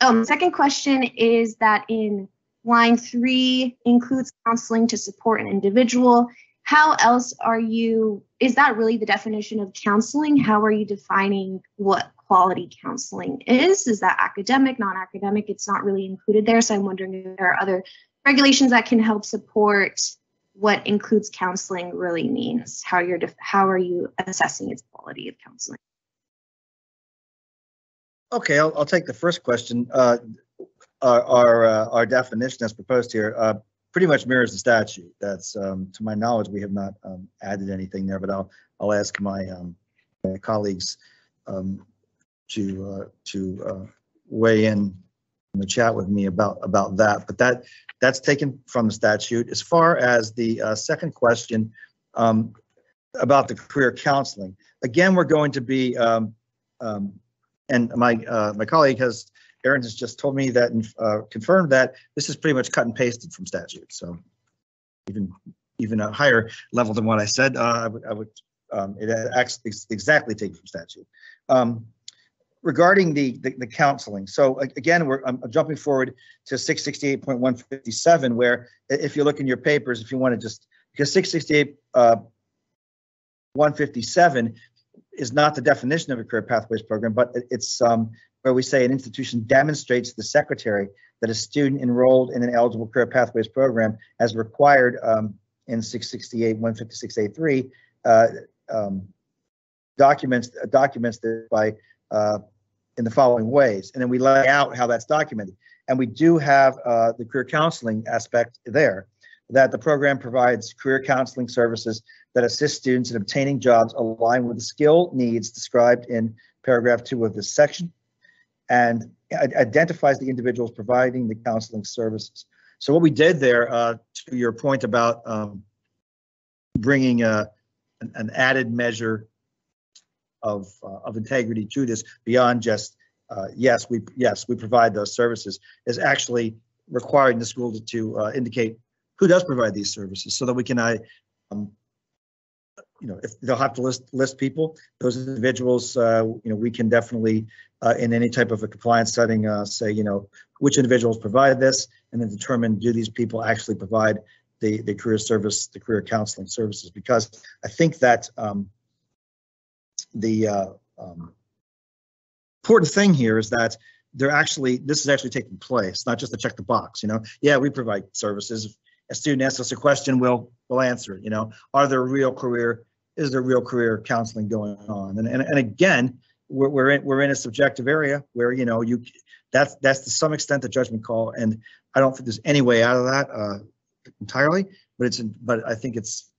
S38: Um, second question is that in line three includes counseling to support an individual. How else are you, is that really the definition of counseling? How are you defining what quality counseling is? Is that academic, non-academic? It's not really included there. So I'm wondering if there are other regulations that can help support what includes counseling really means. How you're, def- how are you assessing its quality of counseling?
S4: Okay, I'll, I'll take the first question. Uh, Our, our, uh, our definition as proposed here uh, pretty much mirrors the statute. That's, um, to my knowledge, we have not um, added anything there, but I'll, I'll ask my um, my colleagues um, to, uh, to uh, weigh in in the chat with me about, about that. But that, that's taken from the statute. As far as the uh, second question um, about the career counseling, again, we're going to be, um, um, and my, uh, my colleague has, Erin has just told me that, and uh, confirmed that this is pretty much cut and pasted from statute. So even, even a higher level than what I said, uh, I would, I would, um, it actually exactly taken from statute. Um, regarding the, the, the counseling, so again, we're, I'm jumping forward to six sixty-eight point one fifty-seven, where if you look in your papers, if you want to just, because six sixty-eight, uh, one fifty-seven is not the definition of a career pathways program, but it's, um, where we say an institution demonstrates to the secretary that a student enrolled in an eligible career pathways program as required, um, in six sixty-eight, one fifty-six, A three, uh, um, documents, documents that by, uh, in the following ways. And then we lay out how that's documented. And we do have uh, the career counseling aspect there, that the program provides career counseling services that assist students in obtaining jobs aligned with the skill needs described in paragraph two of this section and identifies the individuals providing the counseling services. So what we did there, uh, to your point about um, bringing uh, an, an added measure of, uh, of integrity to this beyond just, uh, yes, we, yes, we provide those services, is actually requiring the school to, to uh, indicate who does provide these services so that we can, I, um, you know, if they'll have to list, list people, those individuals, uh, you know, we can definitely, uh, in any type of a compliance setting, uh, say, you know, which individuals provide this and then determine, do these people actually provide the, the career service, the career counseling services? Because I think that, um, the, uh, um, important thing here is that they're actually, this is actually taking place, not just to check the box, you know? Yeah, we provide services. If a student asks us a question, we'll, we'll answer it, you know? Are there real career, is there real career counseling going on? And, and, and again, we're, we're in, we're in a subjective area where, you know, you, that's, that's to some extent the judgment call. And I don't think there's any way out of that, uh, entirely, but it's, but I think it's,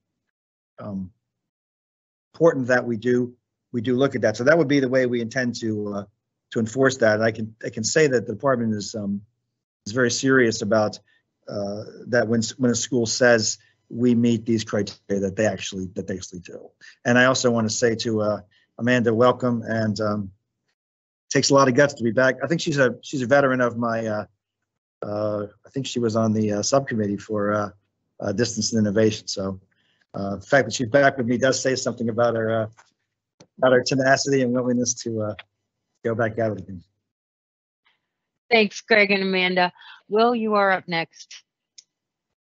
S4: um, important that we do, we do look at that. So that would be the way we intend to, uh, to enforce that. And I can, I can say that the department is, um, is very serious about, uh, that when, when a school says we meet these criteria, that they actually, that they actually do. And I also want to say to, uh, Amanda, welcome, and, um, takes a lot of guts to be back. I think she's a, she's a veteran of my, uh, uh, I think she was on the, uh, subcommittee for, distance and innovation. So, the fact that she's back with me does say something about her, about her tenacity and willingness to, uh, go back at it again.
S1: Thanks, Greg and Amanda. Will, you are up next.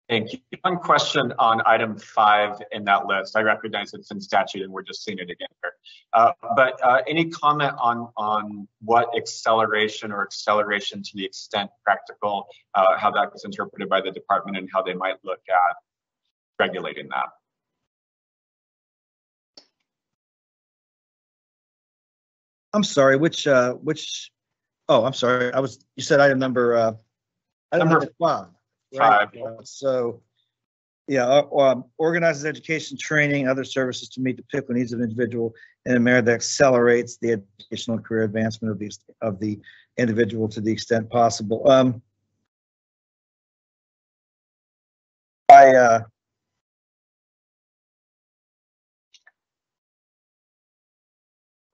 S27: Thank you. One question on item five in that list. I recognize it's in statute and we're just seeing it again here. Uh, but uh, any comment on on what acceleration or acceleration to the extent practical, uh, how that was interpreted by the department and how they might look at regulating that?
S4: I'm sorry, which, uh, which, oh, I'm sorry, I was, you said item number, uh, item
S27: Number
S4: number five. right?
S27: five.
S4: Uh, So, yeah, uh, um, organizes education, training, other services to meet the particular needs of an individual in a manner that accelerates the educational and career advancement of the, of the individual to the extent possible. Um, I, uh,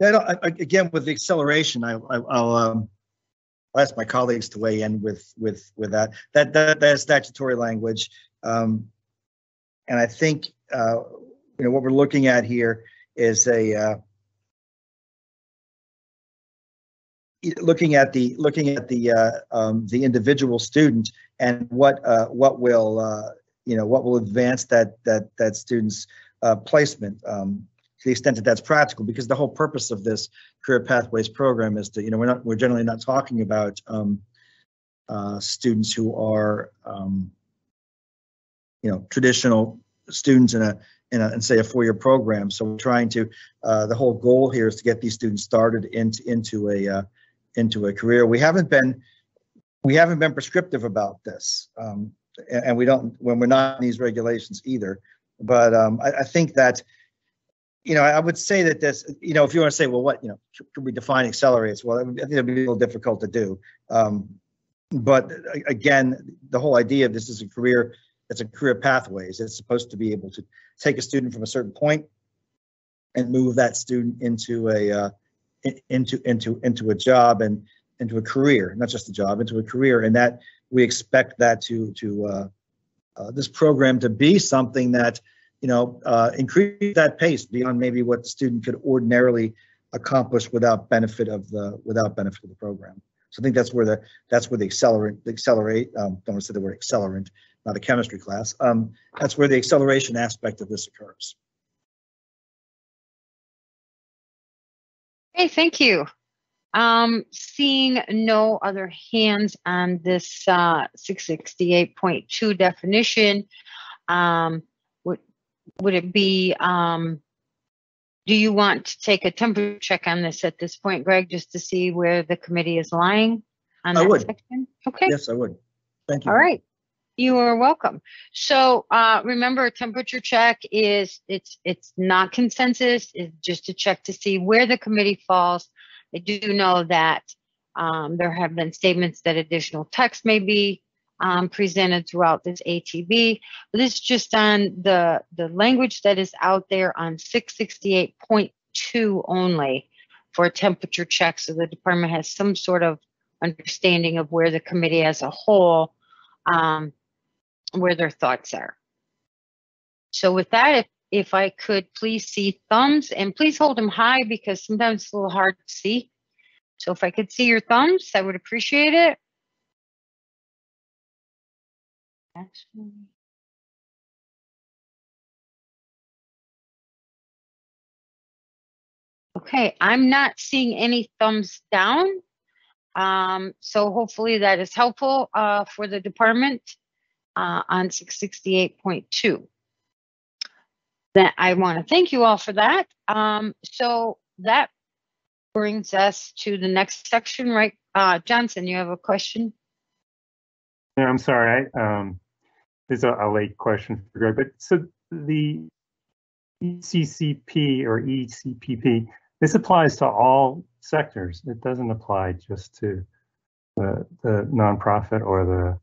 S4: I- again, with the acceleration, I, I- I'll, um, ask my colleagues to weigh in with, with, with that. That, that, statutory language. Um, and I think, uh, you know, what we're looking at here is a, uh, looking at the, looking at the, uh, um, the individual student and what, uh, what will, uh, you know, what will advance that, that, that student's, uh, placement, um, to the extent that that's practical, because the whole purpose of this career pathways program is to, you know, we're not, we're generally not talking about, um, uh, students who are, um, you know, traditional students in a, in a, in say a four-year program. So we're trying to, uh, the whole goal here is to get these students started into, into a, uh, into a career. We haven't been, we haven't been prescriptive about this. Um, and, and we don't, when we're not in these regulations either. But, um, I, I think that, you know, I would say that this, you know, if you want to say, well, what, you know, should we define accelerates? Well, I think it'd be a little difficult to do. Um, but again, the whole idea of this is a career, it's a career pathways. It's supposed to be able to take a student from a certain point and move that student into a, uh, into, into, into a job and into a career, not just a job, into a career. And that, we expect that to, to, uh, uh, this program to be something that, you know, uh, increase that pace beyond maybe what the student could ordinarily accomplish without benefit of the, without benefit of the program. So I think that's where the, that's where the accelerant, the accelerate, um, don't want to say the word accelerant, not a chemistry class. Um, that's where the acceleration aspect of this occurs.
S1: Okay, thank you. Um, seeing no other hands on this, uh, six sixty-eight point two definition, um, would, it be, um, do you want to take a temperature check on this at this point, Greg, just to see where the committee is lying? on
S4: I
S1: that
S4: would.
S1: section? Okay.
S4: Yes, I would. Thank you.
S1: All right. You are welcome. So uh, remember, a temperature check is it's it's not consensus. It's just a check to see where the committee falls. I do know that um, there have been statements that additional text may be um, presented throughout this ATB. But it's just on the the language that is out there on 668.2 only for a temperature check, so the department has some sort of understanding of where the committee as a whole um, where their thoughts are. So with that, if, if I could please see thumbs and please hold them high because sometimes it's a little hard to see. So if I could see your thumbs, I would appreciate it. Actually. Okay, I'm not seeing any thumbs down. Um, so hopefully that is helpful, uh, for the department, uh, on six sixty-eight point two. That I want to thank you all for that. Um, so that brings us to the next section, right? Uh, Johnson, you have a question?
S12: I'm sorry. I, um, this is a, a late question for Greg, but so the ECCP or ECPP, this applies to all sectors. It doesn't apply just to the, the nonprofit or the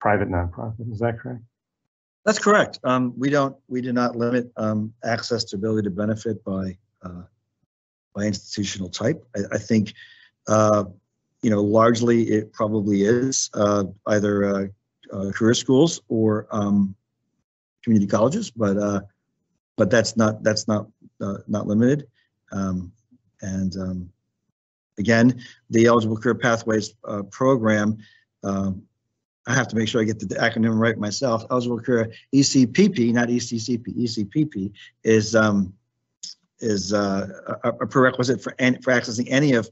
S12: private nonprofit. Is that correct?
S4: That's correct. Um, we don't, we do not limit, um, access to ability to benefit by, uh, by institutional type. I, I think, uh, you know, largely it probably is, uh, either, uh, uh, career schools or, um, community colleges, but, uh, but that's not, that's not, uh, not limited. Um, and, um, again, the eligible career pathways, program, um, I have to make sure I get the acronym right myself. Eligible Career ECPP, not ECCP. ECPP is um, is uh, a, a prerequisite for any, for accessing any of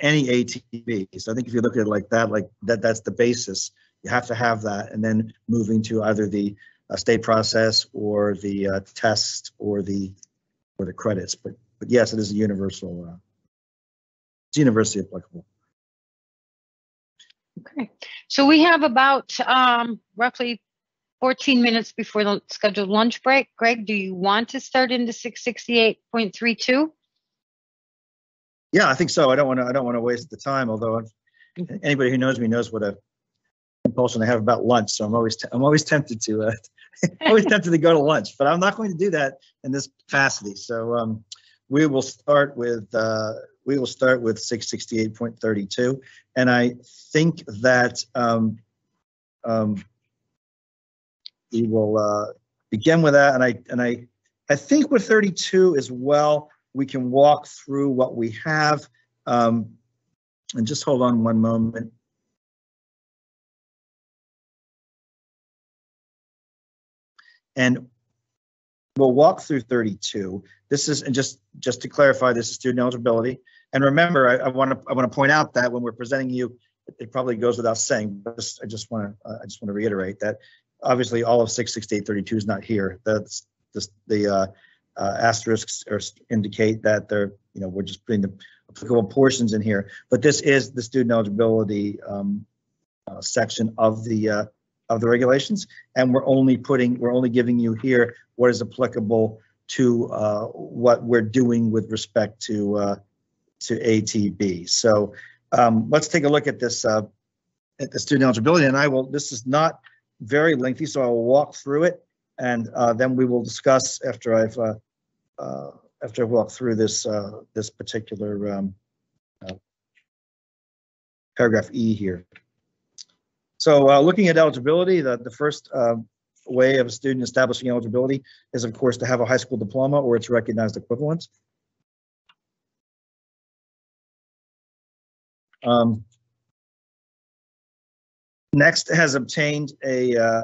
S4: any ATB. So I think if you look at it like that, like that, that's the basis. You have to have that, and then moving to either the uh, state process or the uh, test or the or the credits. But but yes, it is a universal. Uh, it's universally applicable.
S1: Okay, so we have about um, roughly 14 minutes before the scheduled lunch break. Greg, do you want to start into 668.32?
S4: Yeah, I think so. I don't want to. I don't want to waste the time. Although I've, anybody who knows me knows what a compulsion I have about lunch. So I'm always t- I'm always tempted to uh, always tempted to go to lunch, but I'm not going to do that in this capacity. So um, we will start with uh, we will start with 668.32, and I think that um, um, we will uh, begin with that. And I and I I think with 32 as well, we can walk through what we have. Um, And just hold on one moment. And we'll walk through 32. This is, and just, just to clarify, this is student eligibility. And remember, I, want to, I want to point out that when we're presenting you, it probably goes without saying, but I just want to, I just want to reiterate that obviously all of 66832 is not here. That's, this, the uh, uh, asterisks are, indicate that they're, you know, we're just putting the applicable portions in here. But this is the student eligibility um, uh, section of the, uh, of the regulations. And we're only putting, we're only giving you here what is applicable to uh, what we're doing with respect to, uh, to ATB. So um, let's take a look at this, uh, at the student eligibility. And I will, this is not very lengthy, so I'll walk through it. And uh, then we will discuss after I've, uh, uh, after I walk through this, uh, this particular um, uh, paragraph E here. So uh, looking at eligibility, the, the first uh, way of a student establishing eligibility is, of course, to have a high school diploma or its recognized equivalent. Um, next has obtained a uh,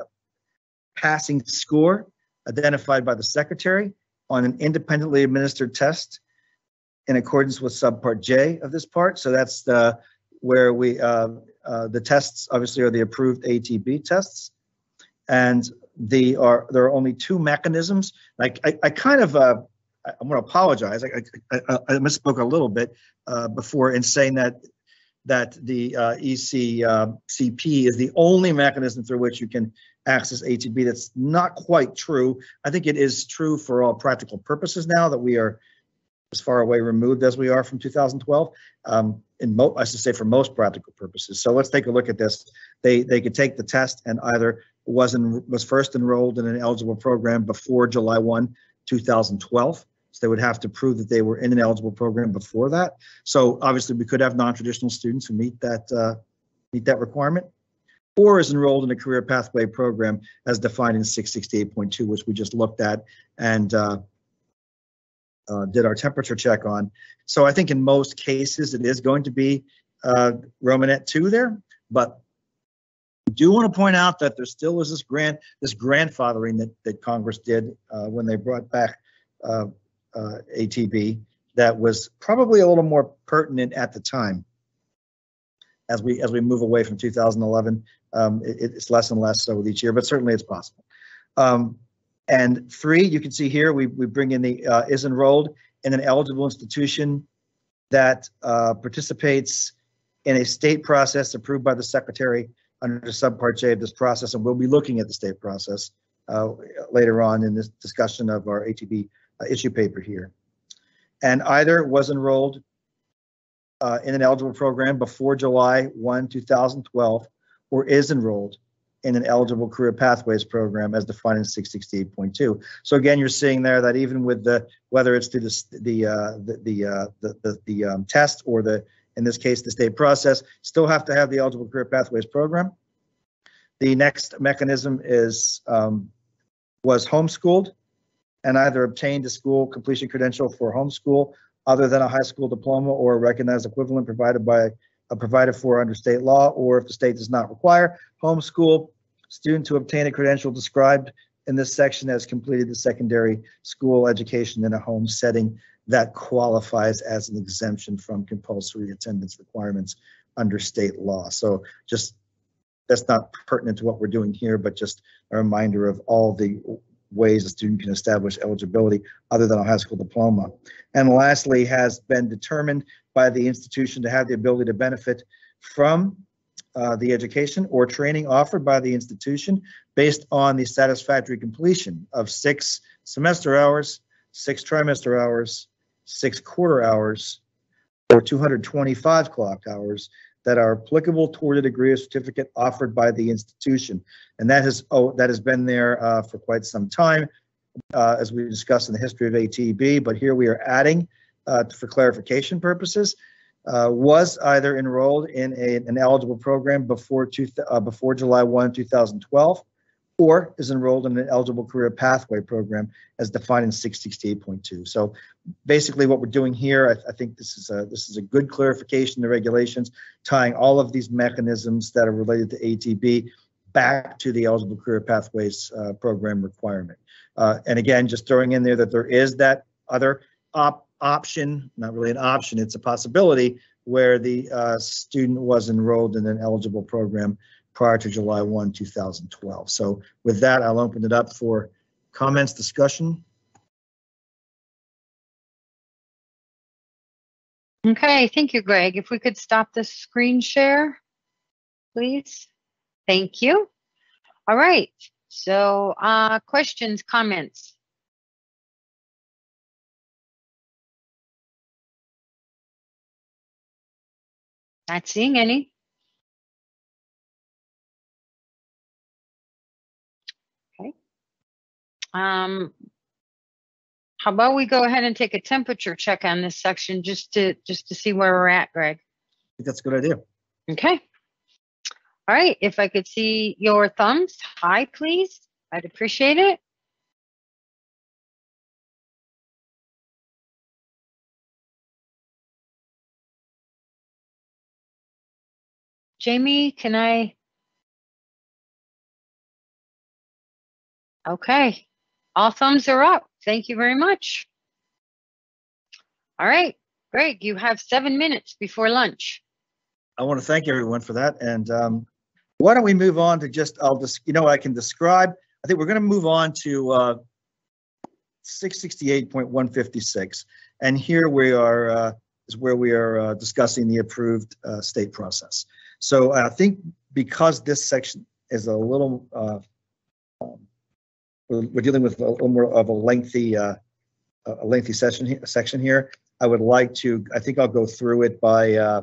S4: passing score identified by the secretary on an independently administered test in accordance with subpart J of this part. So that's the where we uh, uh, the tests obviously are the approved ATB tests, and the are there are only two mechanisms. Like I, I kind of uh, I'm going to apologize. I, I, I, I misspoke a little bit uh, before in saying that that the uh, ECCP uh, is the only mechanism through which you can access ATB. That's not quite true. I think it is true for all practical purposes now that we are as far away removed as we are from 2012. Um, in mo I should say for most practical purposes. So let's take a look at this. They they could take the test and either was in, was first enrolled in an eligible program before July 1, 2012 so they would have to prove that they were in an eligible program before that. So obviously we could have non-traditional students who meet that uh, meet that requirement or is enrolled in a career pathway program as defined in 668.2, which we just looked at and uh, uh, did our temperature check on. So I think in most cases it is going to be uh, Romanette 2 there, but do want to point out that there still is this grant, this grandfathering that, that Congress did uh, when they brought back uh, uh, ATB that was probably a little more pertinent at the time. As we as we move away from 2011, um, it, it's less and less so with each year, but certainly it's possible. Um, and three, you can see here we we bring in the uh, is enrolled in an eligible institution that uh, participates in a state process approved by the secretary under subpart J of this process, and we'll be looking at the state process uh, later on in this discussion of our ATB issue paper here. And either was enrolled uh, in an eligible program before July 1, 2012, or is enrolled in an eligible career pathways program as defined in 668.2. So again, you're seeing there that even with the whether it's through the the uh, the the, uh, the the, the um, test or the in this case the state process, still have to have the eligible career pathways program. The next mechanism is um, was homeschooled and either obtained a school completion credential for homeschool other than a high school diploma or a recognized equivalent provided by uh, provided for under state law, or if the state does not require homeschool, student to obtain a credential described in this section has completed the secondary school education in a home setting that qualifies as an exemption from compulsory attendance requirements under state law. So just that's not pertinent to what we're doing here, but just a reminder of all the ways a student can establish eligibility other than a high school diploma. And lastly, has been determined by the institution to have the ability to benefit from uh, the education or training offered by the institution based on the satisfactory completion of six semester hours, six trimester hours, six quarter hours, or 225 clock hours that are applicable toward a degree or certificate offered by the institution. And that has oh, that has been there uh, for quite some time, uh, as we discussed in the history of ATB. But here we are adding, uh, for clarification purposes, uh, was either enrolled in a, an eligible program before two, uh, before July 1, 2012, or is enrolled in an eligible career pathway program as defined in 668.2. So basically what we're doing here, I, I, think this is a this is a good clarification of the regulations, tying all of these mechanisms that are related to ATB back to the eligible career pathways uh, program requirement. Uh, and again, just throwing in there that there is that other op option, not really an option, it's a possibility where the uh, student was enrolled in an eligible program prior to July 1, 2012. So with that, I'll open it up for comments, discussion.
S1: Okay, thank you, Greg. If we could stop the screen share, please. Thank you. All right, so uh, questions, comments? Not seeing any. Um, how about we go ahead and take a temperature check on this section just to just to see where we're at, Greg?
S4: I think that's a good idea.
S1: Okay. All right. If I could see your thumbs high, please, I'd appreciate it. Jamie, can I? Okay. All thumbs are up. Thank you very much. All right, Greg, you have seven minutes before lunch.
S4: I want to thank everyone for that. And um, why don't we move on to just, I'll just, you know, I can describe, I think we're going to move on to uh, 668.156. And here we are, uh, is where we are uh, discussing the approved uh, state process. So I think because this section is a little uh, we're, we're dealing with a little more of a lengthy, uh, a lengthy session section here. I would like to, I think I'll go through it by, uh,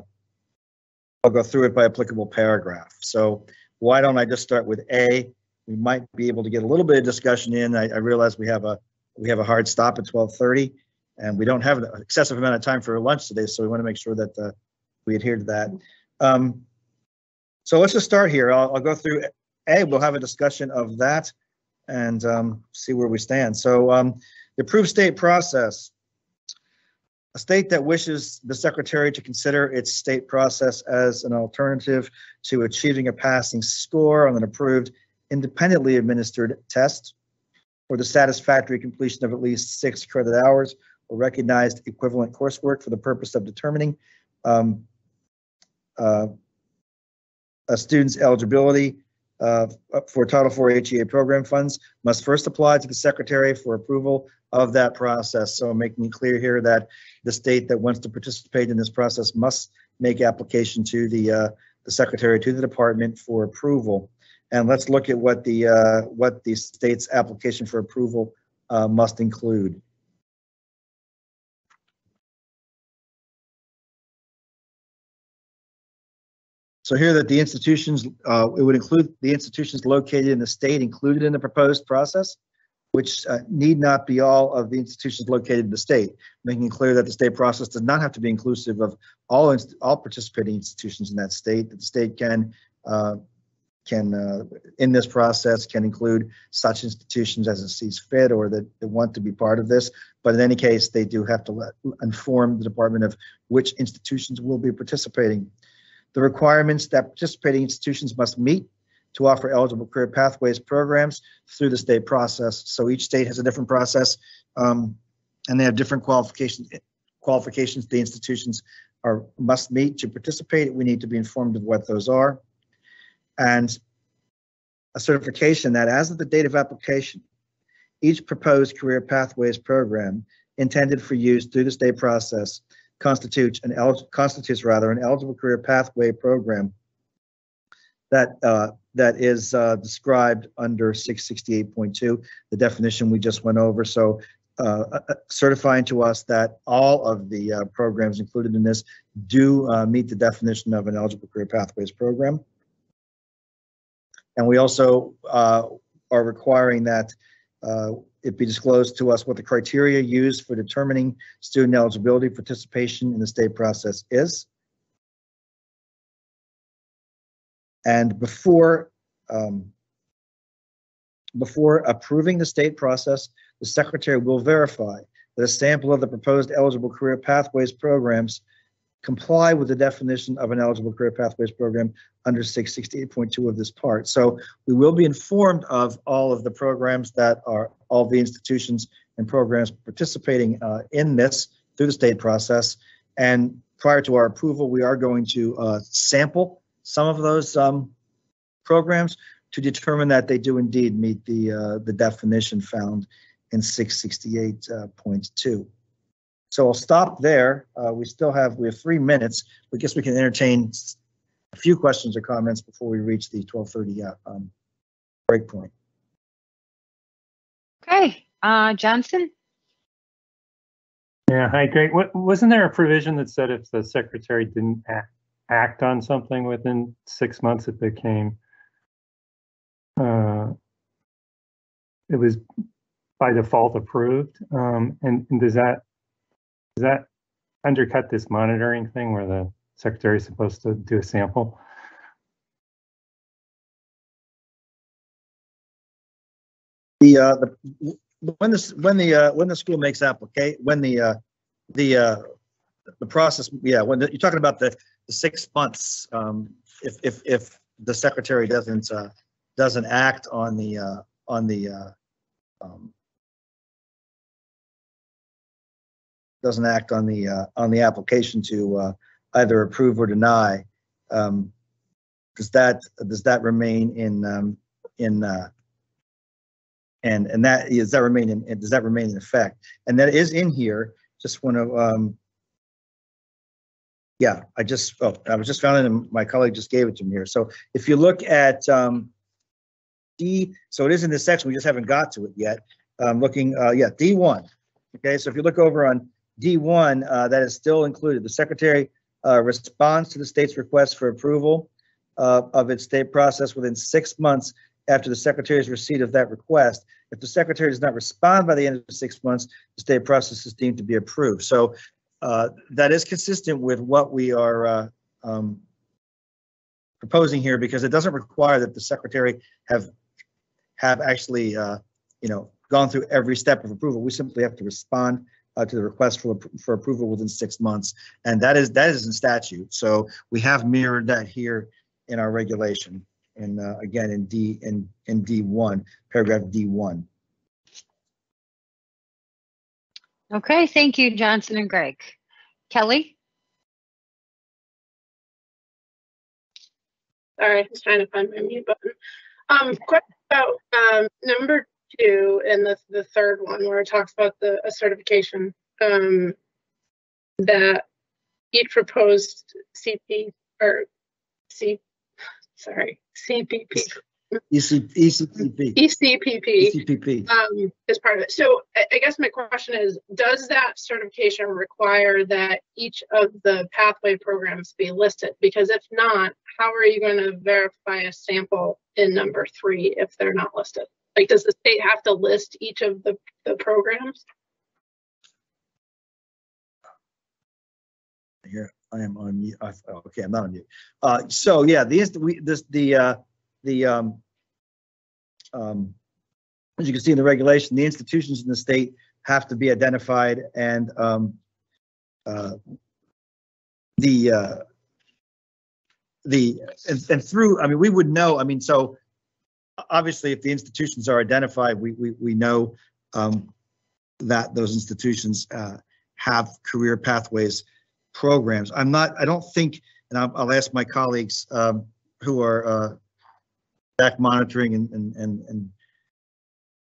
S4: I'll go through it by applicable paragraph. So why don't I just start with A? We might be able to get a little bit of discussion in. I, I realize we have a we have a hard stop at 12:30, and we don't have an excessive amount of time for lunch today, so we want to make sure that uh, we adhere to that. Um, so let's just start here. I'll, I'll go through A. We'll have a discussion of that and um, see where we stand. So um, the approved state process. A state that wishes the secretary to consider its state process as an alternative to achieving a passing score on an approved independently administered test or the satisfactory completion of at least six credit hours or recognized equivalent coursework for the purpose of determining um, uh, a student's eligibility uh, for Title IV HEA program funds must first apply to the secretary for approval of that process. So making it clear here that the state that wants to participate in this process must make application to the uh, the secretary to the department for approval. And let's look at what the uh, what the state's application for approval uh, must include. So here that the institutions, uh, it would include the institutions located in the state included in the proposed process, which uh, need not be all of the institutions located in the state, making clear that the state process does not have to be inclusive of all all participating institutions in that state. That the state can uh, can uh, in this process can include such institutions as it sees fit or that, that want to be part of this. But in any case, they do have to let, inform the department of which institutions will be participating the requirements that participating institutions must meet to offer eligible career pathways programs through the state process. So each state has a different process, um, and they have different qualifications. Qualifications the institutions are must meet to participate. We need to be informed of what those are, and a certification that as of the date of application, each proposed career pathways program intended for use through the state process constitutes an el- constitutes rather an eligible career pathway program that uh, that is uh, described under 668.2, the definition we just went over. So uh, uh, uh, certifying to us that all of the uh, programs included in this do meet the definition of an eligible career pathways program. And we also are requiring that it be disclosed to us what the criteria used for determining student eligibility participation in the state process is. And before um, before approving the state process, the secretary will verify that a sample of the proposed eligible career pathways programs comply with the definition of an eligible career pathways program under 668.2 of this part. So we will be informed of all of the programs that are, all the institutions and programs participating uh, in this through the state process. And prior to our approval, we are going to uh, sample some of those um, programs to determine that they do indeed meet the, uh, the definition found in 668.2. So I'll stop there. Uh, we still have, we have three minutes. I guess we can entertain a few questions or comments before we reach the 1230 uh, um, break point.
S1: Okay, uh, Johnson?
S12: Yeah, hi, great. What, wasn't there a provision that said if the secretary didn't act, act on something within six months, it became, uh, it was by default approved? Um, and, and does that, does that undercut this monitoring thing where the secretary is supposed to do a sample?
S4: The, uh, the, when the, when the, uh, when the school makes applicate, when the, uh, the, uh, the process, yeah, when the- you're talking about the, the six months, um, if, if, if the secretary doesn't, uh, doesn't act on the, uh, on the, uh, um, doesn't act on the, uh, on the application to, uh, either approve or deny, um, does that, does that remain in, um, in, uh, and, and that, is that remain in, does that remain in effect? And that is in here, just want to, um, yeah, I just, oh, I was just found it and my colleague just gave it to me here. So if you look at, um, D, so it is in this section, we just haven't got to it yet. Um, looking, uh, yeah, D1. Okay, so if you look over on D1, uh, that is still included. The secretary uh, responds to the state's request for approval uh, of its state process within six months after the secretary's receipt of that request. If the secretary does not respond by the end of six months, the state process is deemed to be approved. So uh, that is consistent with what we are uh, um, proposing here because it doesn't require that the secretary have have actually, uh, you know, gone through every step of approval. We simply have to respond uh, to the request for, for approval within six months. And that is, that is in statute. So we have mirrored that here in our regulation. And uh, again, in D, in, in D1, paragraph D1.
S1: Okay, thank you, Johnson and Greg. Kelly?
S37: Sorry, I was trying to find my mute button. Um, question about um, number two and the the third one where it talks about the a certification um, that each proposed CP or C sorry CPP
S4: EC, ECPP.
S37: ECPP
S4: ECPP.
S37: um, is part of it. So I, I guess my question is, does that certification require that each of the pathway programs be listed? Because if not, how are you going to verify a sample in number three if they're not listed? Like, does the state have to list each of the, the programs?
S4: Here, I am on mute. Okay, I'm not on mute. Uh, so yeah, the, inst- we, this, the, uh, the, um, um, as you can see in the regulation, the institutions in the state have to be identified and, um, uh, the, uh, the, and, and through, I mean, we would know, I mean, so obviously if the institutions are identified, we, we, we know, um, that those institutions, uh, have career pathways programs. I'm not, I don't think, and I'll, I'll ask my colleagues, um, who are, uh, back monitoring and, and, and, and,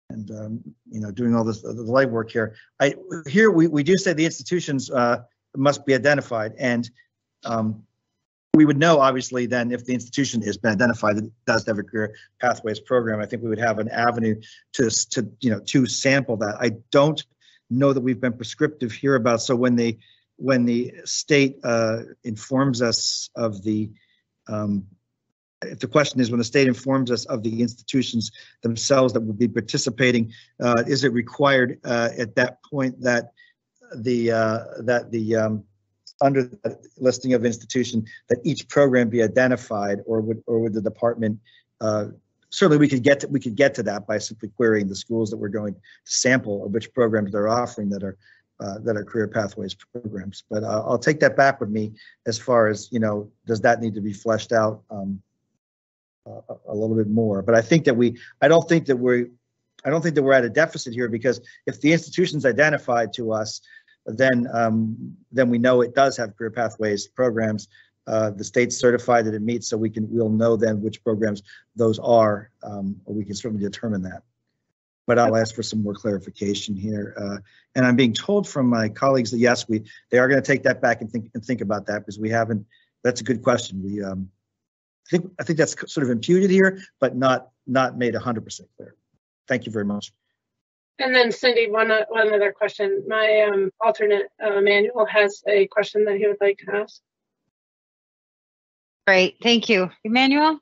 S4: and, um, you know, doing all this, the legwork here. I, here, we, we do say the institutions, uh, must be identified and, um, we would know, obviously, then if the institution has been identified that does have a career pathways program, I think we would have an avenue to, to, you know, to sample that. I don't know that we've been prescriptive here about, so when the, when the state, uh, informs us of the, um, if the question is when the state informs us of the institutions themselves that would be participating, uh, is it required uh, at that point that the uh, that the um, under the listing of institution that each program be identified, or would or would the department uh, certainly we could get to, we could get to that by simply querying the schools that we're going to sample of which programs they're offering that are uh, that are career pathways programs. But uh, I'll take that back with me as far as you know, does that need to be fleshed out um, a, a little bit more? But I think that we, I don't think that we're, I don't think that we're at a deficit here because if the institution's identified to us, then um, then we know it does have career pathways programs. Uh, the state's certified that it meets, so we can we'll know then which programs those are, um, or we can certainly determine that. But I'll ask for some more clarification here. Uh, and I'm being told from my colleagues that yes, we they are going to take that back and think and think about that because we haven't. That's a good question. We um, I think I think that's sort of imputed here, but not not made 100% clear. Thank you very much.
S37: And then Cindy, one, uh, one other question. My um, alternate uh, Manuel has a question that he would like to ask.
S1: Great, thank you. Emmanuel?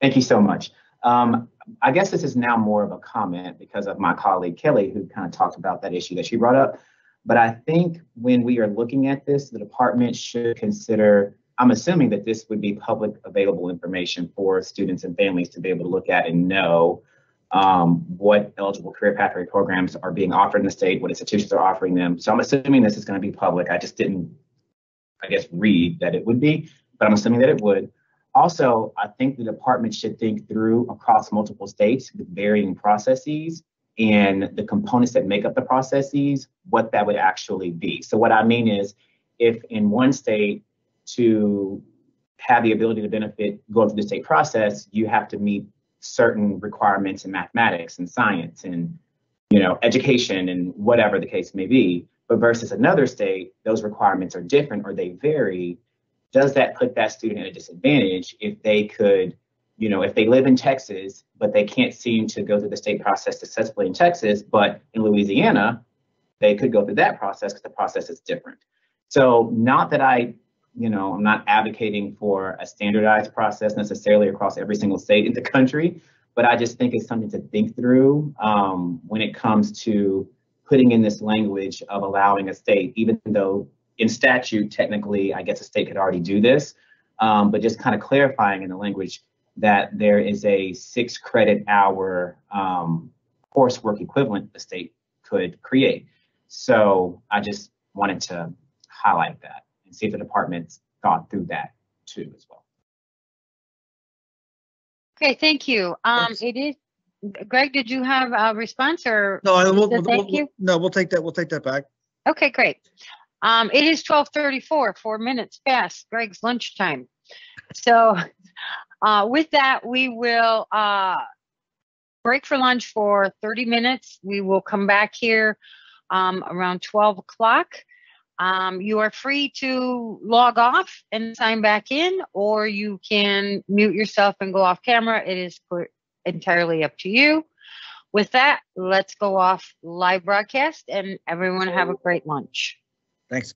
S8: Thank you so much. Um, I guess this is now more of a comment because of my colleague Kelly, who kind of talked about that issue that she brought up. But I think when we are looking at this, the department should consider, I'm assuming that this would be public available information for students and families to be able to look at and know um, what eligible career pathway programs are being offered in the state, what institutions are offering them. So I'm assuming this is going to be public. I just didn't, I guess, read that it would be but I'm assuming that it would. Also, I think the department should think through across multiple states with varying processes and the components that make up the processes, what that would actually be. So, what I mean is, if in one state to have the ability to benefit going through the state process, you have to meet certain requirements in mathematics and science and you know education and whatever the case may be. But versus another state, those requirements are different or they vary does that put that student at a disadvantage if they could, you know, if they live in Texas, but they can't seem to go through the state process successfully in Texas, but in Louisiana, they could go through that process because the process is different. So, not that I, you know, I'm not advocating for a standardized process necessarily across every single state in the country, but I just think it's something to think through um, when it comes to putting in this language of allowing a state, even though in statute, technically, I guess a state could already do this, um, but just kind of clarifying in the language that there is a six credit hour um, coursework equivalent the state could create. So I just wanted to highlight that see if the department's thought through that too as well.
S1: Okay, thank you. Um, it is, Greg, did you have a response or?
S4: No, I will,
S1: Thank
S4: we'll,
S1: you.
S4: no, we'll take that, we'll take that back.
S1: Okay, great. Um, it is twelve thirty-four, four minutes past Greg's lunchtime. So, uh, with that, we will, uh, break for lunch for thirty minutes. We will come back here, um, around twelve o'clock. Um, you are free to log off and sign back in, or you can mute yourself and go off camera. It is entirely up to you. With that, let's go off live broadcast and everyone have a great lunch.
S4: Thanks.